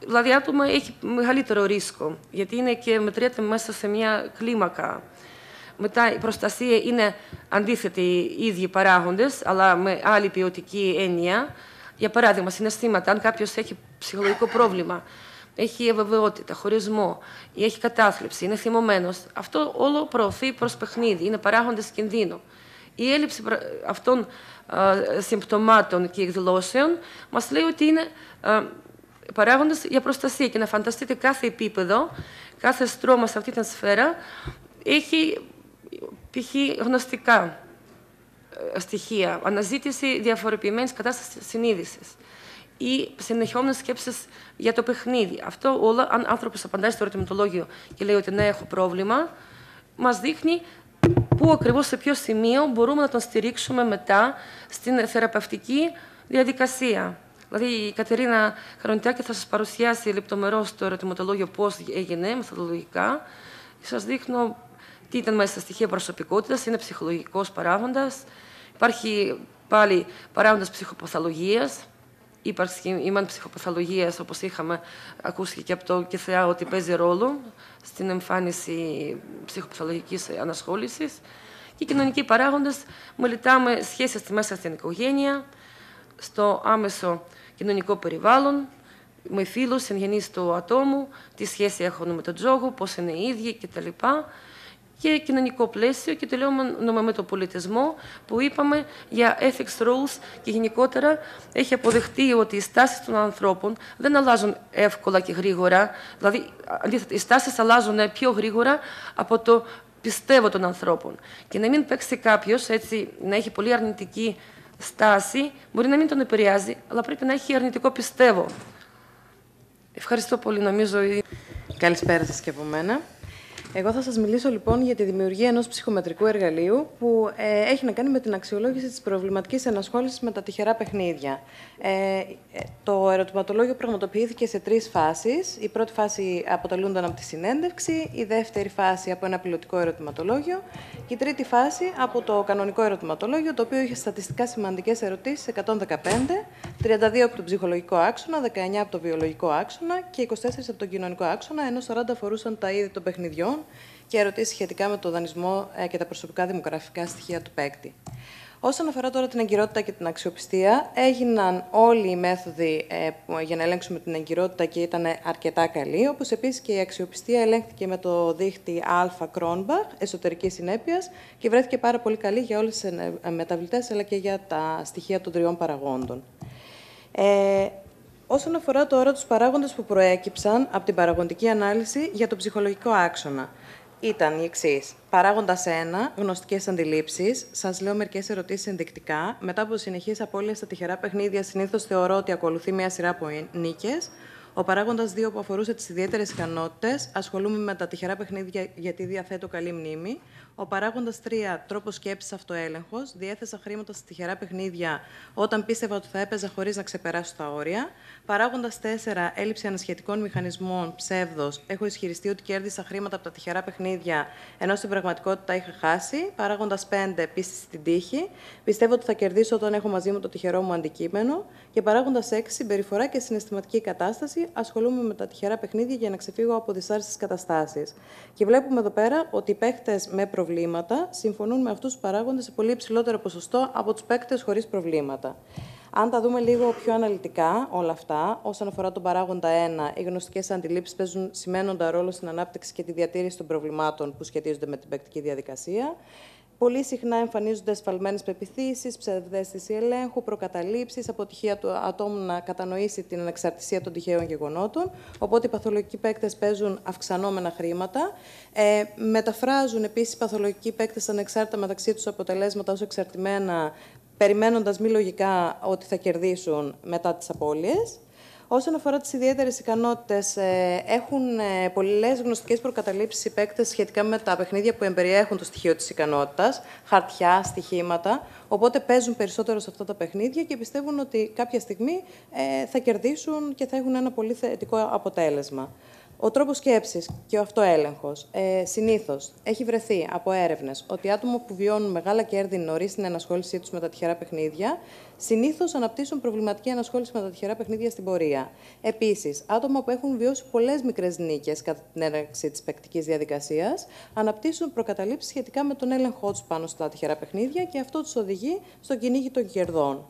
δηλαδή άτομα έχει μεγαλύτερο ρίσκο, γιατί είναι και μετριέται μέσα σε μια κλίμακα μετά η προστασία είναι αντίθετη οι ίδιοι παράγοντες, αλλά με άλλη ποιοτική έννοια. Για παράδειγμα, συναισθήματα. Αν κάποιος έχει ψυχολογικό πρόβλημα, έχει αβεβαιότητα, χωρισμό ή έχει κατάθλιψη, είναι θυμωμένος, αυτό όλο προωθεί προς παιχνίδι. Είναι παράγοντες κινδύνου. Η έλλειψη αυτών συμπτωμάτων και εκδηλώσεων μα λέει ότι είναι παράγοντε για προστασία. Και να φανταστείτε κάθε επίπεδο, κάθε στρώμα σε αυτή την σφαίρα έχει π.χ. γνωστικά ε, στοιχεία, αναζήτηση διαφοροποιημένη κατάσταση συνείδηση ή συνεχόμενε σκέψει για το παιχνίδι. Αυτό όλο, αν άνθρωπο απαντάει στο ερωτηματολόγιο και λέει ότι ναι, έχω πρόβλημα, μα δείχνει πού ακριβώς σε ποιο σημείο μπορούμε να τον στηρίξουμε μετά στην θεραπευτική διαδικασία. Δηλαδή, η Κατερίνα Χαρονιτάκη θα σας παρουσιάσει λεπτομερώς το ερωτηματολόγιο πώς έγινε μεθοδολογικά. Σας δείχνω τι ήταν μέσα στα στοιχεία προσωπικότητας, είναι ψυχολογικός παράγοντας. Υπάρχει πάλι παράγοντας ψυχοπαθολογίας. Υπάρχει η ψυχοπαθολογίας, όπως είχαμε ακούσει και από το ΚΕΘΕΑ, ότι παίζει ρόλο στην εμφάνιση ψυχοπαθολογικής ανασχόλησης. Και οι κοινωνικοί παράγοντες, μελετάμε σχέσεις μέσα στην οικογένεια, στο άμεσο κοινωνικό περιβάλλον, με φίλους, συγγενείς του ατόμου, τι σχέση έχουν με τον τζόγο, πώς είναι οι ίδιοι κτλ και κοινωνικό πλαίσιο και τελειώνουμε με το πολιτισμό που είπαμε για ethics rules και γενικότερα έχει αποδεχτεί ότι οι στάσεις των ανθρώπων δεν αλλάζουν εύκολα και γρήγορα. Δηλαδή, αντίθετα, οι στάσεις αλλάζουν πιο γρήγορα από το πιστεύω των ανθρώπων. Και να μην παίξει κάποιος έτσι, να έχει πολύ αρνητική στάση, μπορεί να μην τον επηρεάζει, αλλά πρέπει να έχει αρνητικό πιστεύω. Ευχαριστώ πολύ, νομίζω. Καλησπέρα σας και από μένα. Εγώ θα σας μιλήσω λοιπόν για τη δημιουργία ενός ψυχομετρικού εργαλείου που ε, έχει να κάνει με την αξιολόγηση της προβληματικής ενασχόλησης με τα τυχερά παιχνίδια. Ε, το ερωτηματολόγιο πραγματοποιήθηκε σε τρεις φάσεις. Η πρώτη φάση αποτελούνταν από τη συνέντευξη, η δεύτερη φάση από ένα πιλωτικό ερωτηματολόγιο και η τρίτη φάση από το κανονικό ερωτηματολόγιο, το οποίο είχε στατιστικά σημαντικές ερωτήσεις 115, 32 από τον ψυχολογικό άξονα, 19 από το βιολογικό άξονα και 24 από τον κοινωνικό άξονα, ενώ 40 αφορούσαν τα είδη των παιχνιδιών και ερωτήσεις σχετικά με το δανεισμό ε, και τα προσωπικά δημογραφικά στοιχεία του παίκτη. Όσον αφορά τώρα την εγκυρότητα και την αξιοπιστία, έγιναν όλοι οι μέθοδοι ε, που- για να ελέγξουμε την εγκυρότητα και ήταν αρκετά καλοί, όπως επίσης και η αξιοπιστία ελέγχθηκε με το δίχτυ Α Κρόνμπαχ, εσωτερικής συνέπειας, και βρέθηκε πάρα πολύ καλή για όλες τις ε, μεταβλητές, αλλά και για τα στοιχεία των τριών παραγόντων. Ε, όσον αφορά τώρα τους παράγοντες που προέκυψαν από την παραγοντική ανάλυση για τον ψυχολογικό άξονα, ήταν οι εξής. Παράγοντας 1, γνωστικές αντιλήψεις. Σας λέω μερικές ερωτήσεις ενδεικτικά. Μετά από συνεχείς απώλειες στα τυχερά παιχνίδια, συνήθως θεωρώ ότι ακολουθεί μια σειρά από νίκες. Ο παράγοντας 2, που αφορούσε τις ιδιαίτερες ικανότητες, ασχολούμαι με τα τυχερά παιχνίδια γιατί διαθέτω καλή μνήμη. Ο παράγοντας 3, τρόπος σκέψης αυτοέλεγχος. Διέθεσα χρήματα στα τυχερά παιχνίδια όταν πίστευα ότι θα έπαιζα χωρίς να ξεπεράσω τα όρια. Παράγοντας 4, έλλειψη ανασχετικών μηχανισμών, ψεύδος. Έχω ισχυριστεί ότι κέρδισα χρήματα από τα τυχερά παιχνίδια, ενώ στην πραγματικότητα είχα χάσει. Παράγοντας 5, πίστη στην τύχη. Πιστεύω ότι θα κερδίσω όταν έχω μαζί μου το τυχερό μου αντικείμενο. Και παράγοντας 6, συμπεριφορά και συναισθηματική κατάσταση. Ασχολούμαι με τα τυχερά παιχνίδια για να ξεφύγω από δυσάρεστες καταστάσεις. Και βλέπουμε εδώ πέρα ότι οι παίχτε με προβλήματα συμφωνούν με αυτούς τους παράγοντες σε πολύ υψηλότερο ποσοστό από τους παίκτες χωρίς προβλήματα. Αν τα δούμε λίγο πιο αναλυτικά όλα αυτά, όσον αφορά τον παράγοντα 1, οι γνωστικές αντιλήψεις παίζουν σημαίνοντα ρόλο στην ανάπτυξη και τη διατήρηση των προβλημάτων που σχετίζονται με την παικτική διαδικασία. Πολύ συχνά εμφανίζονται ασφαλμένε πεπιθήσεις, ψευδέστηση ελέγχου, προκαταλήψεις, αποτυχία του ατόμου να κατανοήσει την ανεξαρτησία των τυχαίων γεγονότων. Οπότε οι παθολογικοί παίκτες παίζουν αυξανόμενα χρήματα. Ε, μεταφράζουν επίσης οι παθολογικοί παίκτες ανεξάρτητα μεταξύ τους αποτελέσματα ως εξαρτημένα, περιμένοντας μη λογικά ότι θα κερδίσουν μετά τις απώλειες. Όσον αφορά τις ιδιαίτερες ικανότητες, έχουν ε, πολλές γνωστικές προκαταλήψεις οι παίκτες σχετικά με τα παιχνίδια που εμπεριέχουν το στοιχείο της ικανότητας, χαρτιά, στοιχήματα. Οπότε παίζουν περισσότερο σε αυτά τα παιχνίδια και πιστεύουν ότι κάποια στιγμή ε, θα κερδίσουν και θα έχουν ένα πολύ θετικό αποτέλεσμα. Ο τρόπος σκέψης και ο αυτοέλεγχος. Ε, Συνήθως έχει βρεθεί από έρευνες ότι άτομα που βιώνουν μεγάλα κέρδη νωρίς στην ενασχόλησή τους με τα τυχερά παιχνίδια, συνήθως αναπτύσσουν προβληματική ανασχόληση με τα τυχερά παιχνίδια στην πορεία. Επίσης, άτομα που έχουν βιώσει πολλές μικρές νίκες κατά την έναρξη της παικτικής διαδικασίας, αναπτύσσουν προκαταλήψεις σχετικά με τον έλεγχό τους πάνω στα τυχερά παιχνίδια και αυτό τους οδηγεί στο κυνήγι των κερδών.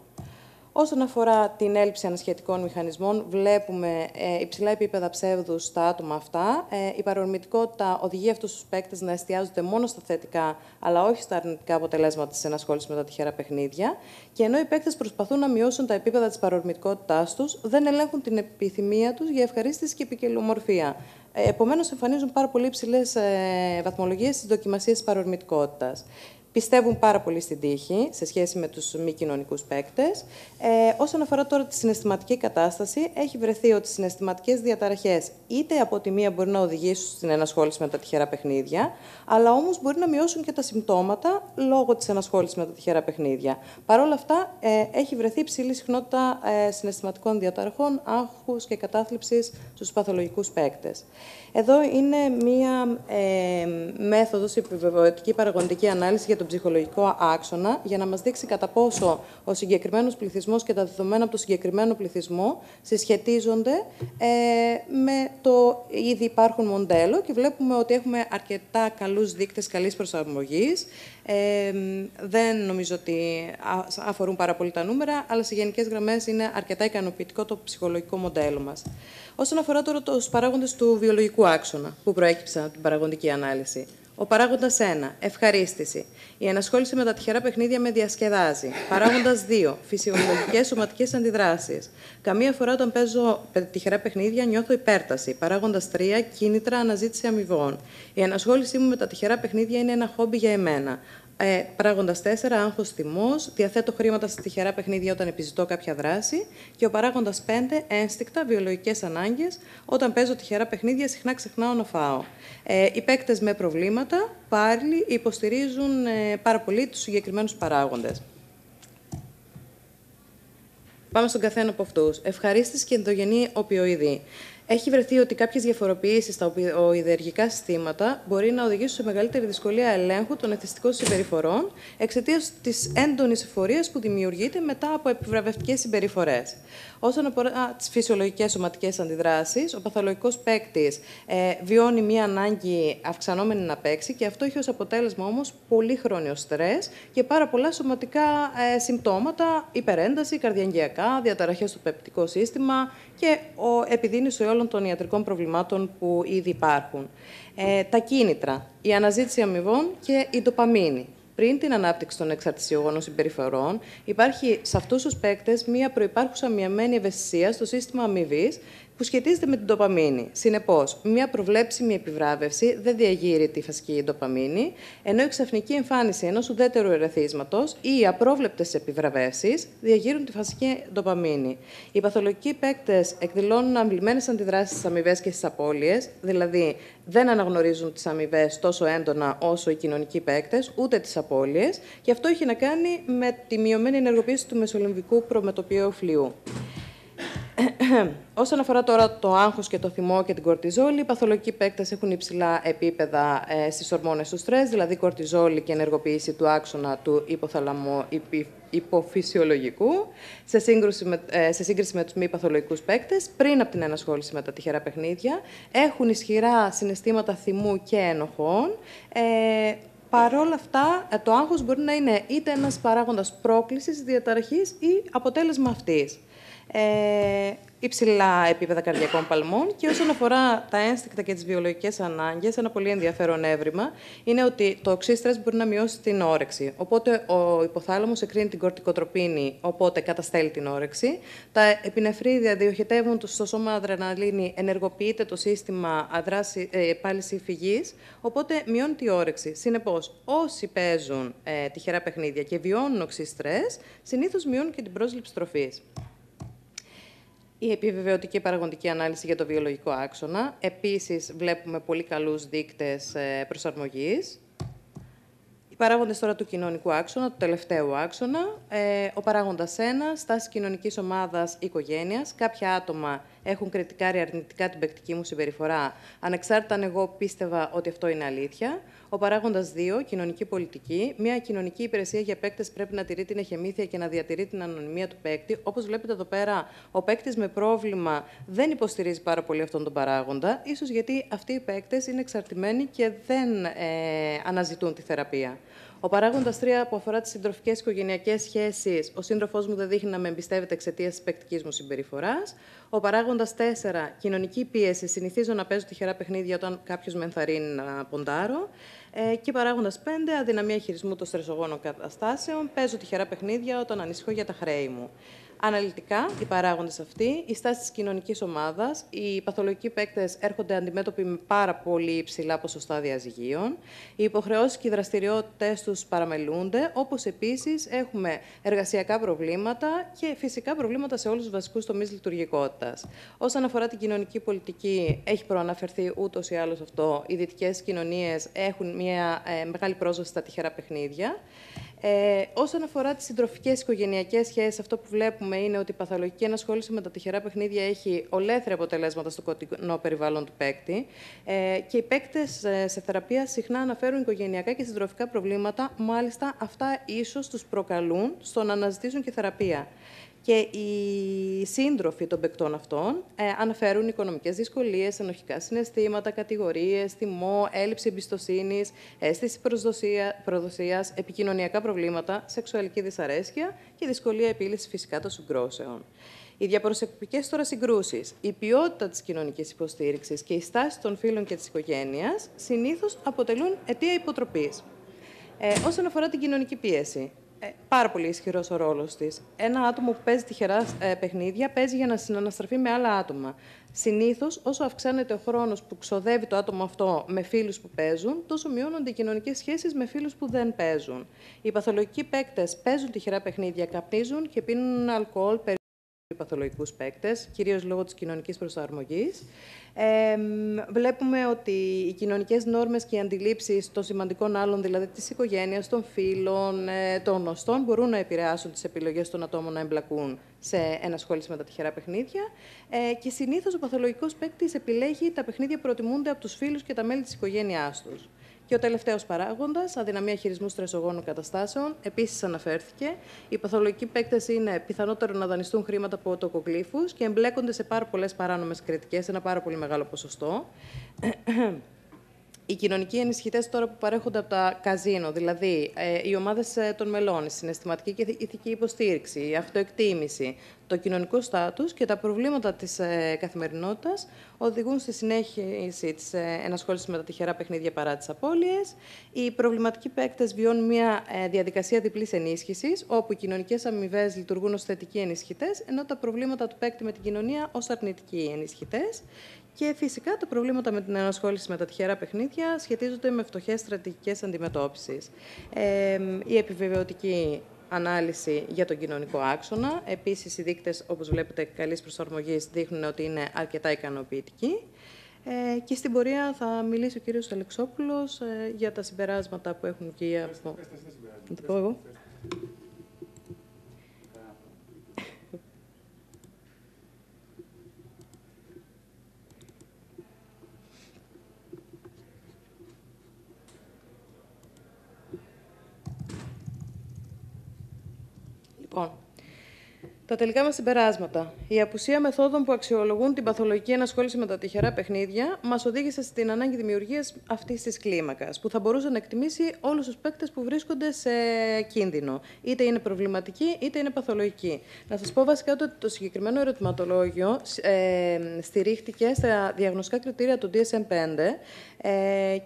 Όσον αφορά την έλλειψη ανασχετικών μηχανισμών, βλέπουμε ε, υψηλά επίπεδα ψεύδου στα άτομα αυτά. Ε, η παρορμητικότητα οδηγεί αυτούς τους παίκτες να εστιάζονται μόνο στα θετικά, αλλά όχι στα αρνητικά αποτελέσματα της ενασχόλησης με τα τυχερά παιχνίδια. Και ενώ οι παίκτες προσπαθούν να μειώσουν τα επίπεδα της παρορμητικότητάς τους, δεν ελέγχουν την επιθυμία τους για ευχαρίστηση και ποικιλομορφία. Ε, Επομένως, εμφανίζουν πάρα πολύ υψηλές ε, βαθμολογίες στις δοκιμασίες της παρορμητικότητας πιστεύουν πάρα πολύ στην τύχη σε σχέση με τους μη κοινωνικούς παίκτες. Ε, όσον αφορά τώρα τη συναισθηματική κατάσταση, έχει βρεθεί ότι οι συναισθηματικές διαταραχές είτε από τη μία μπορεί να οδηγήσουν στην ενασχόληση με τα τυχερά παιχνίδια, αλλά όμως μπορεί να μειώσουν και τα συμπτώματα λόγω της ενασχόλησης με τα τυχερά παιχνίδια. Παρ' όλα αυτά, ε, έχει βρεθεί ψηλή συχνότητα ε, συναισθηματικών διαταραχών, άγχους και κατάθλιψης στους παθολογικούς παίκτες. Εδώ είναι μία ε, μέθοδος, η επιβεβαιωτική παραγωγική ανάλυση για τον ψυχολογικό άξονα, για να μας δείξει κατά πόσο ο συγκεκριμένος πληθυσμός και τα δεδομένα από το συγκεκριμένο πληθυσμό συσχετίζονται ε, με το ήδη υπάρχον μοντέλο και βλέπουμε ότι έχουμε αρκετά καλούς δείκτες καλής προσαρμογής. Ε, δεν νομίζω ότι αφορούν πάρα πολύ τα νούμερα, αλλά σε γενικές γραμμές είναι αρκετά ικανοποιητικό το ψυχολογικό μοντέλο μας. Όσον αφορά τώρα τους παράγοντες του βιολογικού άξονα που προέκυψαν από την παραγωγική ανάλυση. Ο παράγοντας 1. Ευχαρίστηση. Η ενασχόληση με τα τυχερά παιχνίδια με διασκεδάζει. Παράγοντας 2. Φυσιολογικές σωματικές αντιδράσεις. Καμία φορά όταν παίζω τυχερά παιχνίδια νιώθω υπέρταση. Παράγοντας 3. Κίνητρα αναζήτηση αμοιβών. Η ενασχόλησή μου με τα τυχερά παιχνίδια είναι ένα χόμπι για εμένα. Ε, παράγοντας 4, άγχος τιμό. Διαθέτω χρήματα στα τυχερά παιχνίδια όταν επιζητώ κάποια δράση. Και ο παράγοντας 5, ένστικτα, βιολογικές ανάγκες. Όταν παίζω τυχερά παιχνίδια, συχνά ξεχνάω να φάω. Ε, οι παίκτες με προβλήματα πάλι υποστηρίζουν ε, πάρα πολύ τους συγκεκριμένους παράγοντες. Πάμε στον καθένα από αυτούς. Ευχαρίστηση και ενδογενή οπιοειδή. Έχει βρεθεί ότι κάποιες διαφοροποιήσεις στα οειδεργικά συστήματα μπορεί να οδηγήσουν σε μεγαλύτερη δυσκολία ελέγχου των εθιστικών συμπεριφορών εξαιτίας της έντονης εφορίας που δημιουργείται μετά από επιβραβευτικές συμπεριφορές. Όσον αφορά τις φυσιολογικές σωματικές αντιδράσεις, ο παθολογικός παίκτης ε, βιώνει μία ανάγκη αυξανόμενη να παίξει και αυτό έχει ως αποτέλεσμα όμως πολύ χρόνιο στρες και πάρα πολλά σωματικά ε, συμπτώματα, υπερένταση, καρδιαγγειακά, διαταραχές στο πεπτικό σύστημα και ο επιδείνωση όλων των ιατρικών προβλημάτων που ήδη υπάρχουν. Ε, τα κίνητρα, η αναζήτηση αμοιβών και η ντοπαμίνη πριν την ανάπτυξη των εξαρτησιογόνων συμπεριφορών, υπάρχει σε αυτούς τους παίκτες μία προπάρχουσα μειωμένη ευαισθησία στο σύστημα αμοιβής που σχετίζεται με την ντοπαμίνη. Συνεπώς, μια προβλέψιμη επιβράβευση δεν διαγείρει τη φασική ντοπαμίνη, ενώ η ξαφνική εμφάνιση ενός ουδέτερου ερεθίσματος ή οι απρόβλεπτες επιβραβεύσεις διαγείρουν τη φασική ντοπαμίνη. Οι παθολογικοί παίκτες εκδηλώνουν αμβλημένες αντιδράσεις στις αμοιβές και στις απώλειες, δηλαδή δεν αναγνωρίζουν τις αμοιβές τόσο έντονα όσο οι κοινωνικοί παίκτες, ούτε τις απώλειες, και αυτό έχει να κάνει με τη μειωμένη ενεργοποίηση του μεσολυμβικού προμετωπίου φλοιού. Όσον αφορά τώρα το άγχος και το θυμό και την κορτιζόλη, οι παθολογικοί παίκτες έχουν υψηλά επίπεδα ε, στις ορμόνες του στρες, δηλαδή κορτιζόλη και ενεργοποίηση του άξονα του υποθαλαμού υποφυσιολογικού, σε, σύγκριση με, ε, σε σύγκριση με τους μη παθολογικούς παίκτες, πριν από την ενασχόληση με τα τυχερά παιχνίδια, έχουν ισχυρά συναισθήματα θυμού και ενοχών, ε, Παρ' όλα αυτά, ε, το άγχος μπορεί να είναι είτε ένας παράγοντας πρόκλησης, διαταραχής ή αποτέλεσμα αυτής ε, υψηλά επίπεδα καρδιακών παλμών. Και όσον αφορά τα ένστικτα και τις βιολογικές ανάγκες, ένα πολύ ενδιαφέρον έβριμα είναι ότι το οξύ μπορεί να μειώσει την όρεξη. Οπότε ο υποθάλαμος εκρίνει την κορτικοτροπίνη, οπότε καταστέλει την όρεξη. Τα επινεφρίδια διοχετεύουν στο σώμα αδρεναλίνη, ενεργοποιείται το σύστημα αδράση, ε, πάληση φυγής, οπότε μειώνει τη όρεξη. Συνεπώς, όσοι παίζουν ε, τυχερά παιχνίδια και βιώνουν οξύ στρε, συνήθως μειώνουν και την πρόσληψη τροφής η επιβεβαιωτική παραγωγική ανάλυση για το βιολογικό άξονα. Επίσης, βλέπουμε πολύ καλούς δείκτες ε, προσαρμογής. Οι παράγοντες τώρα του κοινωνικού άξονα, του τελευταίου άξονα. Ε, ο παράγοντας 1, στάση κοινωνικής ομάδας οικογένειας. Κάποια άτομα έχουν κριτικάρει αρνητικά την παικτική μου συμπεριφορά, ανεξάρτητα αν εγώ πίστευα ότι αυτό είναι αλήθεια. Ο παράγοντας 2, κοινωνική πολιτική. Μια κοινωνική υπηρεσία για παίκτες πρέπει να τηρεί την εχεμήθεια και να διατηρεί την ανωνυμία του παίκτη. Όπως βλέπετε εδώ πέρα, ο παίκτης με πρόβλημα δεν υποστηρίζει πάρα πολύ αυτόν τον παράγοντα, ίσως γιατί αυτοί οι παίκτες είναι εξαρτημένοι και δεν ε, αναζητούν τη θεραπεία. Ο παράγοντας 3 που αφορά τις συντροφικές οικογενειακές σχέσεις, ο σύντροφός μου δεν δείχνει να με εμπιστεύεται εξαιτίας της παικτικής μου συμπεριφοράς. Ο παράγοντας 4, κοινωνική πίεση. Συνηθίζω να παίζω τυχερά παιχνίδια όταν κάποιος με ενθαρρύνει να ποντάρω. Ε, και παράγοντας 5, αδυναμία χειρισμού των στρεσογόνων καταστάσεων. Παίζω τυχερά παιχνίδια όταν ανησυχώ για τα χρέη μου. Αναλυτικά, οι παράγοντες αυτοί, η στάση της κοινωνικής ομάδας, οι παθολογικοί παίκτες έρχονται αντιμέτωποι με πάρα πολύ υψηλά ποσοστά διαζυγίων. Οι υποχρεώσεις και οι δραστηριότητε τους παραμελούνται, όπως επίσης έχουμε εργασιακά προβλήματα και φυσικά προβλήματα σε όλους τους βασικούς τομείς λειτουργικότητας. Όσον αφορά την κοινωνική πολιτική, έχει προαναφερθεί ούτως ή άλλως αυτό. Οι δυτικές κοινωνίες έχουν μια ε, μεγάλη πρόσβαση στα τυχερά παιχνίδια. Ε, όσον αφορά τις συντροφικές οικογενειακές σχέσεις, αυτό που βλέπουμε είναι ότι η παθολογική ενασχόληση με τα τυχερά παιχνίδια έχει ολέθρια αποτελέσματα στο κοντινό περιβάλλον του παίκτη. Ε, και οι παίκτες ε, σε θεραπεία συχνά αναφέρουν οικογενειακά και συντροφικά προβλήματα. Μάλιστα, αυτά ίσως τους προκαλούν στο να αναζητήσουν και θεραπεία. Και οι σύντροφοι των παικτών αυτών ε, αναφέρουν οικονομικές δυσκολίες, ενοχικά συναισθήματα, κατηγορίες, θυμό, έλλειψη εμπιστοσύνης, αίσθηση προδοσίας, επικοινωνιακά προβλήματα, σεξουαλική δυσαρέσκεια και δυσκολία επίλυσης φυσικά των συγκρόσεων. Οι διαπροσωπικές τώρα συγκρούσεις, η ποιότητα της κοινωνικής υποστήριξης και η στάση των φίλων και της οικογένειας συνήθως αποτελούν αιτία υποτροπής. Ε, όσον αφορά την κοινωνική πίεση, ε, πάρα πολύ ισχυρός ο ρόλος της. Ένα άτομο που παίζει τυχερά ε, παιχνίδια παίζει για να συναναστραφεί με άλλα άτομα. Συνήθως, όσο αυξάνεται ο χρόνος που ξοδεύει το άτομο αυτό με φίλους που παίζουν, τόσο μειώνονται οι κοινωνικές σχέσεις με φίλους που δεν παίζουν. Οι παθολογικοί παίκτες παίζουν τυχερά παιχνίδια, καπνίζουν και πίνουν αλκοόλ παθολογικούς παίκτες, κυρίως λόγω της κοινωνικής προσαρμογής. Ε, βλέπουμε ότι οι κοινωνικές νόρμες και οι αντιλήψεις των σημαντικών άλλων, δηλαδή της οικογένειας, των φίλων, ε, των γνωστών, μπορούν να επηρεάσουν τις επιλογές των ατόμων να εμπλακούν σε ενασχόληση με τα τυχερά παιχνίδια. Ε, και συνήθως ο παθολογικός παίκτης επιλέγει τα παιχνίδια που προτιμούνται από τους φίλους και τα μέλη της οικογένειάς τους. Και ο τελευταίος παράγοντας, αδυναμία χειρισμού στρεσογόνων καταστάσεων, επίσης αναφέρθηκε. Οι παθολογικοί παίκτε είναι πιθανότερο να δανειστούν χρήματα από οτοκοκλήφου και εμπλέκονται σε πάρα πολλές παράνομες κριτικές, ένα πάρα πολύ μεγάλο ποσοστό οι κοινωνικοί ενισχυτές τώρα που παρέχονται από τα καζίνο, δηλαδή ε, οι ομάδες ε, των μελών, η συναισθηματική και ηθική υποστήριξη, η αυτοεκτίμηση, το κοινωνικό στάτους και τα προβλήματα της ε, καθημερινότητας οδηγούν στη συνέχιση της ε, ενασχόλησης με τα τυχερά παιχνίδια παρά τις απώλειες. Οι προβληματικοί παίκτες βιώνουν μια ε, διαδικασία διπλής ενίσχυσης, όπου οι κοινωνικές αμοιβές λειτουργούν ως θετικοί ενισχυτές, ενώ τα προβλήματα του παίκτη με την κοινωνία ως αρνητικοί ενισχυτές. Και φυσικά τα προβλήματα με την ενασχόληση με τα τυχερά παιχνίδια σχετίζονται με φτωχές στρατηγικές αντιμετώπισης. Ε, η επιβεβαιωτική ανάλυση για τον κοινωνικό άξονα. Επίσης, οι δείκτες, όπως βλέπετε, καλής προσαρμογής δείχνουν ότι είναι αρκετά ικανοποιητικοί. Ε, και στην πορεία θα μιλήσει ο κύριος Αλεξόπουλος ε, για τα συμπεράσματα που έχουν εκεί από... Να το πω εγώ. Λοιπόν, τα τελικά μας συμπεράσματα. Η απουσία μεθόδων που αξιολογούν την παθολογική ενασχόληση με τα τυχερά παιχνίδια μας οδήγησε στην ανάγκη δημιουργίας αυτής της κλίμακας, που θα μπορούσε να εκτιμήσει όλους τους παίκτες που βρίσκονται σε κίνδυνο. Είτε είναι προβληματικοί, είτε είναι παθολογικοί. Να σας πω βασικά ότι το συγκεκριμένο ερωτηματολόγιο ε, στηρίχτηκε στα διαγνωστικά κριτήρια του DSM-5 ε,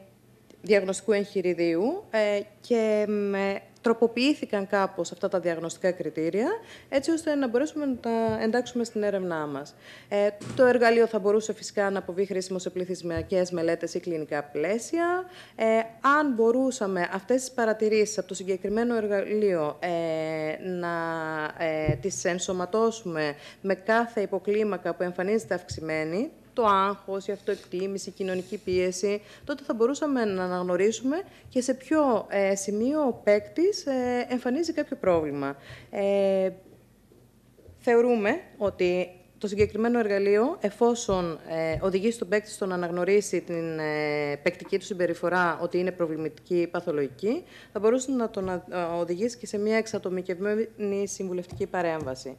διαγνωστικού εγχειριδίου ε, και με τροποποιήθηκαν κάπως αυτά τα διαγνωστικά κριτήρια, έτσι ώστε να μπορέσουμε να τα εντάξουμε στην έρευνά μας. Ε, το εργαλείο θα μπορούσε φυσικά να αποβεί χρήσιμο σε πληθυσμιακές μελέτες ή κλινικά πλαίσια. Ε, αν μπορούσαμε αυτές τις παρατηρήσεις από το συγκεκριμένο εργαλείο ε, να ε, τις ενσωματώσουμε με κάθε υποκλίμακα που εμφανίζεται αυξημένη, το άγχος, η αυτοεκτίμηση, η κοινωνική πίεση, τότε θα μπορούσαμε να αναγνωρίσουμε και σε ποιο ε, σημείο ο παίκτης ε, εμφανίζει κάποιο πρόβλημα. Ε, θεωρούμε ότι το συγκεκριμένο εργαλείο, εφόσον ε, οδηγήσει στον παίκτη στο να αναγνωρίσει την ε, παίκτική του συμπεριφορά ότι είναι προβληματική ή παθολογική, θα μπορούσε να τον ε, οδηγήσει και σε μια εξατομικευμένη συμβουλευτική παρέμβαση.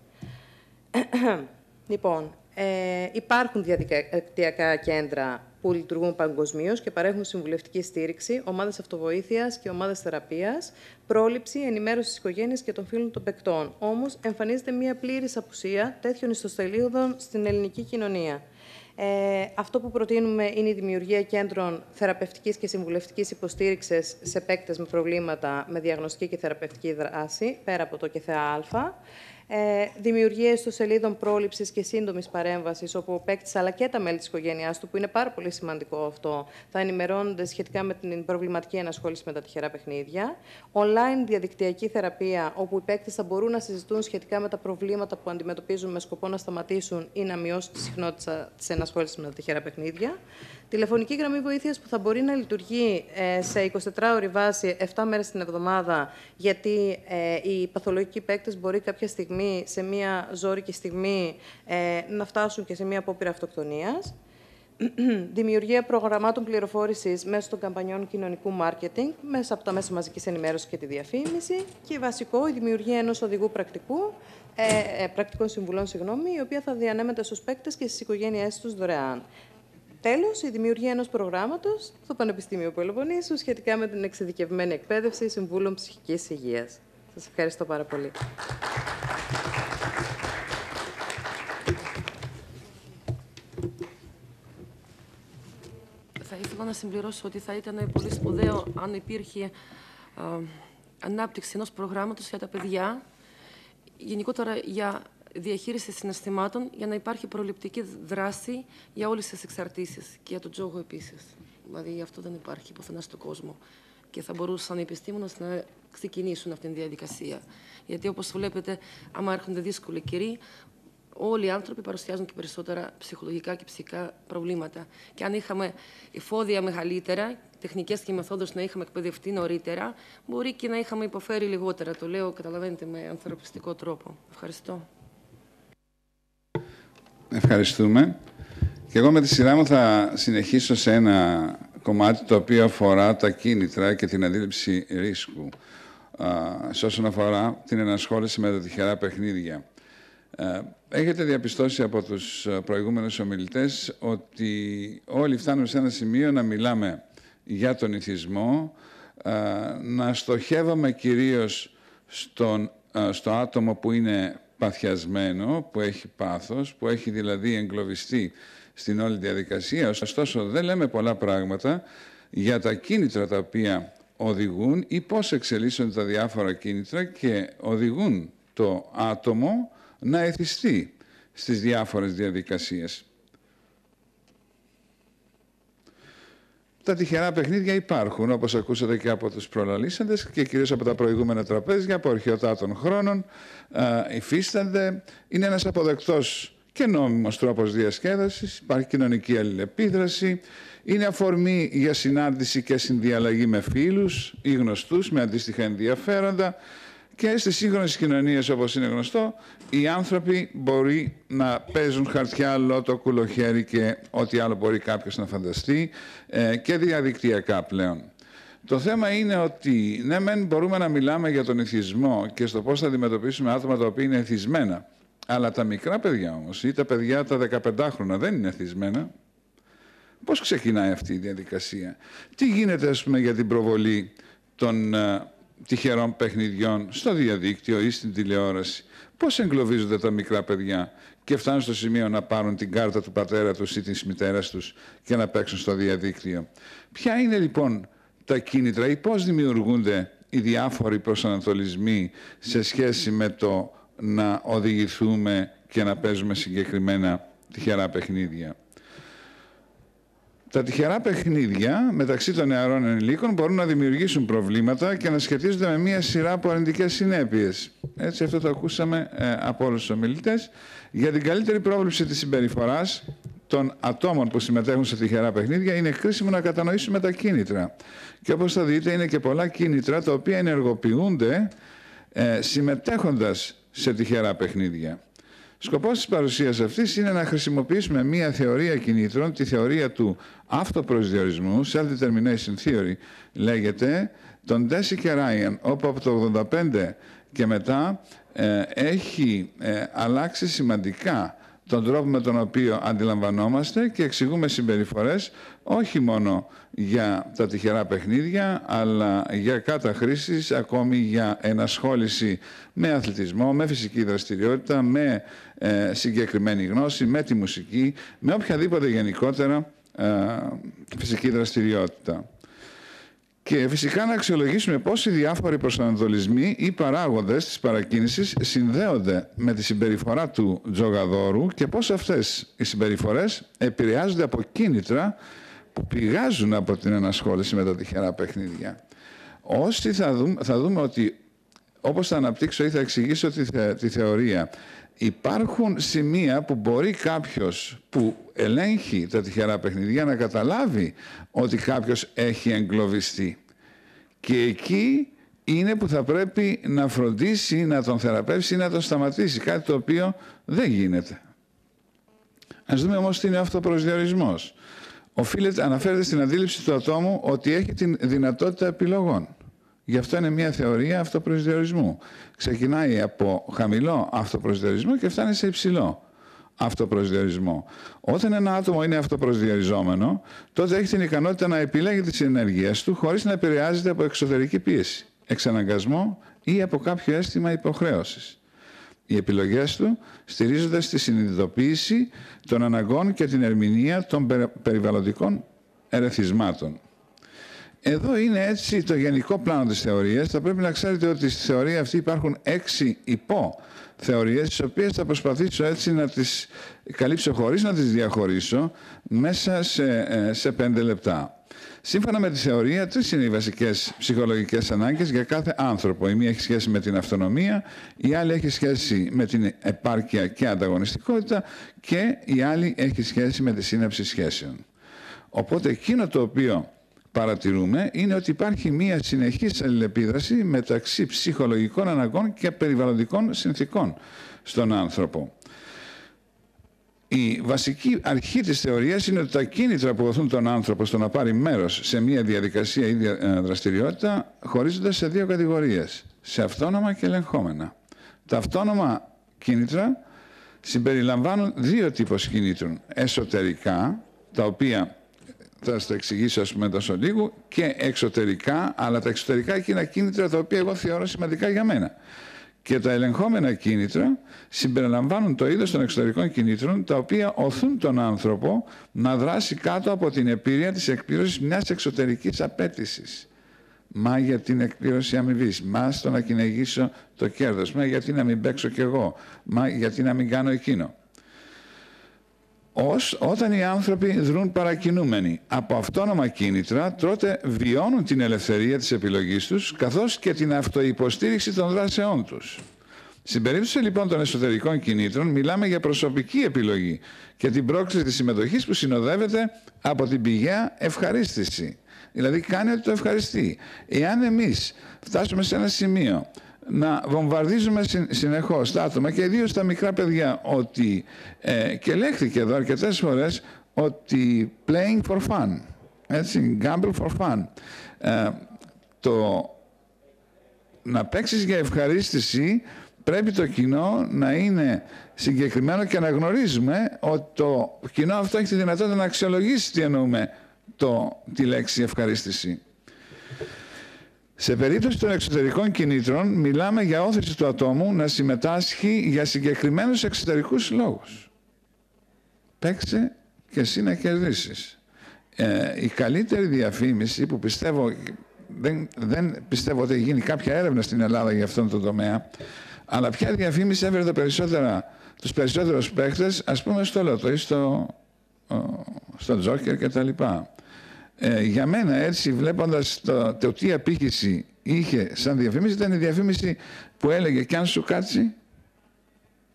λοιπόν, ε, υπάρχουν διαδικτυακά κέντρα που λειτουργούν παγκοσμίως και παρέχουν συμβουλευτική στήριξη, ομάδες αυτοβοήθειας και ομάδες θεραπείας, πρόληψη, ενημέρωση τη οικογένεια και των φίλων των παικτών. Όμως, εμφανίζεται μια πλήρης απουσία τέτοιων ιστοσελίδων στην ελληνική κοινωνία. Ε, αυτό που προτείνουμε είναι η δημιουργία κέντρων θεραπευτικής και συμβουλευτικής υποστήριξης σε παίκτες με προβλήματα με διαγνωστική και θεραπευτική δράση, πέρα από το ΚΕΘΑΑ ε, δημιουργία ιστοσελίδων πρόληψης και σύντομης παρέμβασης, όπου ο παίκτης αλλά και τα μέλη της οικογένειάς του, που είναι πάρα πολύ σημαντικό αυτό, θα ενημερώνονται σχετικά με την προβληματική ενασχόληση με τα τυχερά παιχνίδια. Online διαδικτυακή θεραπεία, όπου οι παίκτες θα μπορούν να συζητούν σχετικά με τα προβλήματα που αντιμετωπίζουν με σκοπό να σταματήσουν ή να μειώσουν τη συχνότητα της ενασχόλησης με τα τυχερά παιχνίδια. Τηλεφωνική γραμμή βοήθειας που θα μπορεί να λειτουργεί ε, σε 24 ώρη βάση, 7 μέρες την εβδομάδα, γιατί ε, οι παθολογικοί παίκτες μπορεί κάποια στιγμή, σε μια ζώρικη στιγμή, ε, να φτάσουν και σε μια απόπειρα αυτοκτονίας. Δημιουργία προγραμμάτων πληροφόρησης μέσω των καμπανιών κοινωνικού μάρκετινγκ, μέσα από τα μέσα μαζικής ενημέρωσης και τη διαφήμιση. Και βασικό, η δημιουργία ενός οδηγού πρακτικού, ε, πρακτικών συμβουλών, συγγνώμη, η οποία θα διανέμεται στους παίκτες και στις οικογένειές τους δωρεάν. Τέλος, η δημιουργία ενός προγράμματος στο Πανεπιστήμιο Πελοποννήσου σχετικά με την εξειδικευμένη εκπαίδευση συμβούλων ψυχικής υγείας. Σας ευχαριστώ πάρα πολύ. Θα ήθελα να συμπληρώσω ότι θα ήταν πολύ σπουδαίο αν υπήρχε ανάπτυξη ενός προγράμματος για τα παιδιά, γενικότερα για διαχείριση συναισθημάτων για να υπάρχει προληπτική δράση για όλες τις εξαρτήσεις και για τον τζόγο επίσης. Δηλαδή αυτό δεν υπάρχει πουθενά στον κόσμο και θα μπορούσαν οι επιστήμονες να ξεκινήσουν αυτήν τη διαδικασία. Γιατί όπως βλέπετε, άμα έρχονται δύσκολοι καιροί, όλοι οι άνθρωποι παρουσιάζουν και περισσότερα ψυχολογικά και ψυχικά προβλήματα. Και αν είχαμε εφόδια μεγαλύτερα, τεχνικές και μεθόδους να είχαμε εκπαιδευτεί νωρίτερα, μπορεί και να είχαμε υποφέρει λιγότερα. Το λέω, καταλαβαίνετε, με ανθρωπιστικό τρόπο. Ευχαριστώ. Ευχαριστούμε. Και εγώ με τη σειρά μου θα συνεχίσω σε ένα κομμάτι το οποίο αφορά τα κίνητρα και την αντίληψη ρίσκου σε όσον αφορά την ενασχόληση με τα τυχερά παιχνίδια. Ε, έχετε διαπιστώσει από τους προηγούμενους ομιλητές ότι όλοι φτάνουμε σε ένα σημείο να μιλάμε για τον ηθισμό, να στοχεύαμε κυρίως στον, στο άτομο που είναι παθιασμένο, που έχει πάθος, που έχει δηλαδή εγκλωβιστεί στην όλη διαδικασία. Ωστόσο, δεν λέμε πολλά πράγματα για τα κίνητρα τα οποία οδηγούν ή πώς εξελίσσονται τα διάφορα κίνητρα και οδηγούν το άτομο να εθιστεί στις διάφορες διαδικασίες. Τα τυχερά παιχνίδια υπάρχουν, όπως ακούσατε και από τους προλαλήσαντες και κυρίως από τα προηγούμενα τραπέζια, από αρχαιοτάτων χρόνων, υφίστανται. Είναι ένας αποδεκτός και νόμιμος τρόπος διασκέδασης, υπάρχει κοινωνική αλληλεπίδραση, είναι αφορμή για συνάντηση και συνδιαλλαγή με φίλους ή γνωστούς με αντίστοιχα ενδιαφέροντα και στις σύγχρονες κοινωνίες όπως είναι γνωστό οι άνθρωποι μπορεί να παίζουν χαρτιά, λότο, κουλοχέρι και ό,τι άλλο μπορεί κάποιος να φανταστεί ε, και διαδικτυακά πλέον. Το θέμα είναι ότι ναι μεν μπορούμε να μιλάμε για τον εθισμό και στο πώς θα αντιμετωπίσουμε άτομα τα οποία είναι εθισμένα αλλά τα μικρά παιδιά όμως ή τα παιδιά τα 15 χρόνια δεν είναι εθισμένα Πώς ξεκινάει αυτή η διαδικασία; Τι γίνεται ας πούμε για την προβολή των uh, τυχερών παιχνιδιών στο διαδίκτυο ή στην τηλεόραση; Πώς εγκλωβίζονται τα μικρά παιδιά και φτάνουν στο σημείο να πάρουν την κάρτα του πατέρα τους ή της μητέρας τους και να παίξουν στο διαδίκτυο. Ποια είναι λοιπόν τα κίνητρα ή πώς δημιουργούνται οι διάφοροι προσανατολισμοί σε σχέση με το να οδηγηθούμε και να παίζουμε συγκεκριμένα τυχερά παιχνίδια; Τα τυχερά παιχνίδια μεταξύ των νεαρών ενηλίκων μπορούν να δημιουργήσουν προβλήματα και να σχετίζονται με μία σειρά από αρνητικές συνέπειες. Έτσι, αυτό το ακούσαμε ε, από όλους τους ομιλητές. Για την καλύτερη πρόβλεψη της συμπεριφοράς των ατόμων που συμμετέχουν σε τυχερά παιχνίδια είναι χρήσιμο να κατανοήσουμε τα κίνητρα. Και όπως θα δείτε, είναι και πολλά κίνητρα τα οποία ενεργοποιούνται ε, συμμετέχοντας σε τυχερά παιχνίδια. Σκοπός της παρουσίας αυτής είναι να χρησιμοποιήσουμε μία θεωρία κινήτρων, τη θεωρία του αυτοπροσδιορισμού, self-determination theory λέγεται, τον Ντέσι και Ράιαν, όπου από το 1985 και μετά ε, έχει ε, αλλάξει σημαντικά τον τρόπο με τον οποίο αντιλαμβανόμαστε και εξηγούμε συμπεριφορές όχι μόνο για τα τυχερά παιχνίδια, αλλά για καταχρήσεις, ακόμη για ενασχόληση με αθλητισμό, με φυσική δραστηριότητα, με ε, συγκεκριμένη γνώση, με τη μουσική, με οποιαδήποτε γενικότερα ε, φυσική δραστηριότητα. Και φυσικά να αξιολογήσουμε πώς οι διάφοροι προσανατολισμοί ή παράγοντες της παρακίνησης συνδέονται με τη συμπεριφορά του τζογαδόρου και πώς αυτές οι συμπεριφορές επηρεάζονται από κίνητρα που πηγάζουν από την ενασχόληση με τα τυχερά παιχνίδια. Όσοι θα δούμε, θα δούμε ότι, όπως θα αναπτύξω ή θα εξηγήσω τη, τη θεωρία, υπάρχουν σημεία που μπορεί κάποιος που ελέγχει τα τυχερά παιχνίδια να καταλάβει ότι κάποιος έχει εγκλωβιστεί. Και εκεί είναι που θα πρέπει να φροντίσει, να τον θεραπεύσει ή να τον σταματήσει. Κάτι το οποίο δεν γίνεται. Ας δούμε όμως τι είναι αυτοπροσδιορισμός. Οφείλεται, αναφέρεται στην αντίληψη του ατόμου ότι έχει την δυνατότητα επιλογών. Γι' αυτό είναι μια θεωρία αυτοπροσδιορισμού. Ξεκινάει από χαμηλό αυτοπροσδιορισμό και φτάνει σε υψηλό αυτοπροσδιορισμό. Όταν ένα άτομο είναι αυτοπροσδιοριζόμενο, τότε έχει την ικανότητα να επιλέγει τις ενέργειές του χωρίς να επηρεάζεται από εξωτερική πίεση, εξαναγκασμό ή από κάποιο αίσθημα υποχρέωσης. Οι επιλογές του στηρίζονται στη συνειδητοποίηση των αναγκών και την ερμηνεία των περιβαλλοντικών ερεθισμάτων. Εδώ είναι έτσι το γενικό πλάνο της θεωρίας. Θα πρέπει να ξέρετε ότι στη θεωρία αυτή υπάρχουν έξι υπό θεωρίες, τις οποίες θα προσπαθήσω έτσι να τις καλύψω χωρίς να τις διαχωρίσω μέσα σε, ε, σε πέντε λεπτά. Σύμφωνα με τη θεωρία, τρεις είναι οι βασικές ψυχολογικές ανάγκες για κάθε άνθρωπο. Η μία έχει σχέση με την αυτονομία, η άλλη έχει σχέση με την επάρκεια και ανταγωνιστικότητα και η άλλη έχει σχέση με τη σύναψη σχέσεων. Οπότε εκείνο το οποίο παρατηρούμε είναι ότι υπάρχει μία συνεχής αλληλεπίδραση μεταξύ ψυχολογικών αναγκών και περιβαλλοντικών συνθήκων στον άνθρωπο. Η βασική αρχή της θεωρίας είναι ότι τα κίνητρα που βοηθούν τον άνθρωπο στο να πάρει μέρος σε μια διαδικασία ή ε, δραστηριότητα χωρίζονται σε δύο κατηγορίες, σε αυτόνομα και ελεγχόμενα. Τα αυτόνομα κίνητρα συμπεριλαμβάνουν δύο τύπους κινήτρων. Εσωτερικά, τα οποία θα σας το εξηγήσω ας πούμε τόσο λίγο, και εξωτερικά, αλλά τα εξωτερικά εκείνα κίνητρα τα οποία εγώ θεωρώ σημαντικά για μένα. Και τα ελεγχόμενα κίνητρα συμπεριλαμβάνουν το είδος των εξωτερικών κινήτρων, τα οποία οθούν τον άνθρωπο να δράσει κάτω από την εμπειρία της εκπλήρωσης μιας εξωτερικής απέτησης. Μα για την εκπλήρωση αμοιβής. Μα στο να κυνηγήσω το κέρδος. Μα γιατί να μην παίξω κι εγώ. Μα γιατί να μην κάνω εκείνο ως όταν οι άνθρωποι δρούν παρακινούμενοι από αυτόνομα κίνητρα, τότε βιώνουν την ελευθερία της επιλογής τους, καθώς και την αυτοϋποστήριξη των δράσεών τους. Στην περίπτωση λοιπόν των εσωτερικών κινήτρων, μιλάμε για προσωπική επιλογή και την πρόκληση της συμμετοχής που συνοδεύεται από την πηγαία ευχαρίστηση. Δηλαδή κάνει ότι το ευχαριστεί. Εάν εμείς φτάσουμε σε ένα σημείο να βομβαρδίζουμε συνεχώς τα άτομα και ιδίως τα μικρά παιδιά ότι, ε, και λέχθηκε εδώ αρκετές φορές ότι playing for fun, έτσι, gamble for fun, ε, το να παίξεις για ευχαρίστηση πρέπει το κοινό να είναι συγκεκριμένο και να γνωρίζουμε ότι το κοινό αυτό έχει τη δυνατότητα να αξιολογήσει τι εννοούμε το, τη λέξη ευχαρίστηση. Σε περίπτωση των εξωτερικών κινήτρων, μιλάμε για όθηση του ατόμου να συμμετάσχει για συγκεκριμένους εξωτερικούς λόγους. Παίξε και εσύ να κερδίσεις. Ε, η καλύτερη διαφήμιση που πιστεύω, δεν, δεν πιστεύω ότι γίνει κάποια έρευνα στην Ελλάδα για αυτόν τον τομέα, αλλά ποια διαφήμιση έβρε περισσότερα, τους περισσότερους παίχτες, ας πούμε στο Λότο ή στο, στο Τζόκερ κτλ. Ε, για μένα έτσι βλέποντας το, το τι απήχηση είχε σαν διαφήμιση ήταν η διαφήμιση που έλεγε κι αν σου κάτσει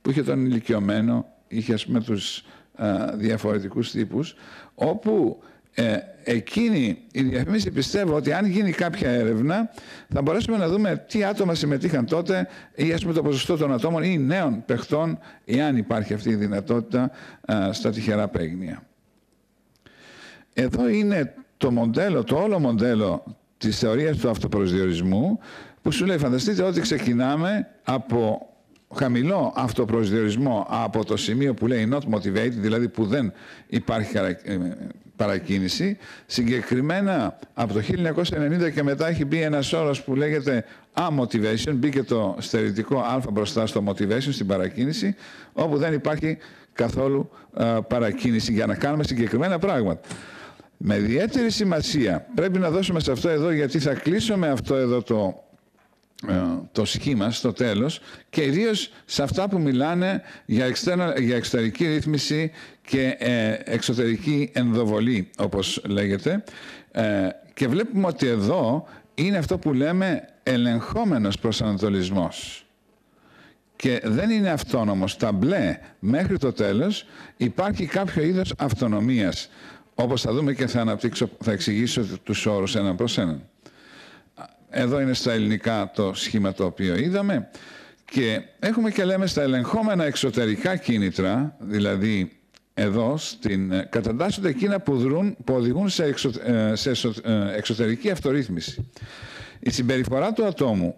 που είχε τον ηλικιωμένο είχε ας πούμε τους α, διαφορετικούς τύπους όπου ε, εκείνη η διαφήμιση πιστεύω ότι αν γίνει κάποια έρευνα θα μπορέσουμε να δούμε τι άτομα συμμετείχαν τότε ή ας πούμε το ποσοστό των ατόμων ή νέων παιχτών εάν υπάρχει αυτή η δυνατότητα α, στα τυχερά παίγνια. Εδώ είναι το μοντέλο, το όλο μοντέλο της θεωρίας του αυτοπροσδιορισμού που σου λέει φανταστείτε ότι ξεκινάμε από χαμηλό αυτοπροσδιορισμό από το σημείο που λέει not motivated, δηλαδή που δεν υπάρχει ε, παρακίνηση. Συγκεκριμένα από το 1990 και μετά έχει μπει ένας όρος που λέγεται amotivation, μπήκε το στερητικό α μπροστά στο motivation, στην παρακίνηση, όπου δεν υπάρχει καθόλου ε, παρακίνηση για να κάνουμε συγκεκριμένα πράγματα. Με ιδιαίτερη σημασία πρέπει να δώσουμε σε αυτό εδώ, γιατί θα κλείσω με αυτό εδώ το, ε, το σχήμα στο τέλος και ιδίως σε αυτά που μιλάνε για, για εξωτερική ρύθμιση και ε, εξωτερική ενδοβολή, όπως λέγεται. Ε, και βλέπουμε ότι εδώ είναι αυτό που λέμε ελεγχόμενος προσανατολισμός. Και δεν είναι αυτόνομος. Τα μπλε μέχρι το τέλος υπάρχει κάποιο είδος αυτονομίας όπως θα δούμε και θα αναπτύξω, θα εξηγήσω τους όρους έναν προς έναν. Εδώ είναι στα ελληνικά το σχήμα το οποίο είδαμε και έχουμε και λέμε στα ελεγχόμενα εξωτερικά κίνητρα, δηλαδή εδώ στην, ε, καταντάσσονται εκείνα που, δρούν, που οδηγούν σε, ε, σε ε, εξωτερική αυτορύθμιση. Η συμπεριφορά του ατόμου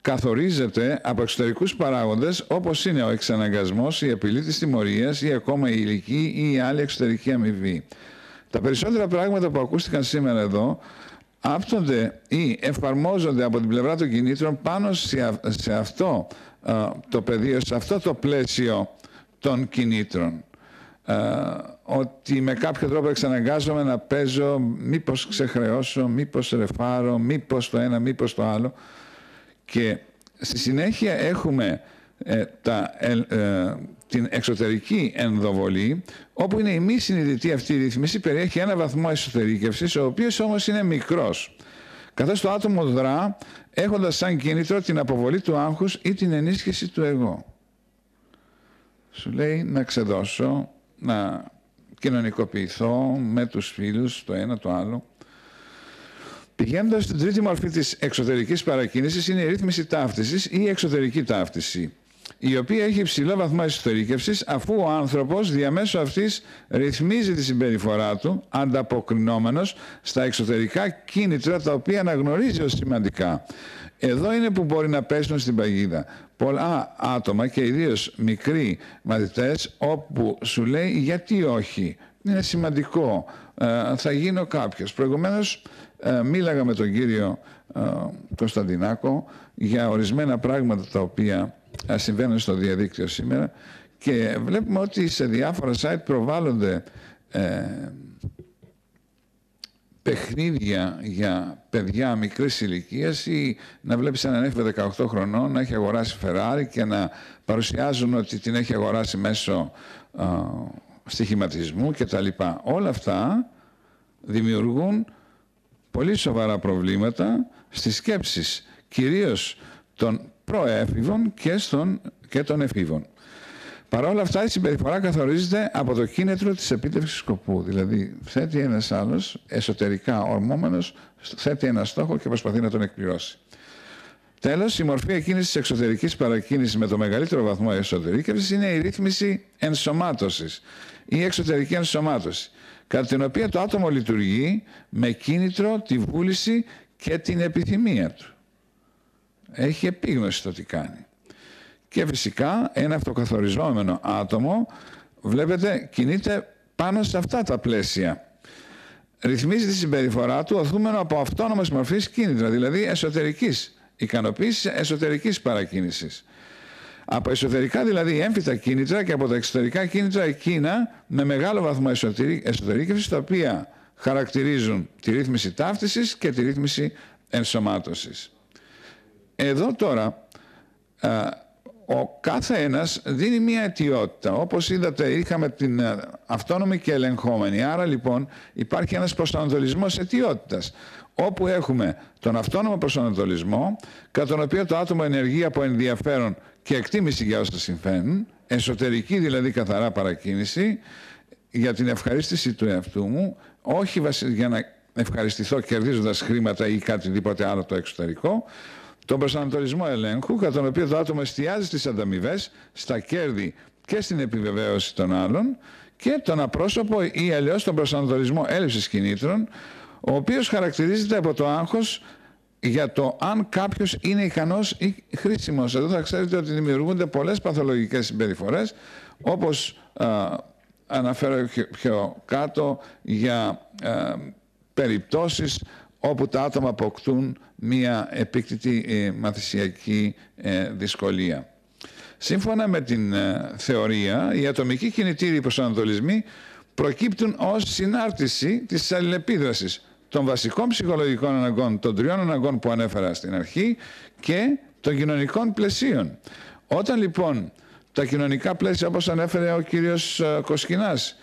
καθορίζεται από εξωτερικούς παράγοντες όπως είναι ο εξαναγκασμός, η απειλή της τιμωρίας ή ακόμα η ηλική ή η άλλη εξωτερική αμοιβή. Τα περισσότερα πράγματα που ακούστηκαν σήμερα εδώ άπτονται ή εφαρμόζονται από την πλευρά των κινήτρων πάνω σε αυτό το πεδίο, σε αυτό το πλαίσιο των κινήτρων. ότι με κάποιο τρόπο εξαναγκάζομαι να παίζω μήπως ξεχρεώσω, μήπως ρεφάρω, μήπως το ένα, μήπως το άλλο. Και στη συνέχεια έχουμε ε, τα, ε, ε, την εξωτερική ενδοβολή, όπου είναι η μη συνειδητή αυτή η ρύθμιση, περιέχει ένα βαθμό εσωτερήκευσης, ο οποίος όμως είναι μικρός. Καθώς το άτομο δρά, έχοντας σαν κίνητρο την αποβολή του άγχους ή την ενίσχυση του εγώ. Σου λέει να ξεδώσω, να κοινωνικοποιηθώ με τους φίλους, το ένα το άλλο. Πηγαίνοντας στην τρίτη μορφή της εξωτερικής παρακίνησης είναι η ρύθμιση ταύτισης ή η εξωτερική ταύτιση η οποία έχει υψηλό βαθμό εσωτερικεύσης αφού ο άνθρωπος διαμέσου αυτής ρυθμίζει τη συμπεριφορά του ανταποκρινόμενος στα εξωτερικά κίνητρα τα οποία αναγνωρίζει ως σημαντικά. Εδώ είναι που μπορεί να πέσουν στην παγίδα. Πολλά άτομα και ιδίως μικροί μαθητές όπου σου λέει γιατί όχι; Είναι σημαντικό. Ε, θα γίνω κάποιος. Προηγουμένως ε, μίλαγα με τον κύριο ε, Κωνσταντινάκο για ορισμένα πράγματα τα οποία συμβαίνουν στο διαδίκτυο σήμερα και βλέπουμε ότι σε διάφορα site προβάλλονται ε, παιχνίδια για παιδιά μικρής ηλικίας ή να βλέπεις έναν έφηβο 18 χρονών να έχει αγοράσει Ferrari και να παρουσιάζουν ότι την έχει αγοράσει μέσω ε, στοιχηματισμού κτλ. Όλα αυτά δημιουργούν πολύ σοβαρά προβλήματα στις σκέψεις κυρίως των προέφηβων και, στον, και των εφήβων. Παρ' όλα αυτά η συμπεριφορά καθορίζεται από το κίνητρο της επίτευξης σκοπού. Δηλαδή θέτει ένας άλλος εσωτερικά ορμόμενος, θέτει ένα στόχο και προσπαθεί να τον εκπληρώσει. Τέλος, η μορφή εκείνης της εξωτερικής παρακίνησης με το μεγαλύτερο βαθμό εσωτερήκευσης είναι η ρύθμιση ενσωμάτωσης ή εξωτερική ενσωμάτωση, κατά την οποία το άτομο λειτουργεί με κίνητρο τη βούληση και την επιθυμία του έχει επίγνωση το τι κάνει. Και φυσικά ένα αυτοκαθοριζόμενο άτομο, βλέπετε, κινείται πάνω σε αυτά τα πλαίσια. Ρυθμίζει τη συμπεριφορά του οθούμενο από αυτόνομες μορφής κίνητρα, δηλαδή εσωτερικής ικανοποίησης, εσωτερικής παρακίνησης. Από εσωτερικά δηλαδή έμφυτα κίνητρα και από τα εξωτερικά κίνητρα εκείνα με μεγάλο βαθμό εσωτερήκευσης τα οποία χαρακτηρίζουν τη ρύθμιση ταύτισης και τη ρύθμιση ενσωμάτωσης. Εδώ τώρα ο κάθε ένας δίνει μία αιτιότητα. Όπως είδατε είχαμε την αυτόνομη και ελεγχόμενη. Άρα λοιπόν υπάρχει ένας προσανατολισμός αιτιότητας. Όπου έχουμε τον αυτόνομο προσανατολισμό, κατά τον οποίο το άτομο ενεργεί από ενδιαφέρον και εκτίμηση για όσα συμβαίνουν, εσωτερική δηλαδή καθαρά παρακίνηση, για την ευχαρίστηση του εαυτού μου, όχι για να ευχαριστηθώ κερδίζοντας χρήματα ή κάτι τίποτε άλλο το εξωτερικό, τον προσανατολισμό ελέγχου, κατά τον οποίο το άτομο εστιάζει στις ανταμοιβές, στα κέρδη και στην επιβεβαίωση των άλλων και τον απρόσωπο ή αλλιώς τον προσανατολισμό έλλειψης κινήτρων, ο οποίος χαρακτηρίζεται από το άγχος για το αν κάποιος είναι ικανός ή χρήσιμος. Εδώ θα ξέρετε ότι δημιουργούνται πολλές παθολογικές συμπεριφορές, όπως α, αναφέρω πιο κάτω για α, περιπτώσεις όπου τα άτομα αποκτούν μία επίκτητη ε, μαθησιακή ε, δυσκολία. Σύμφωνα με την ε, θεωρία, οι ατομικοί κινητήριοι προσανατολισμοί προκύπτουν ως συνάρτηση της αλληλεπίδρασης των βασικών ψυχολογικών αναγκών, των τριών αναγκών που ανέφερα στην αρχή και των κοινωνικών πλαισίων. Όταν λοιπόν τα κοινωνικά πλαίσια, όπως ανέφερε ο κύριος Κοσκινάς,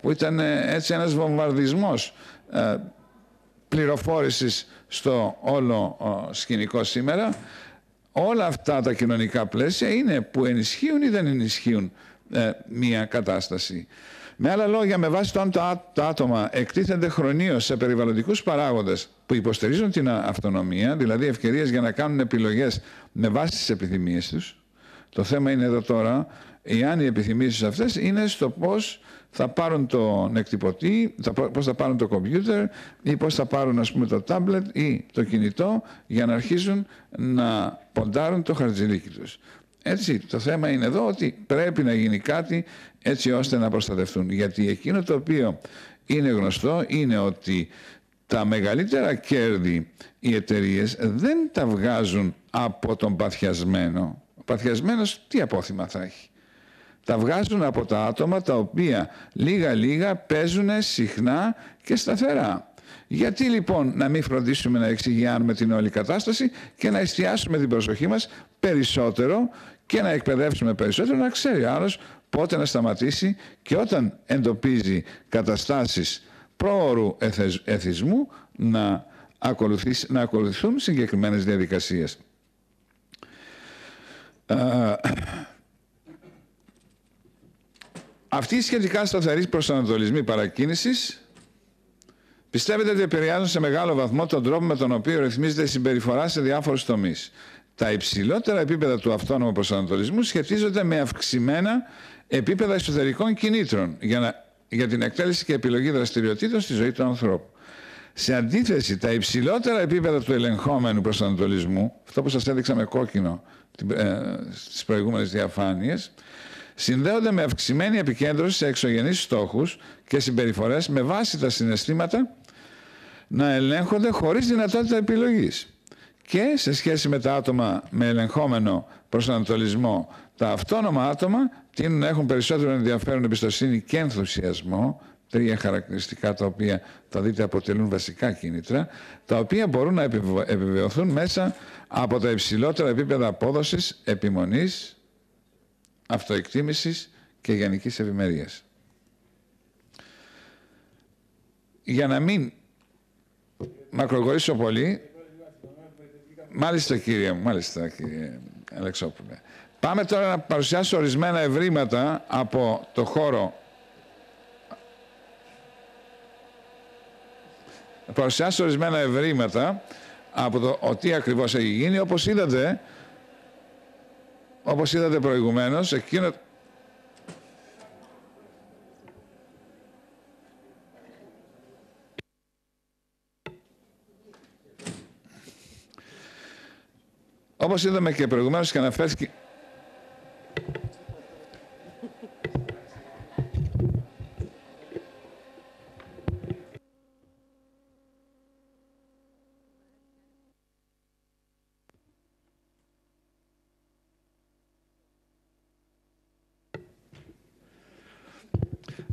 που ήταν έτσι ένας βομβαρδισμός πληροφόρησης στο όλο σκηνικό σήμερα, όλα αυτά τα κοινωνικά πλαίσια είναι που ενισχύουν ή δεν ενισχύουν ε, μία κατάσταση. Με άλλα λόγια, με βάση το αν τα, άτομα εκτίθενται χρονίως σε περιβαλλοντικούς παράγοντες που υποστηρίζουν την αυτονομία, δηλαδή ευκαιρίες για να κάνουν επιλογές με βάση τις επιθυμίες τους, το θέμα είναι εδώ τώρα, εάν οι επιθυμίες αυτές είναι στο πώς θα πάρουν τον εκτυπωτή, θα, πώς θα πάρουν το κομπιούτερ ή πώς θα πάρουν ας πούμε το τάμπλετ ή το κινητό για να αρχίσουν να ποντάρουν το χαρτζηλίκι τους. Έτσι, το θέμα είναι εδώ ότι πρέπει να γίνει κάτι έτσι ώστε να προστατευτούν. Γιατί εκείνο το οποίο είναι γνωστό είναι ότι τα μεγαλύτερα κέρδη οι εταιρείες δεν τα βγάζουν από τον παθιασμένο. Ο παθιασμένος τι απόθυμα θα έχει; Τα βγάζουν από τα άτομα τα οποία λίγα-λίγα παίζουν συχνά και σταθερά. Γιατί λοιπόν να μην φροντίσουμε να εξηγιάνουμε την όλη κατάσταση και να εστιάσουμε την προσοχή μας περισσότερο και να εκπαιδεύσουμε περισσότερο να ξέρει άλλος πότε να σταματήσει και όταν εντοπίζει καταστάσεις πρόωρου εθισμού να, να ακολουθούν συγκεκριμένες διαδικασίες. Αυτοί οι σχετικά σταθεροί προσανατολισμοί παρακίνησης πιστεύετε ότι επηρεάζουν σε μεγάλο βαθμό τον τρόπο με τον οποίο ρυθμίζεται η συμπεριφορά σε διάφορους τομείς. Τα υψηλότερα επίπεδα του αυτόνομου προσανατολισμού σχετίζονται με αυξημένα επίπεδα εσωτερικών κινήτρων για, να, για την εκτέλεση και επιλογή δραστηριοτήτων στη ζωή του ανθρώπου. Σε αντίθεση, τα υψηλότερα επίπεδα του ελεγχόμενου προσανατολισμού, αυτό που σας έδειξα με κόκκινο ε, στις προηγούμενες διαφάνειες, συνδέονται με αυξημένη επικέντρωση σε εξωγενείς στόχους και συμπεριφορές με βάση τα συναισθήματα να ελέγχονται χωρίς δυνατότητα επιλογής. Και σε σχέση με τα άτομα με ελεγχόμενο προσανατολισμό, τα αυτόνομα άτομα τείνουν να έχουν περισσότερο ενδιαφέρον, εμπιστοσύνη και ενθουσιασμό, τρία χαρακτηριστικά τα οποία θα δείτε αποτελούν βασικά κίνητρα, τα οποία μπορούν να επιβεβαιωθούν μέσα από τα υψηλότερα επίπεδα απόδοσης, επιμονής, αυτοεκτίμησης και γενικής ευημερίας. Για να μην μακρογορήσω πολύ, μάλιστα κύριε μάλιστα κύριε Αλεξόπουλε. Πάμε τώρα να παρουσιάσω ορισμένα ευρήματα από το χώρο να παρουσιάσω ορισμένα ευρήματα από το τι ακριβώς έχει γίνει. Όπως είδατε, όπως είδατε προηγουμένως, εκείνο... Όπως είδαμε και προηγουμένως και αναφέρθηκε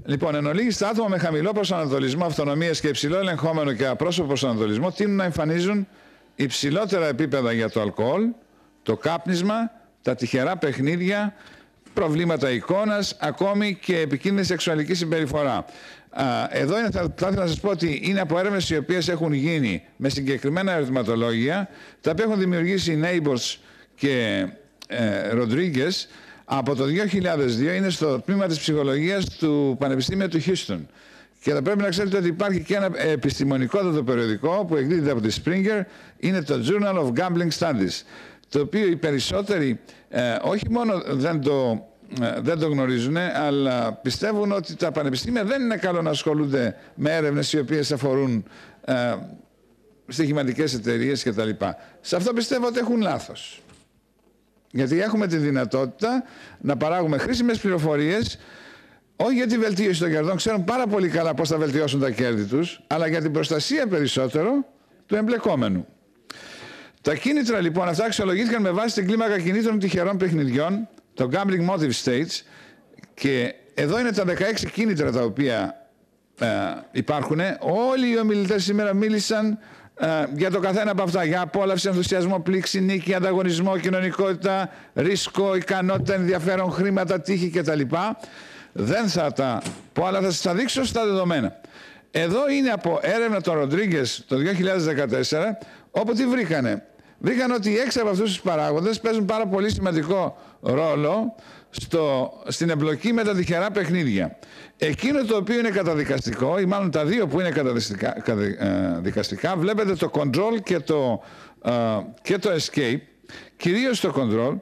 Λοιπόν, εν ολίγης, τα άτομα με χαμηλό προσανατολισμό αυτονομία και υψηλό ελεγχόμενο και απρόσωπο προσανατολισμό τείνουν να εμφανίζουν υψηλότερα επίπεδα για το αλκοόλ, το κάπνισμα, τα τυχερά παιχνίδια, προβλήματα εικόνας, ακόμη και επικίνδυνη σεξουαλική συμπεριφορά. Εδώ είναι, θα, θα ήθελα να σας πω ότι είναι από έρευνες οι οποίες έχουν γίνει με συγκεκριμένα ερωτηματολόγια, τα οποία έχουν δημιουργήσει οι Neighbors και ε, Rodriguez, από το 2002 είναι στο τμήμα της ψυχολογίας του Πανεπιστήμιου του Houston. Και θα πρέπει να ξέρετε ότι υπάρχει και ένα επιστημονικό περιοδικό που εκδίδεται από τη Springer, είναι το Journal of Gambling Studies, το οποίο οι περισσότεροι ε, όχι μόνο δεν το, ε, δεν το γνωρίζουν, αλλά πιστεύουν ότι τα πανεπιστήμια δεν είναι καλό να ασχολούνται με έρευνες οι οποίες αφορούν ε, στοιχηματικές εταιρείες κτλ. Σε αυτό πιστεύω ότι έχουν λάθος. Γιατί έχουμε τη δυνατότητα να παράγουμε χρήσιμες πληροφορίες, όχι για τη βελτίωση των κερδών, ξέρουν πάρα πολύ καλά πώς θα βελτιώσουν τα κέρδη τους, αλλά για την προστασία περισσότερο του εμπλεκόμενου. Τα κίνητρα λοιπόν αυτά αξιολογήθηκαν με βάση την κλίμακα κινήτρων τυχερών παιχνιδιών, το Gambling Motive States, και εδώ είναι τα 16 κίνητρα τα οποία ε, υπάρχουν. Όλοι οι ομιλητές σήμερα μίλησαν ε, για το καθένα από αυτά. Για απόλαυση, ενθουσιασμό, πλήξη, νίκη, ανταγωνισμό, κοινωνικότητα, ρίσκο, ικανότητα, ενδιαφέρον, χρήματα, τύχη κτλ. Δεν θα τα πω, αλλά θα σας τα δείξω στα δεδομένα. Εδώ είναι από έρευνα των Ροντρίγκες το 2014, όπου τι βρήκανε. Βρήκαν ότι έξι από αυτούς τους παράγοντες παίζουν πάρα πολύ σημαντικό ρόλο στο, στην εμπλοκή με τα τυχερά παιχνίδια. Εκείνο το οποίο είναι καταδικαστικό, ή μάλλον τα δύο που είναι καταδικαστικά, ε, βλέπετε το control και το, ε, και το escape, κυρίως το control,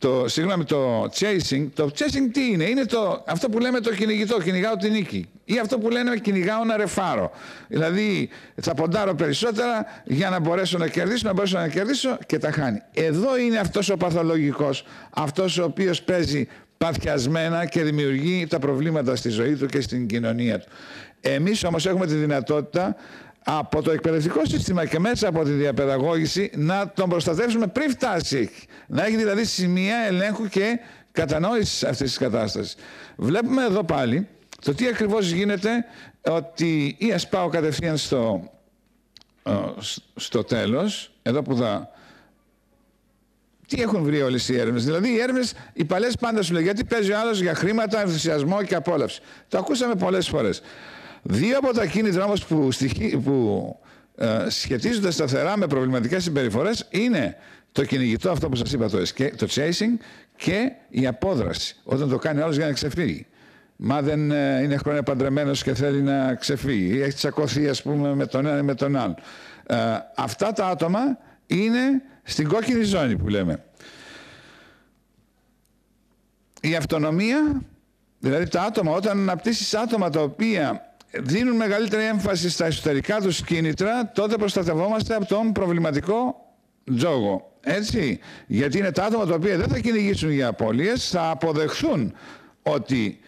το, συγγνώμη, το chasing. Το chasing τι είναι, είναι το, αυτό που λέμε το κυνηγητό, κυνηγάω την νίκη. Ή αυτό που λένε κυνηγάω να ρεφάρω. Δηλαδή θα ποντάρω περισσότερα για να μπορέσω να κερδίσω, να μπορέσω να κερδίσω και τα χάνει. Εδώ είναι αυτός ο παθολογικός, αυτός ο οποίος παίζει παθιασμένα και δημιουργεί τα προβλήματα στη ζωή του και στην κοινωνία του. Εμείς όμως έχουμε τη δυνατότητα από το εκπαιδευτικό σύστημα και μέσα από τη διαπαιδαγώγηση να τον προστατεύσουμε πριν φτάσει. Να έχει δηλαδή σημεία ελέγχου και κατανόησης αυτής της κατάστασης. Βλέπουμε εδώ πάλι το τι ακριβώς γίνεται ότι ή ας πάω κατευθείαν στο, ε, στο τέλος, εδώ που θα... Τι έχουν βρει όλες οι έρευνες. Δηλαδή οι έρευνες, οι παλές πάντα σου λέει γιατί παίζει ο άλλος για χρήματα, ενθουσιασμό και απόλαυση. Το ακούσαμε πολλές φορές. Δύο από τα κίνητρα όμως που, στοιχεί, που ε, σχετίζονται σταθερά με προβληματικές συμπεριφορές είναι το κυνηγητό αυτό που σας είπα, το, το chasing και η απόδραση. Όταν το κάνει άλλος για να ξεφύγει. Μα δεν ε, είναι χρόνια παντρεμένος και θέλει να ξεφύγει. Ή έχει τσακωθεί ας πούμε με τον ένα ή με τον άλλο. Ε, αυτά τα άτομα είναι στην κόκκινη ζώνη που λέμε. Η αυτονομία, δηλαδή τα άτομα, όταν αναπτύσσεις άτομα τα οποία δίνουν μεγαλύτερη έμφαση στα εσωτερικά τους κίνητρα, τότε προστατευόμαστε από τον προβληματικό τζόγο. Έτσι, γιατί είναι τα άτομα τα οποία δεν θα κυνηγήσουν για απώλειες, θα αποδεχθούν ότι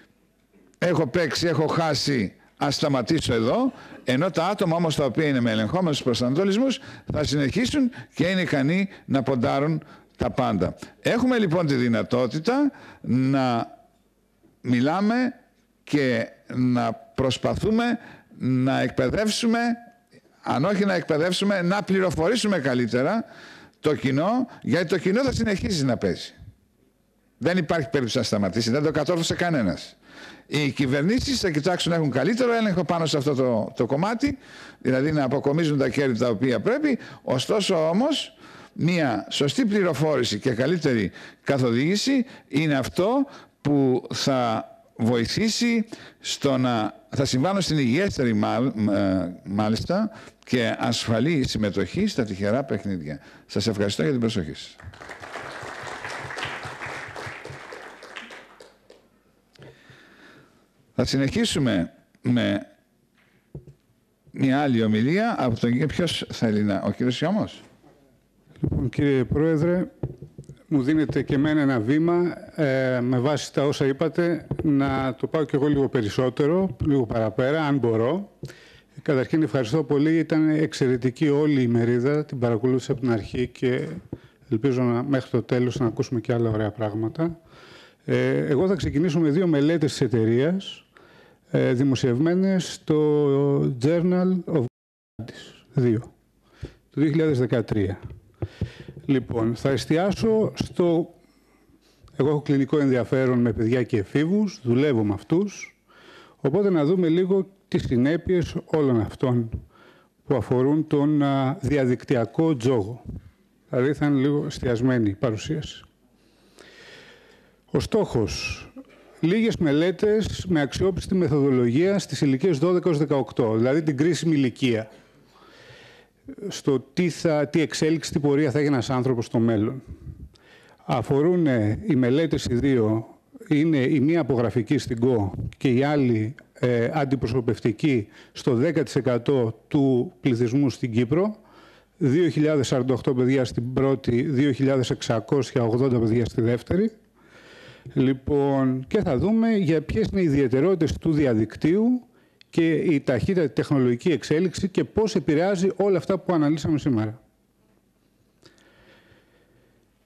έχω παίξει, έχω χάσει, ας σταματήσω εδώ, ενώ τα άτομα όμως τα οποία είναι με ελεγχόμενους προσανατολισμούς θα συνεχίσουν και είναι ικανοί να ποντάρουν τα πάντα. Έχουμε λοιπόν τη δυνατότητα να μιλάμε και να προσπαθούμε να εκπαιδεύσουμε, αν όχι να εκπαιδεύσουμε, να πληροφορήσουμε καλύτερα το κοινό, γιατί το κοινό θα συνεχίσει να παίζει. Δεν υπάρχει περίπτωση να σταματήσει, δεν το κατόρθωσε κανένας. Οι κυβερνήσεις θα κοιτάξουν να έχουν καλύτερο έλεγχο πάνω σε αυτό το, το κομμάτι, δηλαδή να αποκομίζουν τα κέρδη τα οποία πρέπει, ωστόσο όμως μια σωστή πληροφόρηση και καλύτερη καθοδήγηση είναι αυτό που θα βοηθήσει στο να θα συμβάλλουν στην υγιέστερη μάλιστα και ασφαλή συμμετοχή στα τυχερά παιχνίδια. Σας ευχαριστώ για την προσοχή σας. Θα συνεχίσουμε με μια άλλη ομιλία από τον κύριο. Ποιος θέλει να... Ο κύριος Σιώμος. Λοιπόν, κύριε Πρόεδρε, μου δίνετε και εμένα ένα βήμα ε, με βάση τα όσα είπατε να το πάω κι εγώ λίγο περισσότερο, λίγο παραπέρα, αν μπορώ. Καταρχήν ευχαριστώ πολύ. Ήταν εξαιρετική όλη η μερίδα. Την παρακολούθησα από την αρχή και ελπίζω να, μέχρι το τέλος να ακούσουμε και άλλα ωραία πράγματα. Ε, εγώ θα ξεκινήσω με δύο μελέτες της εταιρείας, ε, δημοσιευμένες στο Journal of Δύο, το 2013. Λοιπόν, θα εστιάσω στο... Εγώ έχω κλινικό ενδιαφέρον με παιδιά και εφήβους, δουλεύω με αυτούς, οπότε να δούμε λίγο τις συνέπειες όλων αυτών που αφορούν τον διαδικτυακό τζόγο. Δηλαδή θα είναι λίγο εστιασμένη η παρουσίαση. Ο στόχος, λίγες μελέτες με αξιόπιστη μεθοδολογία στις ηλικίες 12-18, δηλαδή την κρίσιμη ηλικία στο τι, θα, τι εξέλιξη, τι πορεία θα έχει ένας άνθρωπος στο μέλλον. Αφορούν οι μελέτες οι δύο, είναι η μία απογραφική στην ΚΟ και η άλλη ε, αντιπροσωπευτική στο 10% του πληθυσμού στην Κύπρο, 2.048 παιδιά στην πρώτη, 2.680 παιδιά στη δεύτερη. Λοιπόν, και θα δούμε για ποιες είναι οι ιδιαιτερότητες του διαδικτύου και η ταχύτητα τεχνολογική εξέλιξη και πώς επηρεάζει όλα αυτά που αναλύσαμε σήμερα.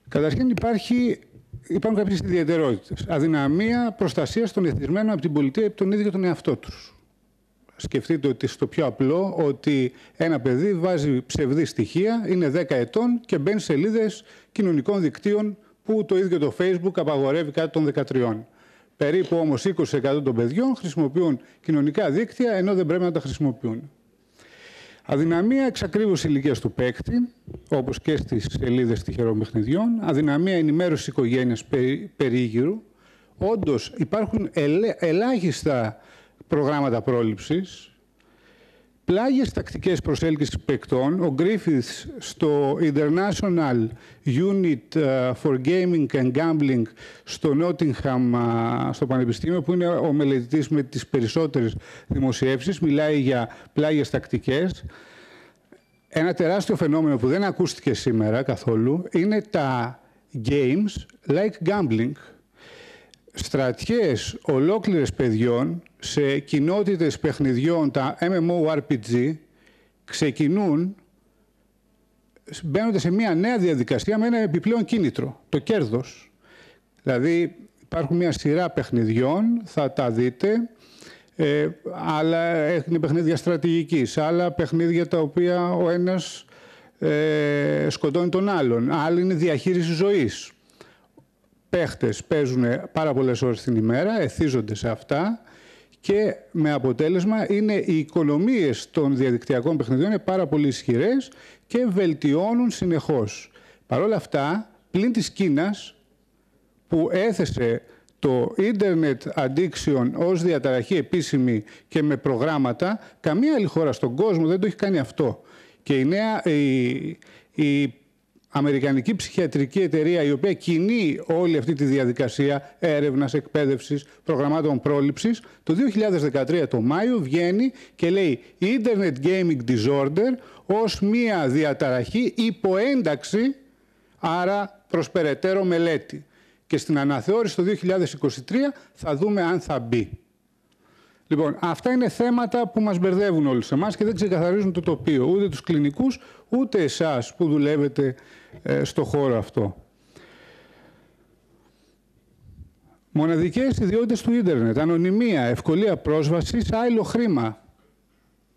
Καταρχήν υπάρχει, υπάρχουν κάποιες ιδιαιτερότητες. Αδυναμία προστασίας των εθισμένων από την πολιτεία από τον ίδιο τον εαυτό τους. Σκεφτείτε ότι στο πιο απλό ότι ένα παιδί βάζει ψευδή στοιχεία, είναι 10 ετών και μπαίνει σε σελίδες κοινωνικών δικτύων που το ίδιο το Facebook απαγορεύει κάτι των 13. Περίπου όμως 20% των παιδιών χρησιμοποιούν κοινωνικά δίκτυα ενώ δεν πρέπει να τα χρησιμοποιούν. Αδυναμία εξακρίβωσης ηλικίας του παίκτη, όπως και στις σελίδες τυχερών παιχνιδιών. Αδυναμία ενημέρωσης οικογένειας περίγυρου. Όντως υπάρχουν ελάχιστα προγράμματα πρόληψης πλάγιες τακτικές προσέλκυσης παικτών. Ο Griffiths στο International Unit ε, for Gaming and Gambling στο Nottingham, ε, στο Πανεπιστήμιο, που είναι ο μελετητής με τις περισσότερες δημοσιεύσεις, μιλάει για πλάγιες τακτικές. Ένα τεράστιο φαινόμενο που δεν ακούστηκε σήμερα καθόλου είναι τα games like gambling. Στρατιές ολόκληρες παιδιών σε κοινότητες παιχνιδιών, τα MMORPG, ξεκινούν μπαίνοντας σε μια νέα διαδικασία με ένα επιπλέον κίνητρο, το κέρδος. Δηλαδή υπάρχουν μια σειρά παιχνιδιών, θα τα δείτε, ε, άλλα έχουν παιχνίδια στρατηγικής, άλλα παιχνίδια τα οποία ο ένας ε, σκοτώνει τον άλλον, άλλοι είναι διαχείριση ζωής. Παίχτες παίζουν πάρα πολλές ώρες την ημέρα, εθίζονται σε αυτά και με αποτέλεσμα είναι οι οικονομίες των διαδικτυακών παιχνιδιών είναι πάρα πολύ ισχυρές και βελτιώνουν συνεχώς. Παρ' όλα αυτά, πλην της Κίνας που έθεσε το Internet Addiction ως διαταραχή επίσημη και με προγράμματα, καμία άλλη χώρα στον κόσμο δεν το έχει κάνει αυτό. Και η νέα, η, η Αμερικανική ψυχιατρική εταιρεία η οποία κινεί όλη αυτή τη διαδικασία έρευνας, εκπαίδευσης, προγραμμάτων πρόληψης, το 2013 το Μάιο βγαίνει και λέει Internet Gaming Disorder ως μία διαταραχή υποένταξη, άρα προς περαιτέρω μελέτη. Και στην αναθεώρηση το 2023 θα δούμε αν θα μπει. Λοιπόν, αυτά είναι θέματα που μας μπερδεύουν όλους εμάς και δεν ξεκαθαρίζουν το τοπίο, ούτε τους κλινικούς, ούτε εσάς που δουλεύετε ε, στο χώρο αυτό. Μοναδικές ιδιότητες του ίντερνετ, ανωνυμία, ευκολία πρόσβασης, άειλο χρήμα.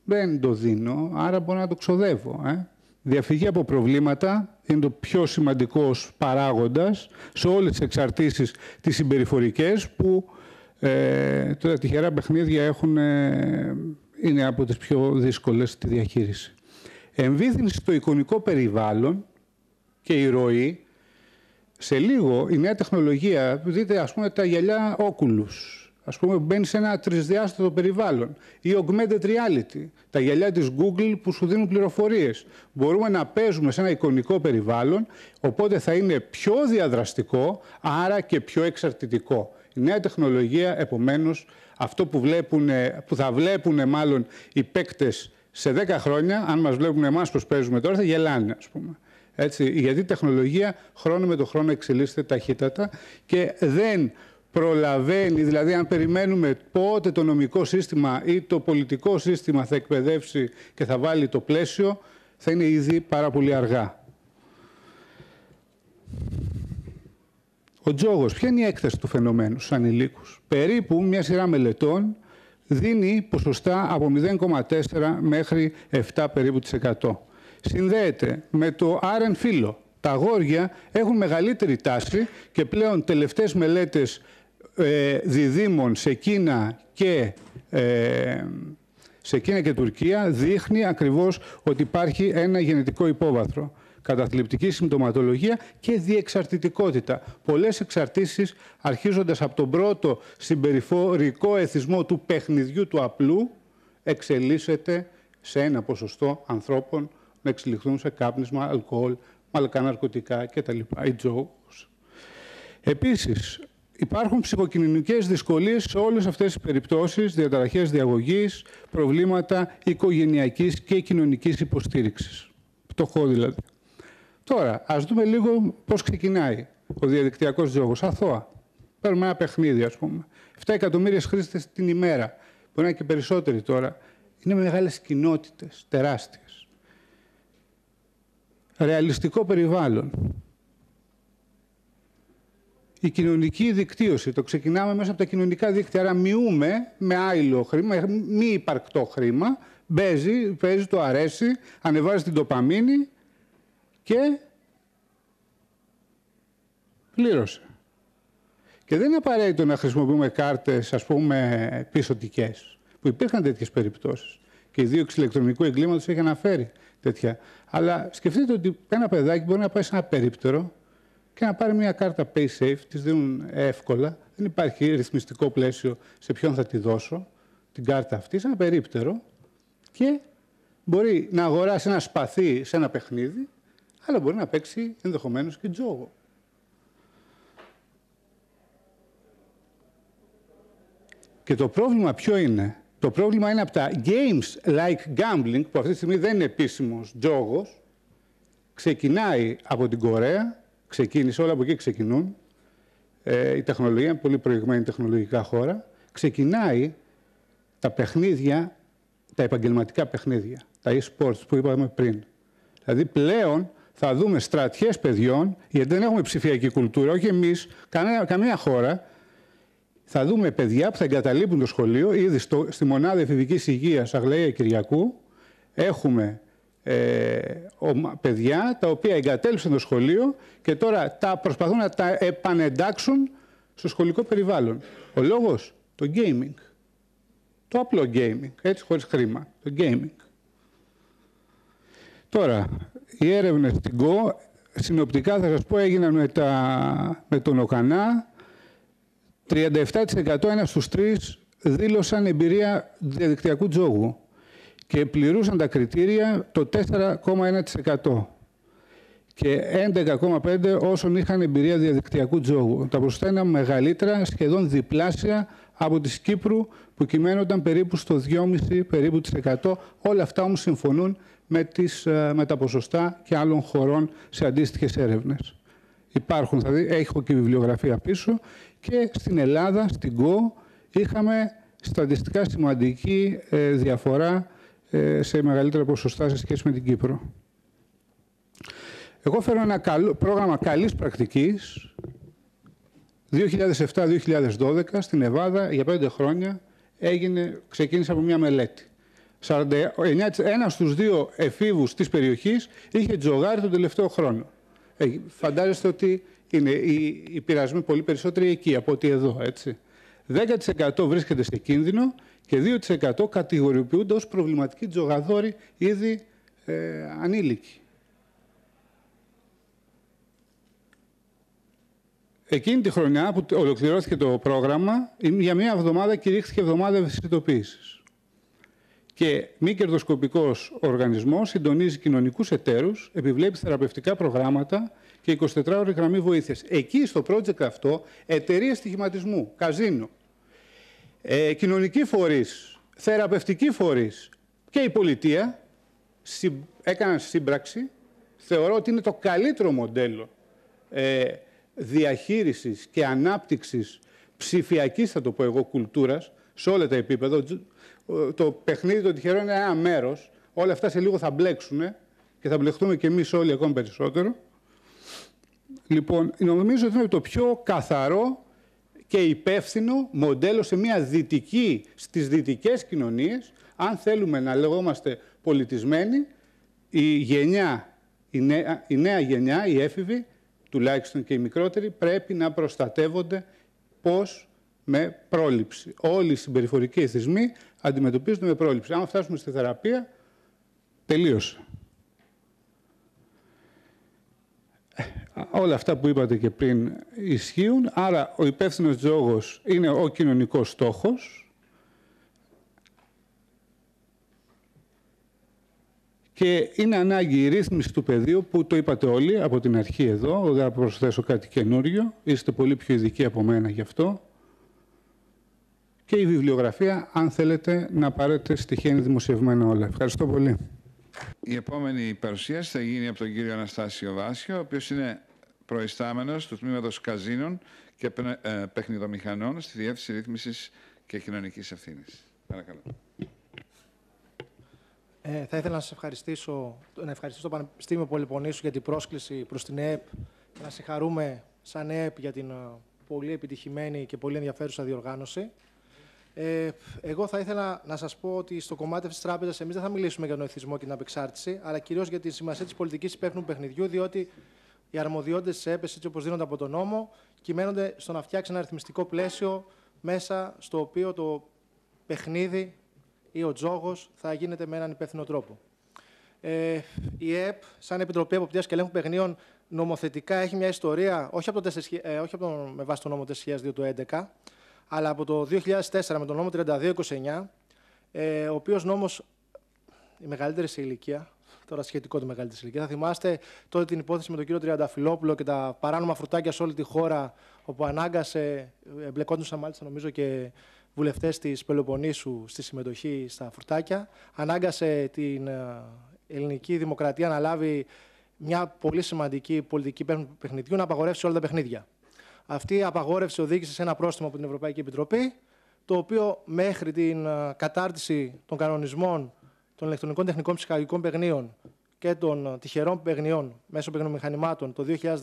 Δεν το δίνω, άρα μπορώ να το ξοδεύω. Ε. Διαφυγή από προβλήματα είναι το πιο σημαντικός παράγοντας σε όλες τις εξαρτήσεις τις συμπεριφορικές που ε, τα τυχερά παιχνίδια έχουν, ε, είναι από τις πιο δύσκολες στη διαχείριση. Εμβίθυνση στο εικονικό περιβάλλον και η ροή, σε λίγο η νέα τεχνολογία, δείτε ας πούμε τα γυαλιά Oculus, ας πούμε μπαίνει σε ένα τρισδιάστατο περιβάλλον ή augmented reality, τα γυαλιά της Google που σου δίνουν πληροφορίες. Μπορούμε να παίζουμε σε ένα εικονικό περιβάλλον, οπότε θα είναι πιο διαδραστικό, άρα και πιο εξαρτητικό. Η νέα τεχνολογία, επομένως, αυτό που, βλέπουν, που θα βλέπουν μάλλον οι παίκτες σε 10 χρόνια, αν μας βλέπουν εμάς πώς παίζουμε τώρα, θα γελάνε, ας πούμε. Έτσι, γιατί η τεχνολογία χρόνο με το χρόνο εξελίσσεται ταχύτατα και δεν προλαβαίνει, δηλαδή αν περιμένουμε πότε το νομικό σύστημα ή το πολιτικό σύστημα θα εκπαιδεύσει και θα βάλει το πλαίσιο, θα είναι ήδη πάρα πολύ αργά. Ο τζόγος, ποια είναι η έκθεση του φαινομένου στους ανηλίκους. Περίπου μια σειρά μελετών δίνει ποσοστά από 0,4 μέχρι 7 περίπου της 100. Συνδέεται με το άρεν φύλλο. Τα αγόρια έχουν μεγαλύτερη τάση και πλέον τελευταίες μελέτες ε, διδήμων σε Κίνα και ε, σε Κίνα και Τουρκία δείχνει ακριβώς ότι υπάρχει ένα γενετικό υπόβαθρο καταθλιπτική συμπτωματολογία και διεξαρτητικότητα. Πολλές εξαρτήσεις αρχίζοντας από τον πρώτο συμπεριφορικό εθισμό του παιχνιδιού του απλού εξελίσσεται σε ένα ποσοστό ανθρώπων να εξελιχθούν σε κάπνισμα, αλκοόλ, μαλακά ναρκωτικά κτλ. Οι Επίσης, υπάρχουν ψυχοκοινωνικές δυσκολίες σε όλες αυτές τις περιπτώσεις, διαταραχές διαγωγής, προβλήματα οικογενειακής και κοινωνικής υποστήριξης. Πτωχό δηλαδή. Τώρα, ας δούμε λίγο πώς ξεκινάει ο διαδικτυακός τζόγος. Αθώα. Παίρνουμε ένα παιχνίδι, ας πούμε. 7 εκατομμύρια χρήστες την ημέρα. Μπορεί να είναι και περισσότεροι τώρα. Είναι μεγάλες κοινότητες, τεράστιες. Ρεαλιστικό περιβάλλον. Η κοινωνική δικτύωση. Το ξεκινάμε μέσα από τα κοινωνικά δίκτυα. Άρα μειούμε με άειλο χρήμα, μη υπαρκτό χρήμα. Παίζει, παίζει, το αρέσει, ανεβάζει την τοπαμίνη και πλήρωσε. Και δεν είναι απαραίτητο να χρησιμοποιούμε κάρτες, ας πούμε, πισωτικές, που υπήρχαν τέτοιες περιπτώσεις. Και η δίωξη ηλεκτρονικού εγκλήματος έχει αναφέρει τέτοια. Αλλά σκεφτείτε ότι ένα παιδάκι μπορεί να πάει σε ένα περίπτερο και να πάρει μια κάρτα PaySafe, τις δίνουν εύκολα. Δεν υπάρχει ρυθμιστικό πλαίσιο σε ποιον θα τη δώσω την κάρτα αυτή, σε ένα περίπτερο και μπορεί να αγοράσει ένα σπαθί σε ένα παιχνίδι αλλά μπορεί να παίξει ενδεχομένως και τζόγο. Και το πρόβλημα ποιο είναι; Το πρόβλημα είναι από τα games like gambling, που αυτή τη στιγμή δεν είναι επίσημος τζόγος, ξεκινάει από την Κορέα, ξεκίνησε, όλα από εκεί ξεκινούν, ε, η τεχνολογία είναι πολύ προηγμένη τεχνολογικά χώρα, ξεκινάει τα παιχνίδια, τα επαγγελματικά παιχνίδια, τα e-sports που είπαμε πριν. Δηλαδή πλέον θα δούμε στρατιές παιδιών, γιατί δεν έχουμε ψηφιακή κουλτούρα, όχι εμείς, καμία χώρα, θα δούμε παιδιά που θα εγκαταλείπουν το σχολείο. Ήδη στο, στη μονάδα εφηβικής υγείας Αγλαία Κυριακού έχουμε ε, παιδιά τα οποία εγκατέλειψαν το σχολείο και τώρα τα προσπαθούν να τα επανεντάξουν στο σχολικό περιβάλλον. Ο λόγος, το gaming. Το απλό gaming, έτσι χωρίς χρήμα. Το gaming. Τώρα, οι έρευνες στην ΚΟ, συνοπτικά θα σας πω, έγιναν με, τα, με τον ΟΚΑΝΑ. 37% ένας στους τρεις δήλωσαν εμπειρία διαδικτυακού τζόγου και πληρούσαν τα κριτήρια το 4,1% και 11,5% όσων είχαν εμπειρία διαδικτυακού τζόγου. Τα ποσοστά είναι μεγαλύτερα, σχεδόν διπλάσια από της Κύπρου που κυμαίνονταν περίπου στο 2,5% περίπου Όλα αυτά όμως συμφωνούν με, τις, ε, με τα ποσοστά και άλλων χωρών σε αντίστοιχες έρευνες. Υπάρχουν, θα δει, έχω και βιβλιογραφία πίσω και στην Ελλάδα, στην ΚΟ, είχαμε στατιστικά σημαντική ε, διαφορά ε, σε μεγαλύτερα ποσοστά σε σχέση με την Κύπρο. Εγώ φέρω ένα καλό, πρόγραμμα καλής πρακτικής 2007-2012 στην Εβάδα για πέντε χρόνια έγινε, ξεκίνησε από μια μελέτη. 49, ένας στους δύο εφήβους της περιοχής είχε τζογάρει τον τελευταίο χρόνο. Ε, φαντάζεστε ότι είναι οι, οι πειρασμοί πολύ περισσότεροι εκεί από ότι εδώ, έτσι. 10% βρίσκεται σε κίνδυνο και 2% κατηγοριοποιούνται ως προβληματικοί τζογαδόροι ήδη ε, ανήλικοι. Εκείνη τη χρονιά που ολοκληρώθηκε το πρόγραμμα, για μία εβδομάδα κηρύχθηκε εβδομάδα ευαισθητοποίησης. Και μη κερδοσκοπικός οργανισμός συντονίζει κοινωνικούς εταίρους, επιβλέπει θεραπευτικά προγράμματα και 24 ώρε γραμμή βοήθειας. Εκεί στο project αυτό, εταιρείες στοιχηματισμού, καζίνο, ε, κοινωνικοί φορείς, θεραπευτικοί φορείς και η πολιτεία έκαναν σύμπραξη. Θεωρώ ότι είναι το καλύτερο μοντέλο ε, διαχείρισης και ανάπτυξης ψηφιακής, θα το πω εγώ, κουλτούρας, σε όλα τα επίπεδα. Το παιχνίδι των τυχερών είναι ένα μέρος. Όλα αυτά σε λίγο θα μπλέξουν και θα μπλεχτούμε και εμείς όλοι ακόμη περισσότερο. Λοιπόν, νομίζω ότι είναι το πιο καθαρό και υπεύθυνο μοντέλο σε μια δυτική, στις δυτικές κοινωνίες, αν θέλουμε να λεγόμαστε πολιτισμένοι, η γενιά, η νέα, η νέα γενιά, οι έφηβοι, τουλάχιστον και οι μικρότεροι, πρέπει να προστατεύονται πώς με πρόληψη. Όλοι οι συμπεριφορικοί εθισμοί αντιμετωπίζονται με πρόληψη. Αν φτάσουμε στη θεραπεία, τελείωσε. Όλα αυτά που είπατε και πριν ισχύουν, άρα ο υπεύθυνος τζόγος είναι ο κοινωνικός στόχος, Και είναι ανάγκη η ρύθμιση του πεδίου που το είπατε όλοι από την αρχή εδώ, δεν θα προσθέσω κάτι καινούριο, είστε πολύ πιο ειδικοί από μένα γι' αυτό. Και η βιβλιογραφία, αν θέλετε να πάρετε στοιχεία, είναι δημοσιευμένα όλα. Ευχαριστώ πολύ. Η επόμενη παρουσίαση θα γίνει από τον κύριο Αναστάσιο Βάσιο, ο οποίος είναι προϊστάμενος του Τμήματος Καζίνων και ε, Παιχνιδομηχανών στη Διεύθυνση Ρύθμισης και Κοινωνικής Ευθύνης. Παρακαλώ. Ε, θα ήθελα να σας ευχαριστήσω, να ευχαριστήσω το Πανεπιστήμιο Πολυπονήσου για την πρόσκληση προς την ΕΕΠ και να συγχαρούμε σαν ΕΕΠ για την ε, πολύ επιτυχημένη και πολύ ενδιαφέρουσα διοργάνωση. Ε, εγώ θα ήθελα να σας πω ότι στο κομμάτι της τράπεζας εμείς δεν θα μιλήσουμε για τον εθισμό και την απεξάρτηση, αλλά κυρίως για τη σημασία της πολιτικής υπεύθυνου παιχνιδιού, διότι οι αρμοδιότητες της ΕΕΠ, έτσι όπως δίνονται από τον νόμο, κυμαίνονται στο να φτιάξει ένα αριθμιστικό πλαίσιο μέσα στο οποίο το παιχνίδι ή ο τζόγος θα γίνεται με έναν υπεύθυνο τρόπο. Ε, η ΕΕΠ, σαν Επιτροπή Εποπτείας και Ελέγχου Παιχνίων, νομοθετικά έχει μια ιστορία, όχι, από το, ε, όχι από το, με βάση το νόμο 4.002 του 2011, αλλά από το 2004 με τον νόμο 3229, ε, ο οποίος νόμος, η μεγαλύτερη σε ηλικία, τώρα σχετικό τη μεγαλύτερη σε ηλικία, θα θυμάστε τότε την υπόθεση με τον κύριο Τριανταφυλόπουλο και τα παράνομα φρουτάκια σε όλη τη χώρα, όπου ανάγκασε, εμπλεκόντουσαν μάλιστα νομίζω και βουλευτές της Πελοποννήσου στη συμμετοχή στα φουρτάκια. Ανάγκασε την ε, ελληνική δημοκρατία να λάβει μια πολύ σημαντική πολιτική παιχνιδιού να απαγορεύσει όλα τα παιχνίδια. Αυτή η απαγόρευση οδήγησε σε ένα πρόστιμο από την Ευρωπαϊκή Επιτροπή, το οποίο μέχρι την ε, κατάρτιση των κανονισμών των ηλεκτρονικών τεχνικών ψυχαγωγικών παιχνίων και των τυχερών παιγνιών μέσω παιχνομηχανημάτων το 2014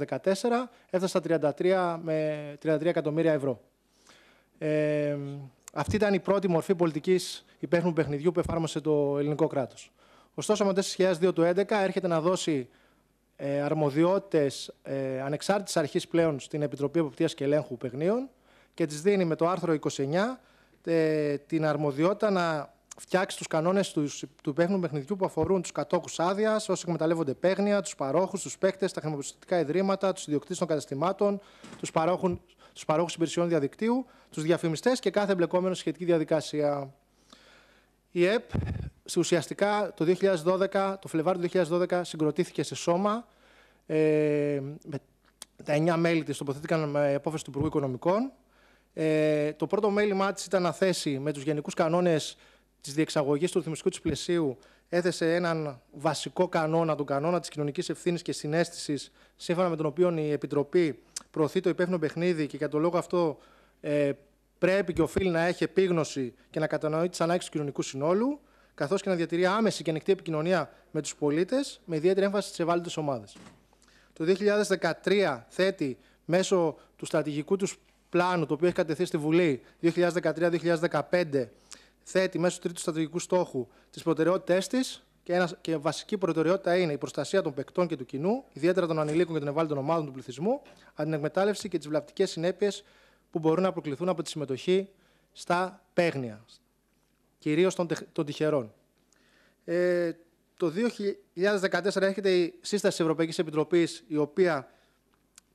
έφτασε στα 33 με 33 εκατομμύρια ευρώ. Ε, αυτή ήταν η πρώτη μορφή πολιτικής υπεύθυνου παιχνιδιού που εφάρμοσε το ελληνικό κράτος. Ωστόσο, με 2002 του 2011 έρχεται να δώσει ε, αρμοδιότητες ε, ανεξάρτητης αρχής πλέον στην Επιτροπή Εποπτείας και Ελέγχου Παιχνίων και της δίνει με το άρθρο 29 ε, την αρμοδιότητα να φτιάξει τους κανόνες τους, του υπεύθυνου παιχνιδιού που αφορούν τους κατόχους άδειας, όσοι εκμεταλλεύονται παίγνια, τους παρόχους, τους παίκτες, τα χρηματοπιστωτικά ιδρύματα, τους ιδιοκτήτες των καταστημάτων, τους παρόχου τους παρόχους υπηρεσιών διαδικτύου, τους διαφημιστές και κάθε εμπλεκόμενο σχετική διαδικασία. Η ΕΠ ουσιαστικά το 2012, το Φλεβάριο του 2012 συγκροτήθηκε σε σώμα. Ε, με τα εννιά μέλη της τοποθετήθηκαν με απόφαση του Υπουργού Οικονομικών. Ε, το πρώτο μέλημά της ήταν να θέσει με τους γενικούς κανόνες της διεξαγωγής του ρυθμιστικού της πλαισίου έθεσε έναν βασικό κανόνα, τον κανόνα της κοινωνικής ευθύνης και συνέστησης, σύμφωνα με τον οποίο η Επιτροπή προωθεί το υπεύθυνο παιχνίδι και για τον λόγο αυτό ε, πρέπει και οφείλει να έχει επίγνωση και να κατανοεί τις ανάγκες του κοινωνικού συνόλου, καθώς και να διατηρεί άμεση και ανοιχτή επικοινωνία με τους πολίτες, με ιδιαίτερη έμφαση στις ευάλωτες ομάδες. Το 2013 θέτει μέσω του στρατηγικού τους πλάνου, το οποίο έχει κατεθεί στη Βουλή 2013-2015, θέτει μέσω του τρίτου στρατηγικού στόχου τις προτεραιότητές της και, ένας, και βασική προτεραιότητα είναι η προστασία των παικτών και του κοινού, ιδιαίτερα των ανηλίκων και των ευάλωτων ομάδων του πληθυσμού, την εκμετάλλευση και τις βλαπτικές συνέπειες που μπορούν να προκληθούν από τη συμμετοχή στα παίγνια, κυρίως των, των τυχερών. Ε, το 2014 έρχεται η σύσταση της Ευρωπαϊκής Επιτροπής, η οποία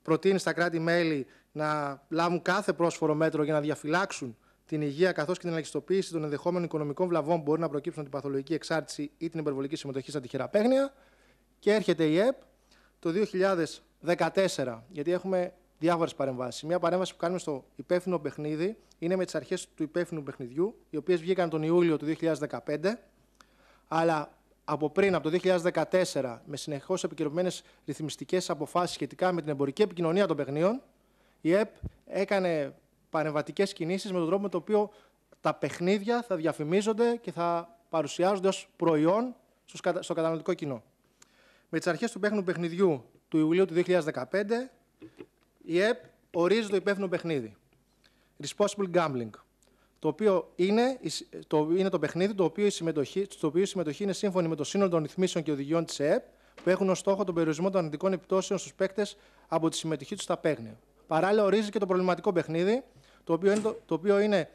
προτείνει στα κράτη-μέλη να λάβουν κάθε πρόσφορο μέτρο για να διαφυλάξουν την υγεία καθώς και την ελαχιστοποίηση των ενδεχόμενων οικονομικών βλαβών που μπορεί να προκύψουν από την παθολογική εξάρτηση ή την υπερβολική συμμετοχή στα τυχερά παίγνια. Και έρχεται η ΕΠ το 2014, γιατί έχουμε διάφορες παρεμβάσεις. Μια παρέμβαση που κάνουμε στο υπεύθυνο παιχνίδι είναι με τις αρχές του υπεύθυνου παιχνιδιού, οι οποίες βγήκαν τον Ιούλιο του 2015, αλλά από πριν, από το 2014, με συνεχώς επικαιροποιημένες ρυθμιστικές αποφάσεις σχετικά με την εμπορική επικοινωνία των παιχνίων, η ΕΠ έκανε παρεμβατικές κινήσεις με τον τρόπο με τον οποίο τα παιχνίδια θα διαφημίζονται και θα παρουσιάζονται ως προϊόν στο καταναλωτικό κοινό. Με τις αρχές του υπεύθυνου παιχνιδιού του Ιουλίου του 2015, η ΕΠ ορίζει το υπεύθυνο παιχνίδι. Responsible gambling. Το οποίο είναι το, είναι το παιχνίδι το οποίο, η συμμετοχή, το οποίο η συμμετοχή είναι σύμφωνη με το σύνολο των ρυθμίσεων και οδηγιών της ΕΠ που έχουν ως στόχο τον περιορισμό των αρνητικών επιπτώσεων στους παίκτες από τη συμμετοχή τους στα παίγνια. Παράλληλα, ορίζει και το προβληματικό παιχνίδι, το οποίο είναι το, το, οποίο είναι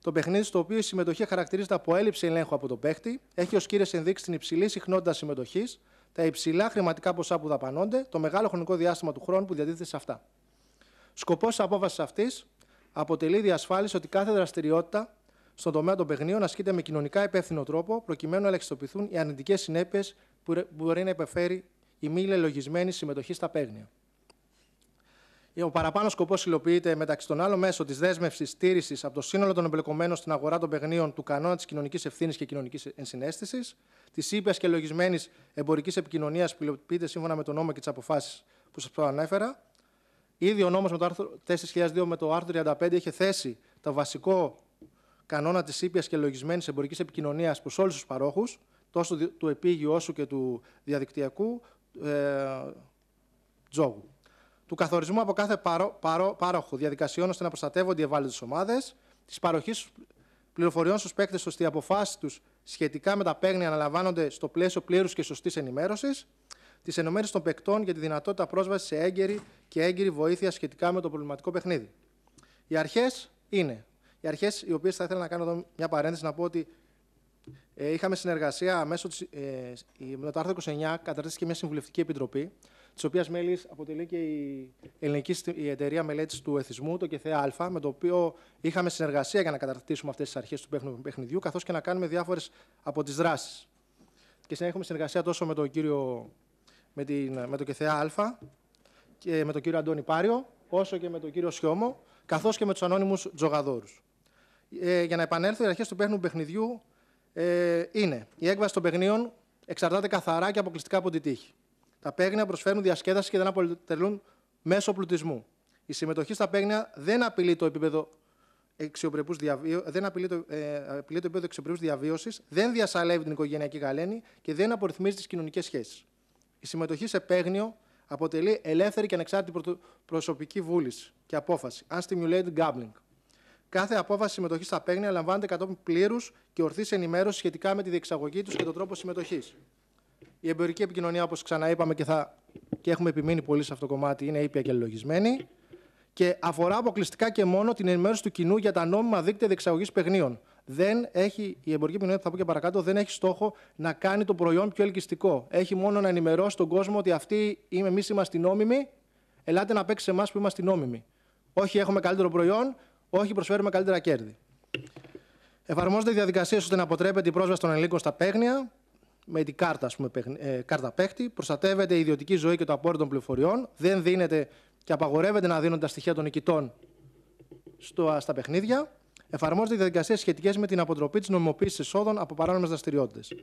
το παιχνίδι στο οποίο η συμμετοχή χαρακτηρίζεται από έλλειψη ελέγχου από τον παίκτη, έχει ως κύριες ενδείξεις την υψηλή συχνότητα συμμετοχής, τα υψηλά χρηματικά ποσά που δαπανώνται, το μεγάλο χρονικό διάστημα του χρόνου που διατίθεται σε αυτά. Σκοπός της απόφαση αυτής αποτελεί διασφάλιση ότι κάθε δραστηριότητα στον τομέα των παιχνίων ασκείται με κοινωνικά υπεύθυνο τρόπο, προκειμένου να ελεγχιστοποιηθούν οι αρνητικές συνέπειες που μπορεί να υπεφέρει η μη λελογισμένη συμμετοχή στα παίγνια. Ο παραπάνω σκοπός υλοποιείται μεταξύ των άλλων μέσω της δέσμευσης στήριξη από το σύνολο των εμπλεκομένων στην αγορά των παιχνίων του κανόνα της κοινωνικής ευθύνης και κοινωνικής ενσυναίσθησης, της ήπιας και λογισμένης εμπορικής επικοινωνίας που υλοποιείται σύμφωνα με τον νόμο και τις αποφάσεις που σας προανέφερα, Ήδη ο νόμος με το άρθρο 4.002 με το άρθρο 35 είχε θέσει το βασικό κανόνα της ήπιας και λογισμένης εμπορικής επικοινωνίας προς όλους τους παρόχους, τόσο του επίγειου όσο και του διαδικτυακού ε, τζόγου. Του καθορισμού από κάθε παρό, παρό, πάροχο διαδικασιών ώστε να προστατεύονται οι ευάλωτες ομάδες, της παροχής πληροφοριών στους παίκτες ώστε οι αποφάσεις τους σχετικά με τα παίγνια αναλαμβάνονται στο πλαίσιο πλήρους και σωστής ενημέρωσης, της ενωμένης των παικτών για τη δυνατότητα πρόσβασης σε έγκαιρη και έγκυρη βοήθεια σχετικά με το προβληματικό παιχνίδι. Οι αρχές είναι. Οι αρχές, οι οποίες θα ήθελα να κάνω εδώ μια παρένθεση, να πω ότι ε, είχαμε συνεργασία μέσω της, ε, με το άρθρο 29, καταρτίστηκε μια συμβουλευτική επιτροπή, της οποίας μέλης αποτελεί και η ελληνική η εταιρεία μελέτης του εθισμού, το ΚΕΘΕ Α, με το οποίο είχαμε συνεργασία για να καταρτήσουμε αυτές τις αρχές του παιχνιδιού, καθώς και να κάνουμε διάφορες από τις δράσεις. Και έχουμε συνεργασία τόσο με τον κύριο με, την, με το ΚΕΘΕΑ Α και με τον κύριο Αντώνη Πάριο, όσο και με τον κύριο Σιώμο, καθώς και με τους ανώνυμους τζογαδόρους. Ε, για να επανέλθω, οι αρχές του παίχνου παιχνιδιού ε, είναι η έκβαση των παιχνίων εξαρτάται καθαρά και αποκλειστικά από την τύχη. Τα παίγνια προσφέρουν διασκέδαση και δεν αποτελούν μέσο πλουτισμού. Η συμμετοχή στα παίγνια δεν απειλεί το επίπεδο αξιοπρεπούς διαβίω... δεν απειλεί το, ε, απειλεί το επίπεδο αξιοπρεπούς διαβίωσης, δεν διασαλεύει την οικογενειακή γαλήνη και δεν απορριθμίζει τις κοινωνικές σχέσεις. Η συμμετοχή σε παίγνιο αποτελεί ελεύθερη και ανεξάρτητη προσωπική βούληση και απόφαση, unstimulated gambling. Κάθε απόφαση συμμετοχής στα παίγνια λαμβάνεται κατόπιν πλήρους και ορθής ενημέρωσης σχετικά με τη διεξαγωγή τους και τον τρόπο συμμετοχής. Η εμπορική επικοινωνία, όπως ξαναείπαμε και, θα, και έχουμε επιμείνει πολύ σε αυτό το κομμάτι, είναι ήπια και λογισμένη και αφορά αποκλειστικά και μόνο την ενημέρωση του κοινού για τα νόμιμα δίκτυα διεξαγωγής παιχνίων. Δεν έχει, η εμπορική επικοινωνία, που θα πω και παρακάτω, δεν έχει στόχο να κάνει το προϊόν πιο ελκυστικό. Έχει μόνο να ενημερώσει τον κόσμο ότι αυτοί εμείς είμαστε νόμιμοι, ελάτε να παίξει εμάς που είμαστε νόμιμοι. Όχι έχουμε καλύτερο προϊόν, όχι προσφέρουμε καλύτερα κέρδη. Εφαρμόζονται διαδικασίες ώστε να αποτρέπεται η πρόσβαση των ελίκων στα παίγνια, με την κάρτα, ας πούμε, ε, κάρτα παίχτη. Προστατεύεται η ιδιωτική ζωή και το απόρριτο των πληροφοριών. Δεν δίνεται και απαγορεύεται να δίνουν τα στοιχεία των νικητών στο, στα παιχνίδια. Εφαρμόζονται οι διαδικασίε σχετικές με την αποτροπή της νομιμοποίησης εσόδων από παράνομες δραστηριότητες.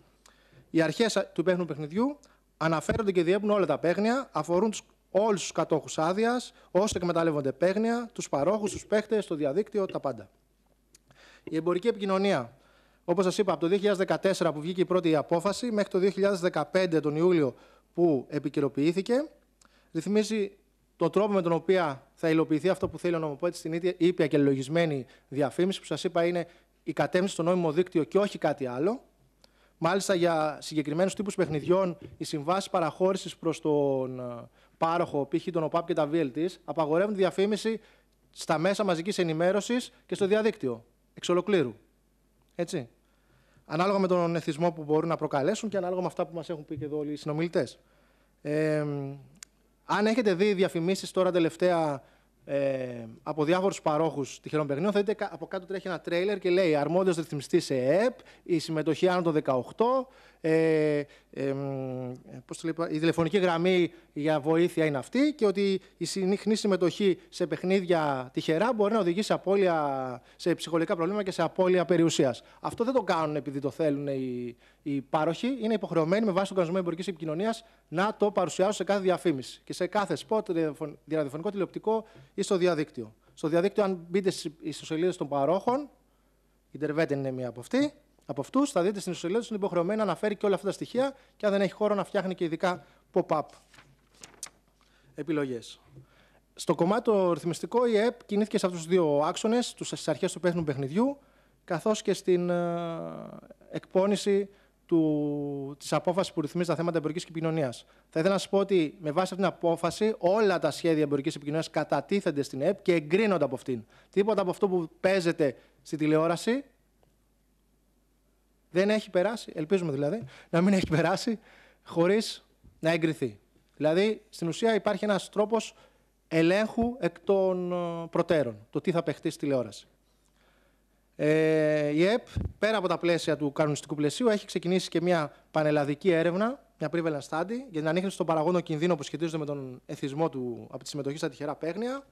Οι αρχές του υπεύθυνου παιχνιδιού αναφέρονται και διέπουν όλα τα παίγνια, αφορούν όλους τους κατόχους άδειας, όσοι εκμεταλλεύονται παίγνια, τους παρόχους, τους παίχτες, το διαδίκτυο, τα πάντα. Η εμπορική επικοινωνία, όπως σας είπα, από το 2014 που βγήκε η πρώτη απόφαση μέχρι το 2015 τον Ιούλιο που επικαιροποιήθηκε, ρυθμίζει τον τρόπο με τον οποίο θα υλοποιηθεί αυτό που θέλει ο νομοπότη στην ίδια ήπια και λογισμένη διαφήμιση, που σας είπα είναι η κατέμβαση στο νόμιμο δίκτυο και όχι κάτι άλλο. Μάλιστα, για συγκεκριμένους τύπους παιχνιδιών, οι συμβάσεις παραχώρησης προς τον ε, πάροχο, π.χ. τον ΟΠΑΠ και τα VLTs, απαγορεύουν τη διαφήμιση στα μέσα μαζικής ενημέρωσης και στο διαδίκτυο. Εξ ολοκλήρου. Έτσι. Ανάλογα με τον εθισμό που μπορούν να προκαλέσουν και ανάλογα με αυτά που μας έχουν πει και εδώ όλοι οι συνομιλητές. Ε, αν έχετε δει διαφημίσεις τώρα τελευταία ε, από διάφορους παρόχους τυχερών παιχνιών, θα δείτε από κάτω τρέχει ένα τρέιλερ και λέει Αρμόδιος ρυθμιστής σε ΕΕΠ, η συμμετοχή άνω των 18, ε, ε, πώς το είπα, η τηλεφωνική γραμμή για βοήθεια είναι αυτή και ότι η συχνή συμμετοχή σε παιχνίδια τυχερά μπορεί να οδηγήσει σε, απώλεια, σε ψυχολογικά προβλήματα και σε απώλεια περιουσίας. Αυτό δεν το κάνουν επειδή το θέλουν οι, οι πάροχοι. Είναι υποχρεωμένοι με βάση τον κανονισμό εμπορικής επικοινωνίας να το παρουσιάσουν σε κάθε διαφήμιση και σε κάθε σποτ, ραδιοφωνικό, τηλεοπτικό ή στο διαδίκτυο. Στο διαδίκτυο, αν μπείτε στις ιστοσελίδες των παρόχων, η Intervet είναι μία από αυτή, από αυτούς, θα δείτε στην ιστοσελίδα τους είναι υποχρεωμένη να αναφέρει και όλα αυτά τα στοιχεία και αν δεν έχει χώρο να φτιάχνει και ειδικά pop-up επιλογές. Στο κομμάτι το ρυθμιστικό, η ΕΕΠ κινήθηκε σε αυτούς τους δύο άξονες, στις αρχές του πέθνου παιχνιδιού, καθώς και στην uh, εκπόνηση του, της απόφασης που ρυθμίζει τα θέματα εμπορικής επικοινωνίας. Θα ήθελα να σας πω ότι με βάση αυτήν την απόφαση όλα τα σχέδια εμπορικής επικοινωνίας κατατίθενται στην ΕΕΠ και εγκρίνονται από αυτήν. Τίποτα από αυτό που παίζεται στη τηλεόραση δεν έχει περάσει, ελπίζουμε δηλαδή, να μην έχει περάσει χωρίς να εγκριθεί. Δηλαδή, στην ουσία υπάρχει ένας τρόπος ελέγχου εκ των ε, προτέρων, το τι θα παιχτεί στη τηλεόραση. Ε, η ΕΠ, πέρα από τα πλαίσια του κανονιστικού πλαισίου, έχει ξεκινήσει και μια πανελλαδική έρευνα, μια prevalence study, για την ανείχνευση των παραγόντων κινδύνων που σχετίζονται με τον εθισμό του από τη συμμετοχή στα τυχερά παίγνια.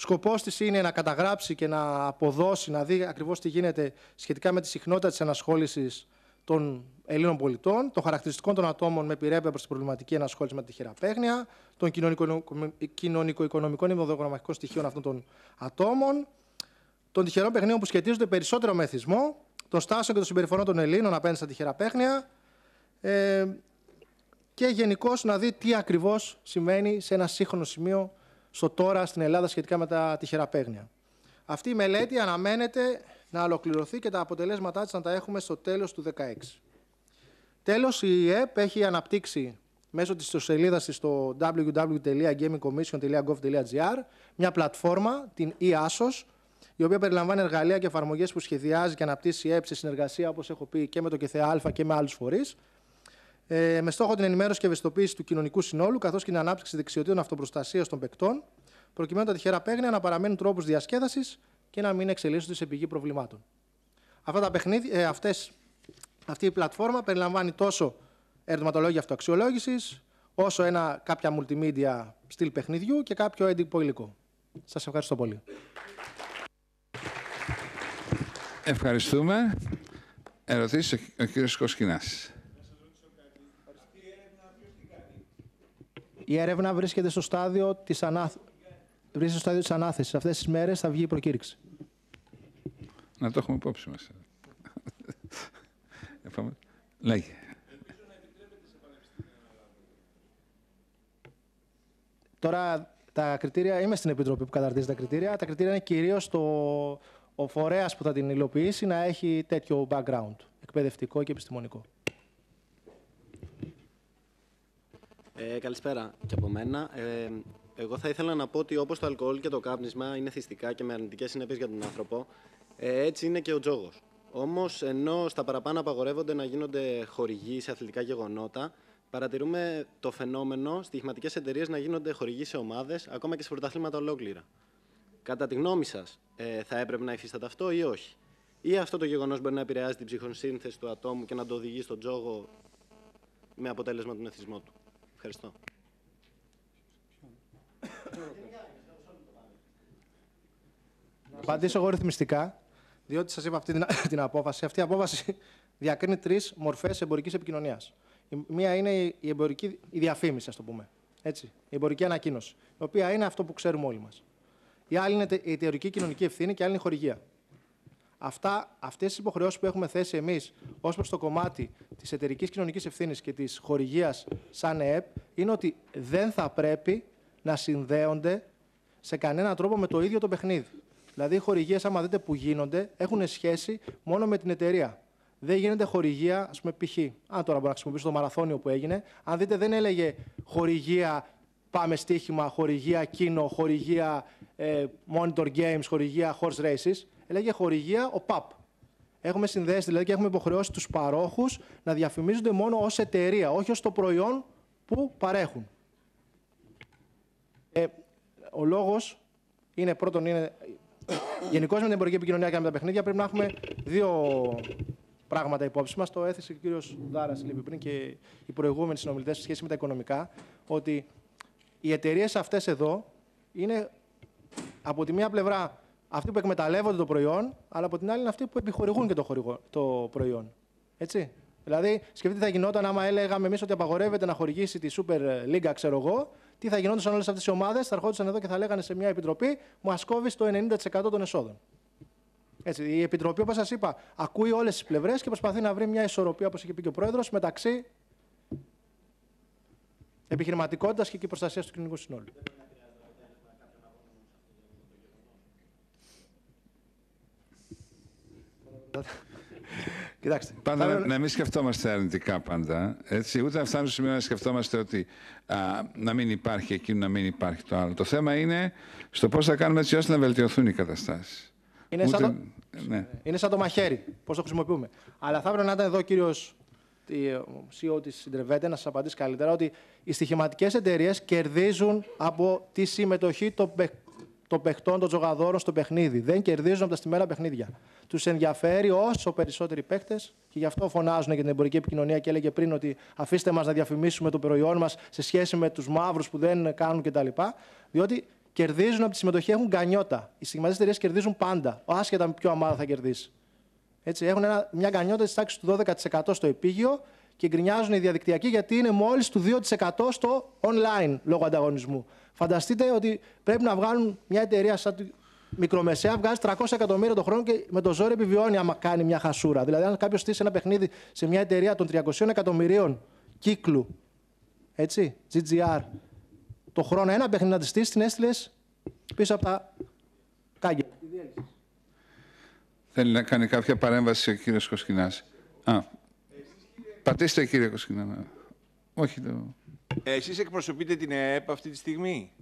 Σκοπός της είναι να καταγράψει και να αποδώσει, να δει ακριβώς τι γίνεται σχετικά με τη συχνότητα της ενασχόλησης των Ελλήνων πολιτών, των χαρακτηριστικών των ατόμων με επιρρέπεια προς την προβληματική ενασχόληση με τη τυχερά παίγνια, των κοινωνικο-οικονομικών ημοδογραμματικών στοιχείων αυτών των ατόμων, των τυχερών παιχνίων που σχετίζονται περισσότερο με εθισμό, των στάσεων και των συμπεριφορών των Ελλήνων απέναντι στα τυχερά παίχνια ε, και γενικώς να δει τι ακριβώς σημαίνει σε ένα σύγχρονο σημείο στο τώρα στην Ελλάδα σχετικά με τα τυχερά παίγνια. Αυτή η μελέτη αναμένεται να ολοκληρωθεί και τα αποτελέσματά της να τα έχουμε στο τέλος του 2016. Τέλος, η ΕΕΠ έχει αναπτύξει μέσω της ιστοσελίδας της στο www.gamingcommission.gov.gr μια πλατφόρμα, την eASOS, η οποία περιλαμβάνει εργαλεία και εφαρμογές που σχεδιάζει και αναπτύσσει η ΕΕΠ σε συνεργασία, όπως έχω πει, και με το ΚΕΘΕΑ και με άλλους φορείς, ε, με στόχο την ενημέρωση και ευαισθητοποίηση του κοινωνικού συνόλου, καθώς και την ανάπτυξη δεξιοτήτων αυτοπροστασίας των παικτών, προκειμένου τα τυχερά παίγνια να παραμένουν τρόπους διασκέδασης και να μην εξελίσσονται σε πηγή προβλημάτων. Αυτά τα παιχνίδια, ε, αυτές, αυτή η πλατφόρμα περιλαμβάνει τόσο ερωτηματολόγια αυτοαξιολόγησης, όσο ένα, κάποια multimedia στυλ παιχνιδιού και κάποιο έντυπο υλικό. Σας ευχαριστώ πολύ. Ευχαριστούμε. Ερωτήσεις ο κύριος Κοσκινάς. Η έρευνα βρίσκεται στο στάδιο της, ανάθ... βρίσκεται στο στάδιο της ανάθεσης. Αυτές τις μέρες θα βγει η προκήρυξη. Να το έχουμε υπόψη μας. Επόμενο. Λέγε. Τώρα τα κριτήρια, είμαι στην Επιτροπή που καταρτίζει τα κριτήρια. Τα κριτήρια είναι κυρίως ο φορέας που θα την υλοποιήσει να έχει τέτοιο background, εκπαιδευτικό και επιστημονικό. Ε, καλησπέρα και από μένα. Ε, εγώ θα ήθελα να πω ότι όπως το αλκοόλ και το κάπνισμα είναι θυστικά και με αρνητικές συνέπειες για τον άνθρωπο, ε, έτσι είναι και ο τζόγος. Όμως, ενώ στα παραπάνω απαγορεύονται να γίνονται χορηγοί σε αθλητικά γεγονότα, παρατηρούμε το φαινόμενο στοιχηματικές εταιρείες να γίνονται χορηγοί σε ομάδες, ακόμα και σε πρωταθλήματα ολόκληρα. Κατά τη γνώμη σας, ε, θα έπρεπε να υφίσταται αυτό ή όχι; Ή αυτό το γεγονός μπορεί να επηρεάζει την ψυχοσύνθεση του ατόμου και να το οδηγεί στον τζόγο με αποτέλεσμα τον εθισμό του; Ευχαριστώ. Απαντήσω εγώ ρυθμιστικά, διότι σας είπα αυτή την, την απόφαση. Αυτή η απόφαση διακρίνει τρεις μορφές εμπορικής επικοινωνίας. Η μία είναι η, εμπορική, η διαφήμιση, ας το πούμε. Έτσι, η εμπορική ανακοίνωση, η οποία είναι αυτό που ξέρουμε όλοι μας. Η άλλη είναι η θεωρική κοινωνική ευθύνη και η άλλη είναι η χορηγία. Αυτά, αυτές τις υποχρεώσεις που έχουμε θέσει εμείς ως προς το κομμάτι της εταιρικής κοινωνικής ευθύνης και της χορηγίας σαν ΕΕΠ είναι ότι δεν θα πρέπει να συνδέονται σε κανέναν τρόπο με το ίδιο το παιχνίδι. Δηλαδή, οι χορηγίες, άμα δείτε που γίνονται, έχουν σχέση μόνο με την εταιρεία. Δεν γίνεται χορηγία, ας πούμε, π.χ. Αν τώρα μπορώ να χρησιμοποιήσω το μαραθώνιο που έγινε, αν δείτε, δεν έλεγε χορηγία πάμε στοίχημα, χορηγία κίνο, χορηγία ε, monitor games, χορηγία horse races. Έλεγε χορηγία ο ΠΑΠ. Έχουμε συνδέσεις δηλαδή και έχουμε υποχρεώσεις τους παρόχους να διαφημίζονται μόνο ως εταιρεία, όχι ως το προϊόν που παρέχουν. Ε, ο λόγος είναι πρώτον, είναι γενικώς με την εμπορική επικοινωνία και με τα παιχνίδια πρέπει να έχουμε δύο πράγματα υπόψη μας. Το έθεσε ο κύριος Δάρας πριν και οι προηγούμενοι συνομιλητές σε σχέση με τα οικονομικά, ότι οι εταιρείες αυτές εδώ είναι από τη μία πλευρά αυτοί που εκμεταλλεύονται το προϊόν, αλλά από την άλλη είναι αυτοί που επιχορηγούν και το, χορηγό, το προϊόν. Έτσι. Δηλαδή, σκεφτείτε τι θα γινόταν άμα έλεγαμε εμείς ότι απαγορεύεται να χορηγήσει τη Super League, ξέρω εγώ, τι θα γινόταν όλες αυτές οι ομάδες, θα ερχόντουσαν εδώ και θα λέγανε σε μια επιτροπή, μου ασκόβει το 90% των εσόδων. Έτσι, η Επιτροπή, όπως σας είπα, ακούει όλες τις πλευρές και προσπαθεί να βρει μια ισορροπία, όπως είχε πει και ο Πρόεδρος, μεταξύ επιχειρηματικότητας και προστασίας του κοινωνικού συνόλου. Κοιτάξτε. Πάντα να, να μην σκεφτόμαστε αρνητικά πάντα. Έτσι, ούτε να φτάνουμε στο σημείο να σκεφτόμαστε ότι α, να μην υπάρχει εκείνο, να μην υπάρχει το άλλο. Το θέμα είναι στο πώς θα κάνουμε έτσι ώστε να βελτιωθούν οι καταστάσεις. Είναι, ούτε... σαν το... ναι. είναι σαν το μαχαίρι, πώς το χρησιμοποιούμε. Αλλά θα έπρεπε να ήταν εδώ ο κύριος CEO της Συντρεβέντε να σας απαντήσει καλύτερα ότι οι στοιχηματικές εταιρείες κερδίζουν από τη συμμετοχή των, των παιχτών, των τζογαδόρων στο παιχνίδι. Δεν κερδίζουν από τα στημένα παιχνίδια. Τους ενδιαφέρει όσο περισσότεροι παίχτε και γι' αυτό φωνάζουν για την εμπορική επικοινωνία και έλεγε πριν ότι αφήστε μας να διαφημίσουμε το προϊόν μας σε σχέση με τους μαύρους που δεν κάνουν κτλ. Διότι κερδίζουν από τη συμμετοχή, έχουν γκανιότα. Οι στοιχηματικέ εταιρείε κερδίζουν πάντα, άσχετα με ποιο ομάδα θα κερδίσει. Έτσι, έχουν ένα, μια γκανιότητα της τάξης του 12% στο επίγειο και γκρινιάζουν οι διαδικτυακοί γιατί είναι μόλις του 2% στο online λόγω ανταγωνισμού. Φανταστείτε ότι πρέπει να βγάλουν μια εταιρεία σαν τη μικρομεσαία, βγάζει 300 εκατομμύρια το χρόνο και με το ζόρι επιβιώνει άμα κάνει μια χασούρα. Δηλαδή, αν κάποιος στήσει ένα παιχνίδι σε μια εταιρεία των 300 εκατομμυρίων κύκλου, έτσι, GGR, το χρόνο ένα παιχνίδι να τη στήσει, την έστειλες πίσω από τα κάγκια. Θέλει να κάνει κάποια παρέμβαση ο κύριος Κοσκινάς. Α, πατήστε κύριε Κοσκινά. Όχι το... Ε, εσείς εκπροσωπείτε την ΕΕΠ αυτή τη στιγμή;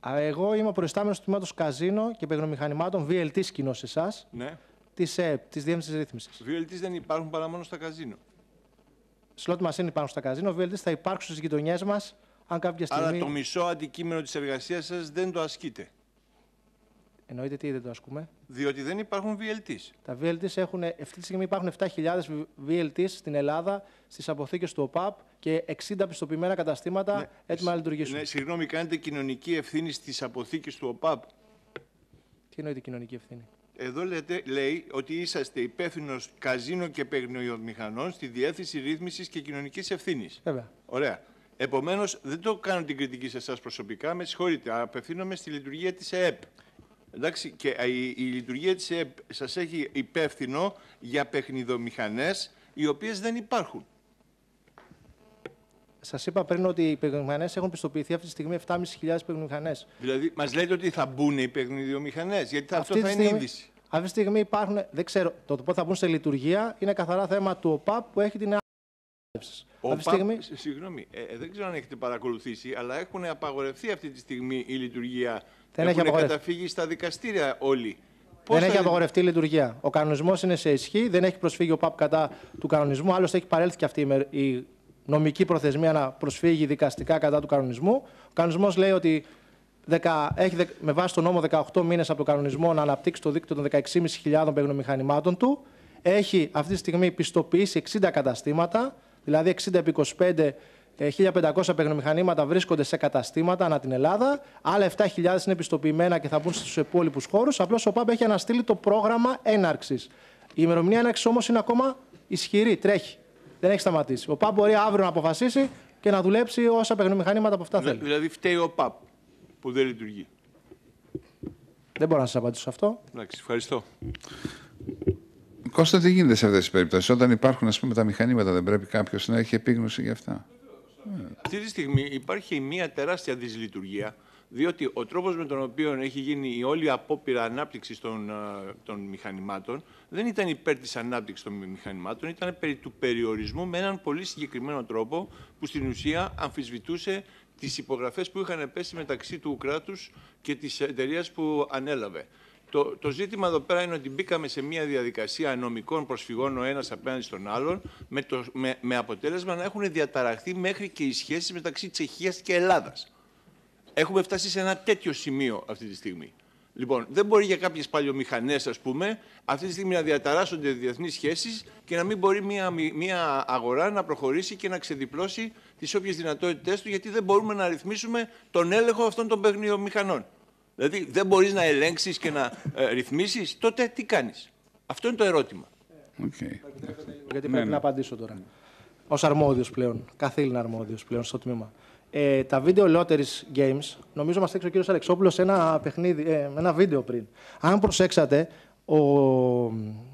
Εγώ είμαι ο προϊστάμενος του τμήματος καζίνο και παιγνομηχανημάτων VLT σκηνό σε εσάς. Ναι. Της ΕΕΠ, της Διεύθυνσης Ρύθμισης. VLT δεν υπάρχουν παρά μόνο στα καζίνο. Slot machine υπάρχουν στα καζίνο. VLT θα υπάρξουν στις γειτονιές μας αν κάποια στιγμή. Άρα το μισό αντικείμενο της εργασίας σας δεν το ασκείτε. Εννοείται τι δεν το ασκούμε. Διότι δεν υπάρχουν VLTs. Τα VLTs έχουν, αυτή τη στιγμή υπάρχουν 7.000 VLTs στην Ελλάδα στις αποθήκες του ΟΠΑΠ και 60 πιστοποιημένα καταστήματα ναι. έτοιμα να λειτουργήσουν. Ναι, συγγνώμη, κάνετε κοινωνική ευθύνη στις αποθήκες του ΟΠΑΠ. Τι εννοείται κοινωνική ευθύνη; Εδώ λέτε, λέει ότι είσαστε υπεύθυνος καζίνο και παιγνιομηχανών στη διεύθυνση ρύθμισης και κοινωνικής ευθύνης. Βέβαια. Ωραία. Επομένως, δεν το κάνω την κριτική σε εσάς προσωπικά. Με συγχωρείτε. Απευθύνομαι στη λειτουργία της ΕΕΠ. Εντάξει, και η, η λειτουργία της ΕΕΠ σας έχει υπεύθυνο για παιχνιδομηχανές οι οποίες δεν υπάρχουν. Σας είπα πριν ότι οι παιχνιδομηχανές έχουν πιστοποιηθεί αυτή τη στιγμή 7.500 παιχνιδομηχανές. Δηλαδή, μας λέτε ότι θα μπουν οι παιχνιδιομηχανές, γιατί θα, αυτό Αυτή θα τη είναι στιγμή- είδηση. Αυτή τη στιγμή υπάρχουν, δεν ξέρω, το πότε θα μπουν σε λειτουργία είναι καθαρά θέμα του ΟΠΑΠ που έχει την άδεια. Ο Αυτή τη ΠΑΠ, στιγμή σ- συγγνώμη, ε, ε, δεν ξέρω αν έχετε παρακολουθήσει, αλλά έχουν απαγορευτεί αυτή τη στιγμή η λειτουργία. Δεν έχει έχουν απαγορευτεί. καταφύγει στα δικαστήρια όλοι. Πώς δεν θα έχει απαγορευτεί η λειτουργία. Ο κανονισμός είναι σε ισχύ, δεν έχει προσφύγει ο ΠΑΠ κατά του κανονισμού. Άλλωστε, έχει παρέλθει και αυτή η μερ- η νομική προθεσμία να προσφύγει δικαστικά κατά του κανονισμού. Ο κανονισμός λέει ότι δεκα- έχει δε- με βάση τον νόμο 18 μήνες από τον κανονισμό να αναπτύξει το δίκτυο των 16.500 παιγνομηχανημάτων του. Έχει αυτή τη στιγμή πιστοποιήσει 60 καταστήματα, δηλαδή 60 επί 25 ε, 1.500 παιγνομηχανήματα βρίσκονται σε καταστήματα ανά την Ελλάδα. Άλλα 7.000 είναι πιστοποιημένα και θα μπουν στους υπόλοιπους χώρους. Απλώς ο ΠΑΠ έχει αναστείλει το πρόγραμμα έναρξης. Η ημερομηνία έναρξης όμως είναι ακόμα ισχυρή, τρέχει. Δεν έχει σταματήσει. Ο ΠΑΠ μπορεί αύριο να αποφασίσει και να δουλέψει όσα παιγνομηχανήματα από αυτά θέλει. Δηλαδή, φταίει ο ΠΑΠ που δεν λειτουργεί. Δεν μπορώ να σας απαντήσω σε αυτό. Εντάξει, ευχαριστώ. Κώστα, τι γίνεται σε αυτές τις περιπτώσεις; Όταν υπάρχουν ας πούμε, τα μηχανήματα, δεν πρέπει κάποιος να έχει επίγνωση γι' αυτά; Αυτή τη στιγμή υπάρχει μια τεράστια δυσλειτουργία, διότι ο τρόπος με τον οποίο έχει γίνει η όλη απόπειρα ανάπτυξης των, α, των μηχανημάτων δεν ήταν υπέρ της ανάπτυξης των μηχανημάτων, ήταν περί του περιορισμού με έναν πολύ συγκεκριμένο τρόπο που στην ουσία αμφισβητούσε τις υπογραφές που είχαν πέσει μεταξύ του κράτους και της εταιρείας που ανέλαβε. Το, το ζήτημα εδώ πέρα είναι ότι μπήκαμε σε μια διαδικασία νομικών προσφυγών ο ένας απέναντι στον άλλον με, το, με, με αποτέλεσμα να έχουν διαταραχθεί μέχρι και οι σχέσεις μεταξύ Τσεχίας και Ελλάδας. Έχουμε φτάσει σε ένα τέτοιο σημείο αυτή τη στιγμή. Λοιπόν, δεν μπορεί για κάποιες παλιομηχανές, ας πούμε, αυτή τη στιγμή να διαταράσσονται διεθνείς σχέσεις και να μην μπορεί μια, μια αγορά να προχωρήσει και να ξεδιπλώσει τις όποιες δυνατότητές του, γιατί δεν μπορούμε να ρυθμίσουμε τον έλεγχο αυτών των παιχνιομηχανών. Δηλαδή, δεν μπορείς να ελέγξεις και να ε, ρυθμίσεις, τότε τι κάνεις; Αυτό είναι το ερώτημα. Okay. Γιατί Ναι, πρέπει ναι. να απαντήσω τώρα. Ω αρμόδιος πλέον, καθήλυνα αρμόδιος πλέον στο τμήμα. Ε, τα video lotteries games, νομίζω μας έδειξε ο κύριος Αλεξόπουλος ένα, παιχνίδι, ε, ένα βίντεο πριν. Αν προσέξατε, ο,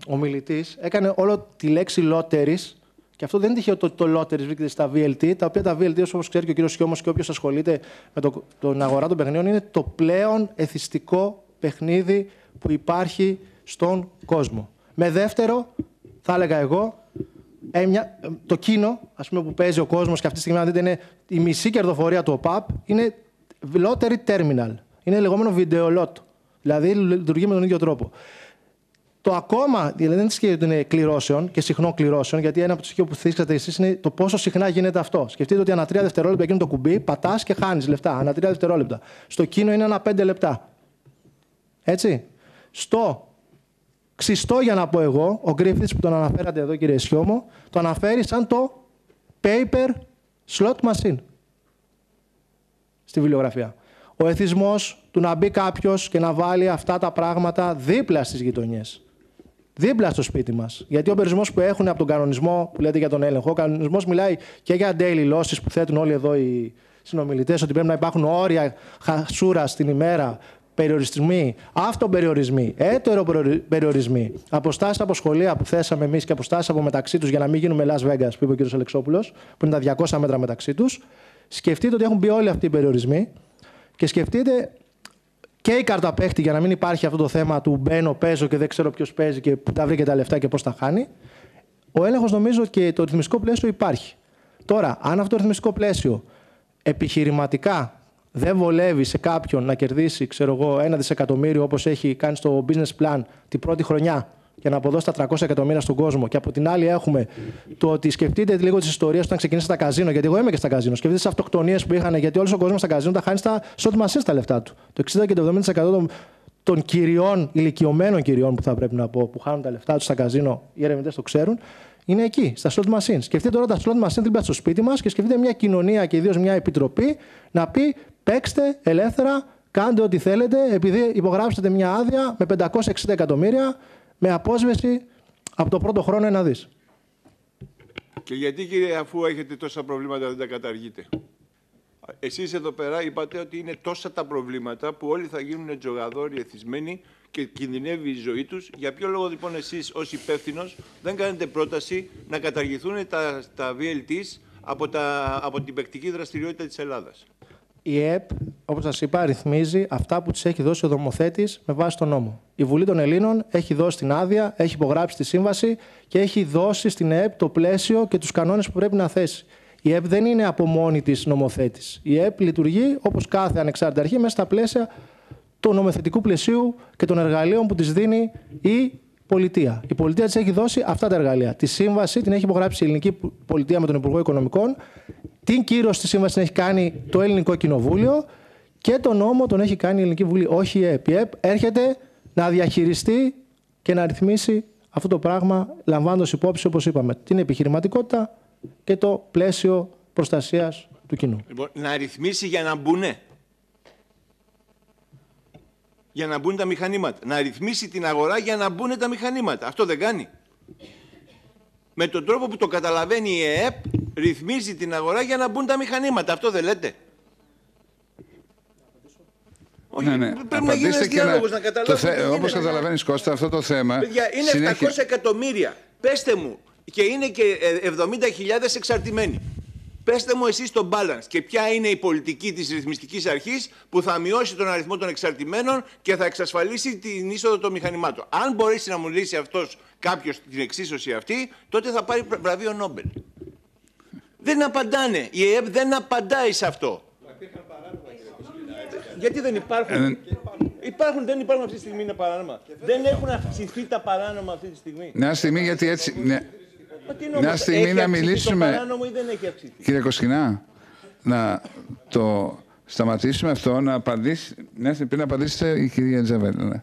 ο μιλητής έκανε όλο τη λέξη lotteries και αυτό δεν είναι τυχαίο ότι το, το lotteries βρίσκεται στα VLT, τα οποία τα VLT, όπως ξέρει και ο κύριος Χιώμος και όποιος ασχολείται με το, τον αγορά των παιχνιδιών, είναι το πλέον εθιστικό παιχνίδι που υπάρχει στον κόσμο. Με δεύτερο, θα έλεγα εγώ, ε, μια, ε, το κίνο ας πούμε, που παίζει ο κόσμος και αυτή τη στιγμή, αν δείτε, είναι η μισή κερδοφορία του ΟΠΑΠ, είναι lottery terminal. Είναι λεγόμενο βιντεολότ. Δηλαδή λειτουργεί με τον ίδιο τρόπο. Το ακόμα, δηλαδή δεν είναι ότι είναι κληρώσεων και συχνών κληρώσεων, γιατί ένα από τα στοιχεία που θίξατε εσείς είναι το πόσο συχνά γίνεται αυτό. Σκεφτείτε ότι ανά τρία δευτερόλεπτα γίνει το κουμπί, πατάς και χάνεις λεφτά. Ανά τρία δευτερόλεπτα. Στο κίνο είναι ανά πέντε λεπτά. Έτσι. Στο ξιστό για να πω εγώ, ο Γκρίφιτς που τον αναφέρατε εδώ κύριε Σιώμο, το αναφέρει σαν το paper slot machine στη βιβλιογραφία. Ο εθισμός του να μπει κάποιος και να βάλει αυτά τα πράγματα δίπλα στις γειτονιές. Δίπλα στο σπίτι μας. Γιατί ο περιορισμός που έχουν από τον κανονισμό που λέτε για τον έλεγχο, ο κανονισμός μιλάει και για daily losses που θέτουν όλοι εδώ οι συνομιλητές, ότι πρέπει να υπάρχουν όρια χασούρα στην ημέρα, περιορισμοί, αυτοπεριορισμοί, έτεροπεριορισμοί, αποστάσεις από σχολεία που θέσαμε εμείς και αποστάσεις από μεταξύ τους για να μην γίνουμε Las Vegas, που είπε ο κ. Αλεξόπουλος, που είναι τα 200 μέτρα μεταξύ τους. Σκεφτείτε ότι έχουν μπει όλοι αυτοί οι περιορισμοί και σκεφτείτε και η κάρτα παίχτη για να μην υπάρχει αυτό το θέμα του μπαίνω, παίζω και δεν ξέρω ποιος παίζει και πού τα βρήκε τα λεφτά και πώς τα χάνει. Ο έλεγχος νομίζω και το ρυθμιστικό πλαίσιο υπάρχει. Τώρα, αν αυτό το ρυθμιστικό πλαίσιο επιχειρηματικά δεν βολεύει σε κάποιον να κερδίσει, ξέρω εγώ, ένα δισεκατομμύριο όπως έχει κάνει στο business plan την πρώτη χρονιά και να αποδώσει τα 300 εκατομμύρια στον κόσμο. Και από την άλλη έχουμε το ότι σκεφτείτε λίγο τις ιστορίες όταν ξεκινήσατε τα καζίνο, γιατί εγώ είμαι και στα καζίνο. Σκεφτείτε τις αυτοκτονίες που είχαν, γιατί όλος ο κόσμος στα καζίνο τα χάνει στα σωτ μασίν τα λεφτά του. Το 60 και το 70% των, των κυριών, ηλικιωμένων κυριών που θα πρέπει να πω, που χάνουν τα λεφτά τους στα καζίνο, οι ερευνητές το ξέρουν, είναι εκεί, στα slot machines. Σκεφτείτε τώρα τα slot machine δίπλα στο σπίτι μας και σκεφτείτε μια κοινωνία και ιδίως μια επιτροπή να πει παίξτε ελεύθερα, κάντε ό,τι θέλετε, επειδή υπογράψετε μια άδεια με 560 εκατομμύρια με απόσβεση από το πρώτο χρόνο ένα δις. Και γιατί κύριε αφού έχετε τόσα προβλήματα δεν τα καταργείτε; Εσείς εδώ πέρα είπατε ότι είναι τόσα τα προβλήματα που όλοι θα γίνουν τζογαδόροι εθισμένοι και κινδυνεύει η ζωή τους. Για ποιο λόγο λοιπόν εσείς ως υπεύθυνος δεν κάνετε πρόταση να καταργηθούν τα, τα VLTs από, τα, από την παικτική δραστηριότητα της Ελλάδας; Η ΕΕΠ, όπως σας είπα, ρυθμίζει αυτά που της έχει δώσει ο δομοθέτης με βάση τον νόμο. Η Βουλή των Ελλήνων έχει δώσει την άδεια, έχει υπογράψει τη σύμβαση και έχει δώσει στην ΕΕΠ το πλαίσιο και τους κανόνες που πρέπει να θέσει. Η ΕΕΠ δεν είναι από μόνη της νομοθέτης. Η ΕΕΠ λειτουργεί όπως κάθε ανεξάρτητη αρχή μέσα στα πλαίσια του νομοθετικού πλαισίου και των εργαλείων που της δίνει η πολιτεία. Η πολιτεία της έχει δώσει αυτά τα εργαλεία. Τη σύμβαση την έχει υπογράψει η ελληνική πολιτεία με τον Υπουργό Οικονομικών. Την κύρωση της σύμβασης την έχει κάνει το Ελληνικό Κοινοβούλιο και τον νόμο τον έχει κάνει η Ελληνική Βουλή. Όχι η ΕΕΠ. Η ΕΕΠ έρχεται να διαχειριστεί και να ρυθμίσει αυτό το πράγμα, λαμβάνοντας υπόψη, όπως είπαμε, την επιχειρηματικότητα και το πλαίσιο προστασίας του κοινού. Λοιπόν, να ρυθμίσει για να μπουνε. Για να μπουν τα μηχανήματα. Να ρυθμίσει την αγορά για να μπουν τα μηχανήματα. Αυτό δεν κάνει. Με τον τρόπο που το καταλαβαίνει η ΕΕΠ, ρυθμίζει την αγορά για να μπουν τα μηχανήματα. Αυτό δεν λέτε. Όχι, ναι, ναι. πρέπει να γίνεις ένας διάλογος, να καταλάβουμε τι Όπως γίνεται. καταλαβαίνεις, Κώστα, αυτό το θέμα. Παιδιά, είναι συνέχεια- 700 εκατομμύρια. Πέστε μου, και είναι και ε, 70.000 εξαρτημένοι. Πέστε μου εσείς το balance και ποια είναι η πολιτική της ρυθμιστικής αρχής που θα μειώσει τον αριθμό των εξαρτημένων και θα εξασφαλίσει την είσοδο των μηχανημάτων. Αν μπορέσει να μου λύσει αυτός κάποιος την εξίσωση αυτή, τότε θα πάρει βραβείο Νόμπελ. Δεν απαντάνε. Η ΕΕΠ δεν απαντάει σε αυτό. Γιατί δεν υπάρχουν; Ε, Υπάρχουν, δεν υπάρχουν αυτή τη στιγμή είναι παράνομα. Δεν έχουν αυξηθεί τα παράνομα αυτή τη στιγμή. Μια στιγμή, γιατί έτσι. Μια, Μα τι μια νόμος, στιγμή έχει να αυξηθεί μιλήσουμε. Το παράνομο ή δεν έχει αυξηθεί; Κύριε Κοσκινά, να το σταματήσουμε αυτό, να απαντήσει. Μια στιγμή πριν απαντήσετε η κυρία Τζαβέλα. ναι.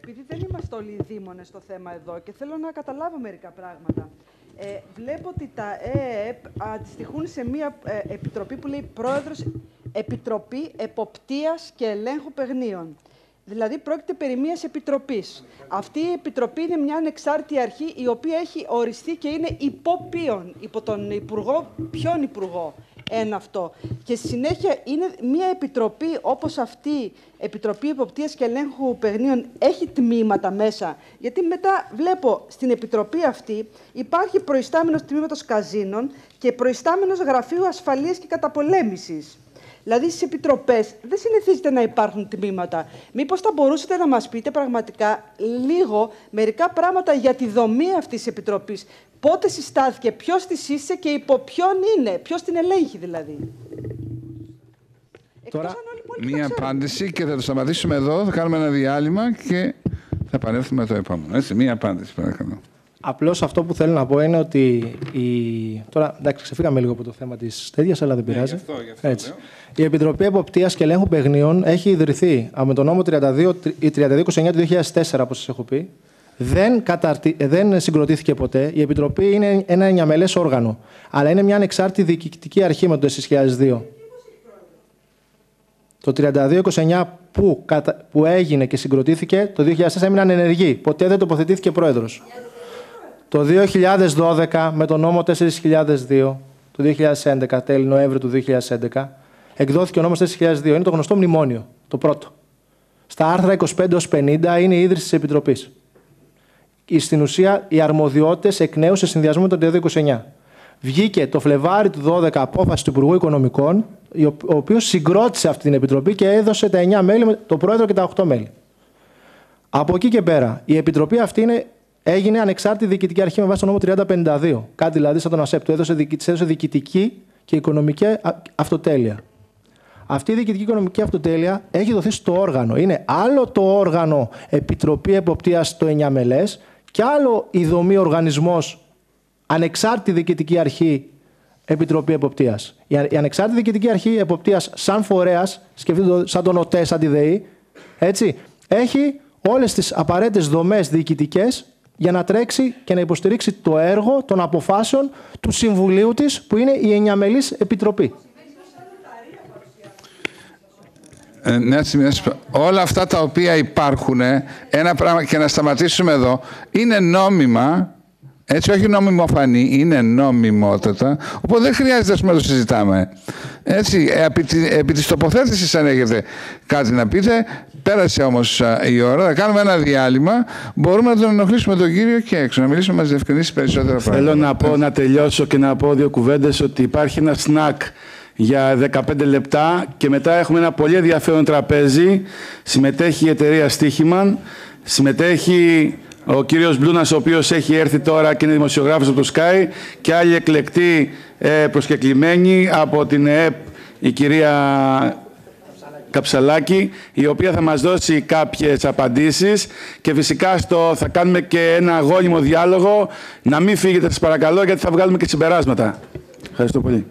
Επειδή δεν είμαστε όλοι δήμονες στο θέμα εδώ και θέλω να καταλάβω μερικά πράγματα. Ε, βλέπω ότι τα ΕΕΠ αντιστοιχούν σε μια ε, επιτροπή που λέει Πρόεδρος Επιτροπή Εποπτείας και Ελέγχου Παιγνίων. Δηλαδή πρόκειται περί μιας επιτροπής. Αυτή η επιτροπή είναι μια ανεξάρτητη αρχή η οποία έχει οριστεί και είναι υπό ποιον, υπό τον Υπουργό, ποιον Υπουργό; Ένα αυτό. Και στη συνέχεια είναι μια επιτροπή όπως αυτή, Επιτροπή Εποπτείας και Ελέγχου Παιγνίων, έχει τμήματα μέσα. Γιατί μετά βλέπω στην επιτροπή αυτή υπάρχει προϊστάμενος τμήματος καζίνων και προϊστάμενος γραφείου ασφαλείας και καταπολέμησης. Δηλαδή στις επιτροπές δεν συνηθίζεται να υπάρχουν τμήματα. Μήπως θα μπορούσατε να μας πείτε πραγματικά λίγο μερικά πράγματα για τη δομή αυτής της επιτροπής. Πότε συστάθηκε, ποιος της σύστησε και υπό ποιον είναι, ποιος την ελέγχει δηλαδή. Τώρα, Μία απάντηση και θα το σταματήσουμε εδώ. Θα κάνουμε ένα διάλειμμα και θα επανέλθουμε με το επόμενο. Έτσι, μία απάντηση, παρακαλώ. Απλώς αυτό που θέλω να πω είναι ότι. Η... Τώρα, εντάξει, ξεφύγαμε λίγο από το θέμα της τέτοιας, αλλά δεν πειράζει. γι' αυτό, γι' αυτό Έτσι. Η Επιτροπή Εποπτείας και Ελέγχου Παιγνίων έχει ιδρυθεί από τον νόμο 32, η 3229 του 2004, όπως σας έχω πει. Δεν, καταρτι... δεν συγκροτήθηκε ποτέ. Η Επιτροπή είναι ένα εννιαμελές όργανο. Αλλά είναι μια ανεξάρτητη διοικητική αρχή με το 2002. Το 3229 που, κατα... που έγινε και συγκροτήθηκε το 2004 έμεινε ανενεργή. Ποτέ δεν τοποθετήθηκε πρόεδρος. Το 2012 με το νόμο 4002 του 2011, τέλη Νοέμβρη του 2011, εκδόθηκε ο νόμος 4002. Είναι το γνωστό μνημόνιο, το πρώτο. Στα άρθρα 25 ως 50 είναι η ίδρυση της Επιτροπής. Η- Στην ουσία, οι αρμοδιότητες εκ νέου σε συνδυασμό με το 3229. Βγήκε το Φλεβάρι του 12 απόφαση του Υπουργού Οικονομικών, ο οποίος συγκρότησε αυτή την Επιτροπή και έδωσε τα 9 μέλη, με το Πρόεδρο και τα 8 μέλη. Από εκεί και πέρα, η Επιτροπή αυτή είναι, έγινε ανεξάρτητη διοικητική αρχή με βάση το νόμο 3052. Κάτι δηλαδή σαν τον ΑΣΕΠ. Του έδωσε, διοικη- της έδωσε διοικητική και οικονομική α- αυτοτέλεια. Αυτή η διοικητική οικονομική αυτοτέλεια έχει δοθεί στο όργανο. Είναι άλλο το όργανο Επιτροπή Εποπτείας το 9 μελές και άλλο η δομή οργανισμός ανεξάρτητη διοικητική αρχή Επιτροπή Εποπτείας. Η, α- η ανεξάρτητη διοικητική αρχή Εποπτείας σαν φορέας, σκεφτείτε το σαν τον ΟΤΕ, σαν τη ΔΕΗ, έτσι, έχει όλες τις απαραίτητες δομές διοικητικές για να τρέξει και να υποστηρίξει το έργο των αποφάσεων του Συμβουλίου της, που είναι η εννιαμελής Επιτροπή. Ε, ναι, έτσι, ναι, έτσι. όλα αυτά τα οποία υπάρχουν, ε, ένα πράγμα και να σταματήσουμε εδώ, είναι νόμιμα Έτσι, όχι νομιμοφανή, είναι νομιμότατα, οπότε δεν χρειάζεται ας πούμε, να το συζητάμε. Έτσι, επί, τη- επί της τοποθέτησης αν έχετε κάτι να πείτε, πέρασε όμως α, η ώρα, θα κάνουμε ένα διάλειμμα, μπορούμε να τον ενοχλήσουμε τον κύριο και έξω, να μιλήσουμε, να μας διευκρινίσει περισσότερα πράγματα. Θέλω να πω, να τελειώσω και να πω δύο κουβέντες ότι υπάρχει ένα σνακ για 15 λεπτά και μετά έχουμε ένα πολύ ενδιαφέρον τραπέζι. Συμμετέχει η εταιρεία Στίχημαν, συμμετέχει ο κύριος Μπλούνας, ο οποίος έχει έρθει τώρα και είναι δημοσιογράφος από το Sky και άλλοι εκλεκτοί ε, προσκεκλημένοι από την ΕΕΠ, η κυρία Καψαλάκη, η οποία θα μας δώσει κάποιες απαντήσεις και φυσικά στο, θα κάνουμε και ένα αγώνιμο διάλογο. Να μην φύγετε σας παρακαλώ γιατί θα βγάλουμε και συμπεράσματα. Ευχαριστώ πολύ.